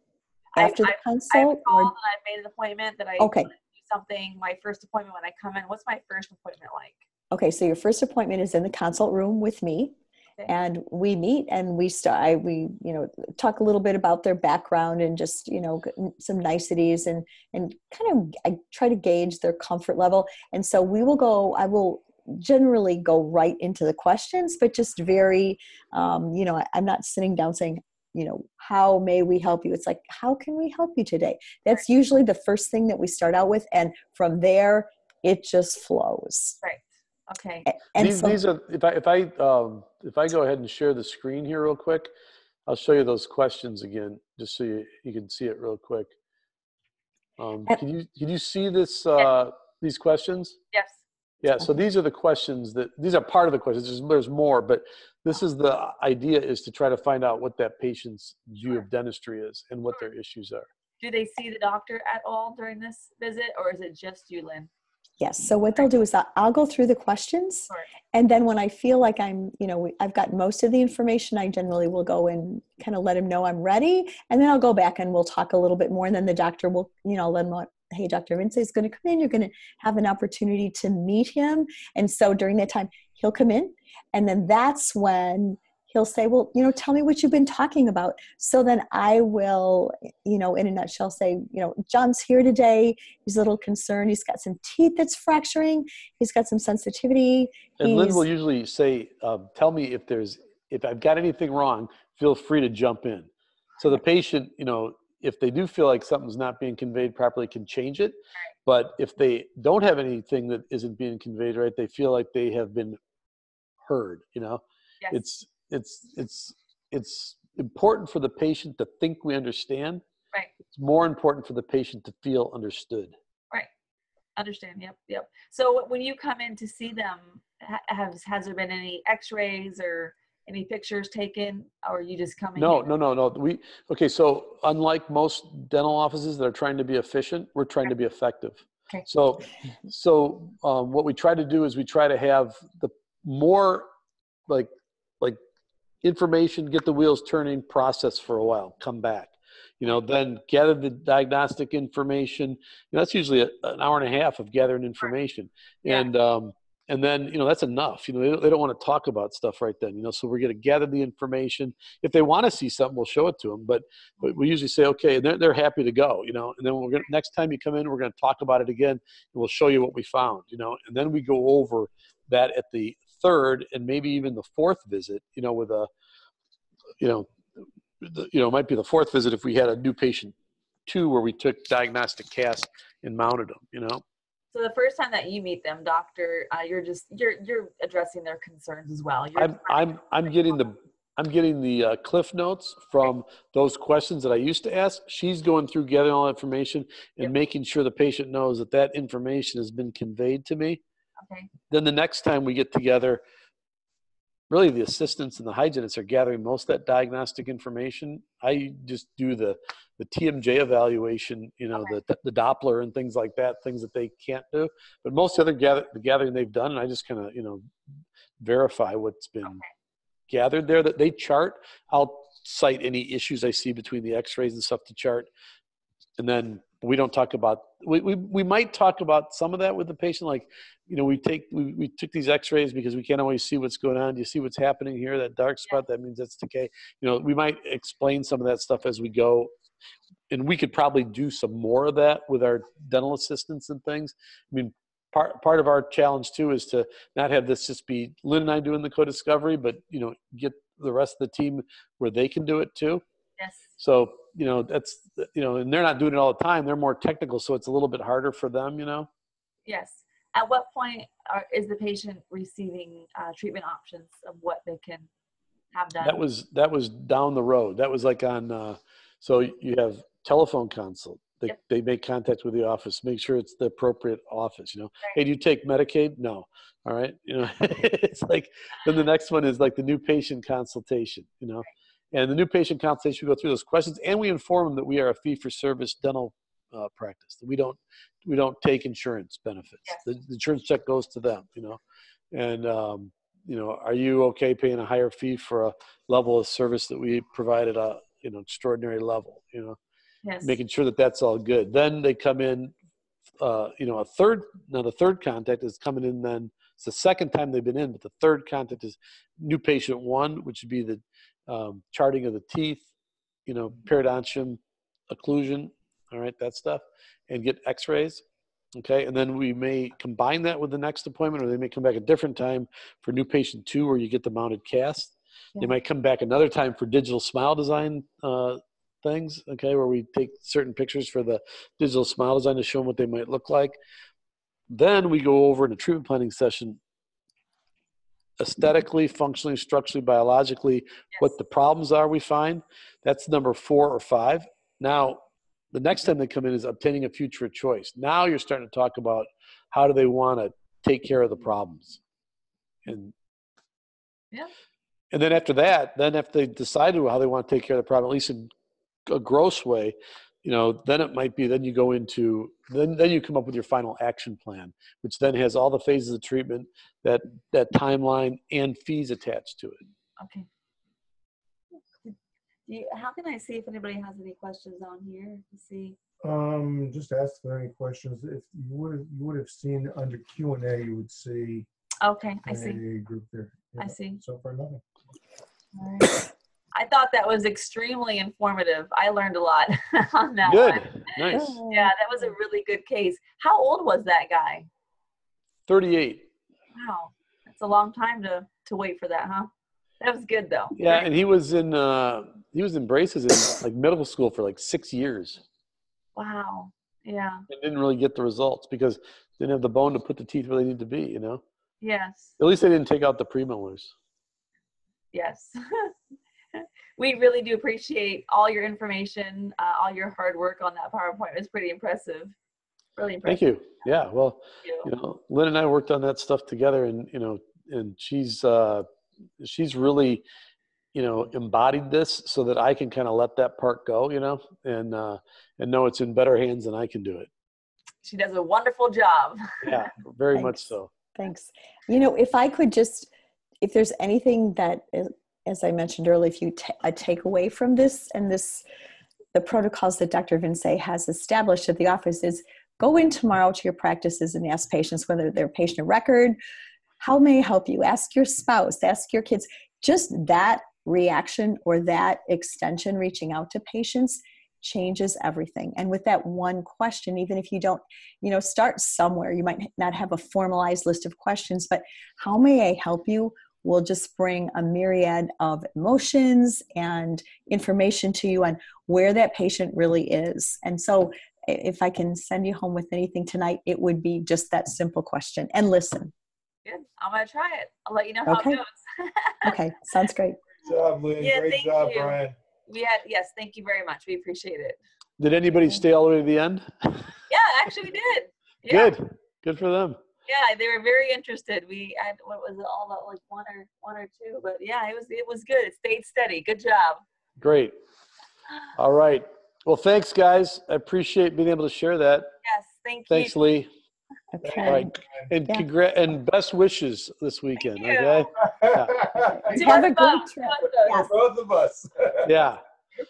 I- after the I consult, called or, and I made an appointment that I Okay. do something. My first appointment when I come in. What's my first appointment like? okay, so your first appointment is in the consult room with me. Okay. and we meet and we start I, we you know talk a little bit about their background and just you know some niceties and and kind of i try to gauge their comfort level and so we will go i will generally go right into the questions but just very um, you know I, i'm not sitting down saying you know how may we help you it's like how can we help you today that's usually the first thing that we start out with and from there it just flows Right. Okay. And these, so these are if I if I um, if I go ahead and share the screen here real quick, I'll show you those questions again, just so you, you can see it real quick. Um, And- can you can you see this uh, these questions? Yes. Yeah. So these are the questions that these are part of the questions. There's, there's more, but this is the idea is to try to find out what that patient's view of dentistry is and what their issues are. Do they see the doctor at all during this visit, or is it just you, Lynn? Yes. So what they'll do is I'll, I'll go through the questions, Sure. and then when I feel like I'm, you know, I've got most of the information, I generally will go and kind of let him know I'm ready, and then I'll go back and we'll talk a little bit more, and then the doctor will, you know, let him know, hey, Dr. Vence is going to come in. You're going to have an opportunity to meet him, and so during that time, he'll come in, and then that's when he'll say, well, you know, tell me what you've been talking about. So then I will, you know, in a nutshell, say, you know, John's here today. He's a little concerned. He's got some teeth that's fracturing. He's got some sensitivity. And Lynn will usually say, um, "Tell me if there's if I've got anything wrong. Feel free to jump in." So the patient, you know, if they do feel like something's not being conveyed properly, can change it. But if they don't have anything that isn't being conveyed right, they feel like they have been heard. You know, Yes. it's it's it's it's important for the patient to think we understand. Right. It's more important for the patient to feel understood. Right. Understand. Yep. Yep. So when you come in to see them, has has there been any X-rays or any pictures taken, or you just come in? No, no, no, no. We okay. So unlike most dental offices that are trying to be efficient, we're trying to be effective. Okay. So, so um, what we try to do is we try to have the more like like information, get the wheels turning process for a while, come back. You know, then gather the diagnostic information. You know, that's usually a, an hour and a half of gathering information, Yeah. and um, and then you know that's enough. You know, they, don't- they don't want to talk about stuff right then. You know, so we're going to gather the information. If they want to see something, we'll show it to them. But but we usually say, okay, and they're, they're happy to go, you know, and then we're going to, next time you come in, we're going to talk about it again and we'll show you what we found, you know, and then we go over that at the third and maybe even the fourth visit, you know, with a, you know, the, you know, it might be the fourth visit if we had a new patient two where we took diagnostic cast and mounted them, you know. So the first time that you meet them, doctor, uh, you're just you're you're addressing their concerns as well. You're I'm I'm I'm getting the I'm getting the uh, cliff notes from those questions that I used to ask. She's going through getting all that information and Yep. making sure the patient knows that that information has been conveyed to me. Okay. Then the next time we get together, really the assistants and the hygienists are gathering most of that diagnostic information. I just do the the TMJ evaluation, you know, the the Doppler and things like that, things that they can't do. But most of the other gather, the gathering they've done, and I just kind of you know verify what's been gathered there that they chart. I'll cite any issues I see between the X-rays and stuff to chart. And then we don't talk about we, we, we might talk about some of that with the patient like you know we take we, we took these x-rays because we can't always see what's going on. Do you see what's happening here? That dark spot that means that's decay. You know we might explain some of that stuff as we go. And we could probably do some more of that with our dental assistants and things. I mean part part of our challenge too is to not have this just be lynn and i doing the co-discovery but you know get the rest of the team where they can do it too. Yes. so you know that's you know and they're not doing it all the time. They're more technical so it's a little bit harder for them you know? Yes. At what point are, is the patient receiving uh, treatment options of what they can have done? that was that was down the road. That was like on uh so you have telephone consult. They, Yep. they make contact with the office make sure it's the appropriate office you know? Right. hey do you take medicaid? No. All right? You know? It's like then the next one is like the new patient consultation you know and the new patient consultation we go through those questions and we inform them that we are a fee for service dental uh, practice that we don't we don't take insurance benefits Yes. the, the insurance check goes to them you know and um, you know are you okay paying a higher fee for a level of service that we provide at a you know extraordinary level you know yes. making sure that that's all good then they come in uh, you know a third now the third contact is coming in then it's the second time they've been in but the third contact is new patient one which would be the um, charting of the teeth you know periodontium occlusion all right that stuff and get x-rays okay? And then we may combine that with the next appointment or they may come back a different time for new patient two where you get the mounted cast. They might come back another time for digital smile design uh, things okay where we take certain pictures for the digital smile design to show them what they might look like. Then we go over in a treatment planning session aesthetically functionally structurally biologically what the problems are we find that's number four or five. Now the next time they come in is obtaining a future of choice. Now you're starting to talk about how do they want to take care of the problems. And Yeah. and then after that then if they decided how they want to take care of the problem at least in a gross way you know then it might be then you go into then then you come up with your final action plan which then has all the phases of treatment that that timeline and fees attached to it Okay. Do you, how can I see if anybody has any questions on here to see? Um, just ask for any questions. If you would, have you would have seen under Q and A, you would see Okay, I see. a group there. I see. So far, nothing. All right. I thought that was extremely informative. I learned a lot on that good one. nice Yeah, that was a really good case. How old was that guy? 38 Wow, that's a long time to to wait for that, huh? That was good though. yeah and he was in uh he was in braces in like medical school for like six years Wow. Yeah. and didn't really get the results because didn't have the bone to put the teeth where they need to be you know Yes. at least they didn't take out the premolars Yes. we really do appreciate all your information, uh, all your hard work on that PowerPoint. It was pretty impressive. Really impressive. thank you yeah well you. you know lynn and i worked on that stuff together and you know and she's uh she's really you know embodied this so that i can kind of let that part go you know and uh and know it's in better hands than i can do it She does a wonderful job. yeah very much so Thanks. You know, if I could just, if there's anything that, is- as I mentioned earlier, if you ta a takeaway from this and this, the protocols that Dr. Vence has established at the office is go in tomorrow to your practices and ask patients whether they're patient of record, how may I help you? Ask your spouse, ask your kids. Just that reaction or that extension reaching out to patients changes everything. And with that one question, even if you don't you know start somewhere you might not have a formalized list of questions but how may i help you will just bring a myriad of emotions and information to you on where that patient really is and so if i can send you home with anything tonight it would be just that simple question and listen Good. I'm gonna try it. I'll let you know how Okay. it goes. okay sounds great Good job, Lynn. Yeah, Great thank job, you. Brian. we had yes, thank you very much. We appreciate it. did anybody stay all the way to the end Yeah, actually we did. Yeah. good good for them Yeah, they were very interested. We had what was it all about like one or one or two, but yeah, it was it was good. It stayed steady. Good job. great all right well thanks guys i appreciate being able to share that Yes, thank thanks you. Thanks, Lee okay all right and Yeah. congrat and best wishes this weekend Thank you. okay To Have a great trip. to us both. Yes. For both of us. yeah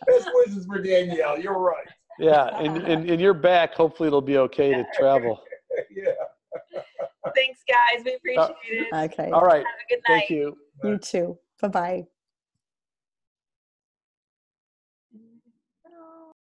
Best wishes for Danielle. You're right. Yeah, and, and, and you're back. Hopefully it'll be okay to travel. yeah. Thanks, guys. We appreciate oh, it. Okay. All right. Have a good night. Thank you. You too. Bye bye.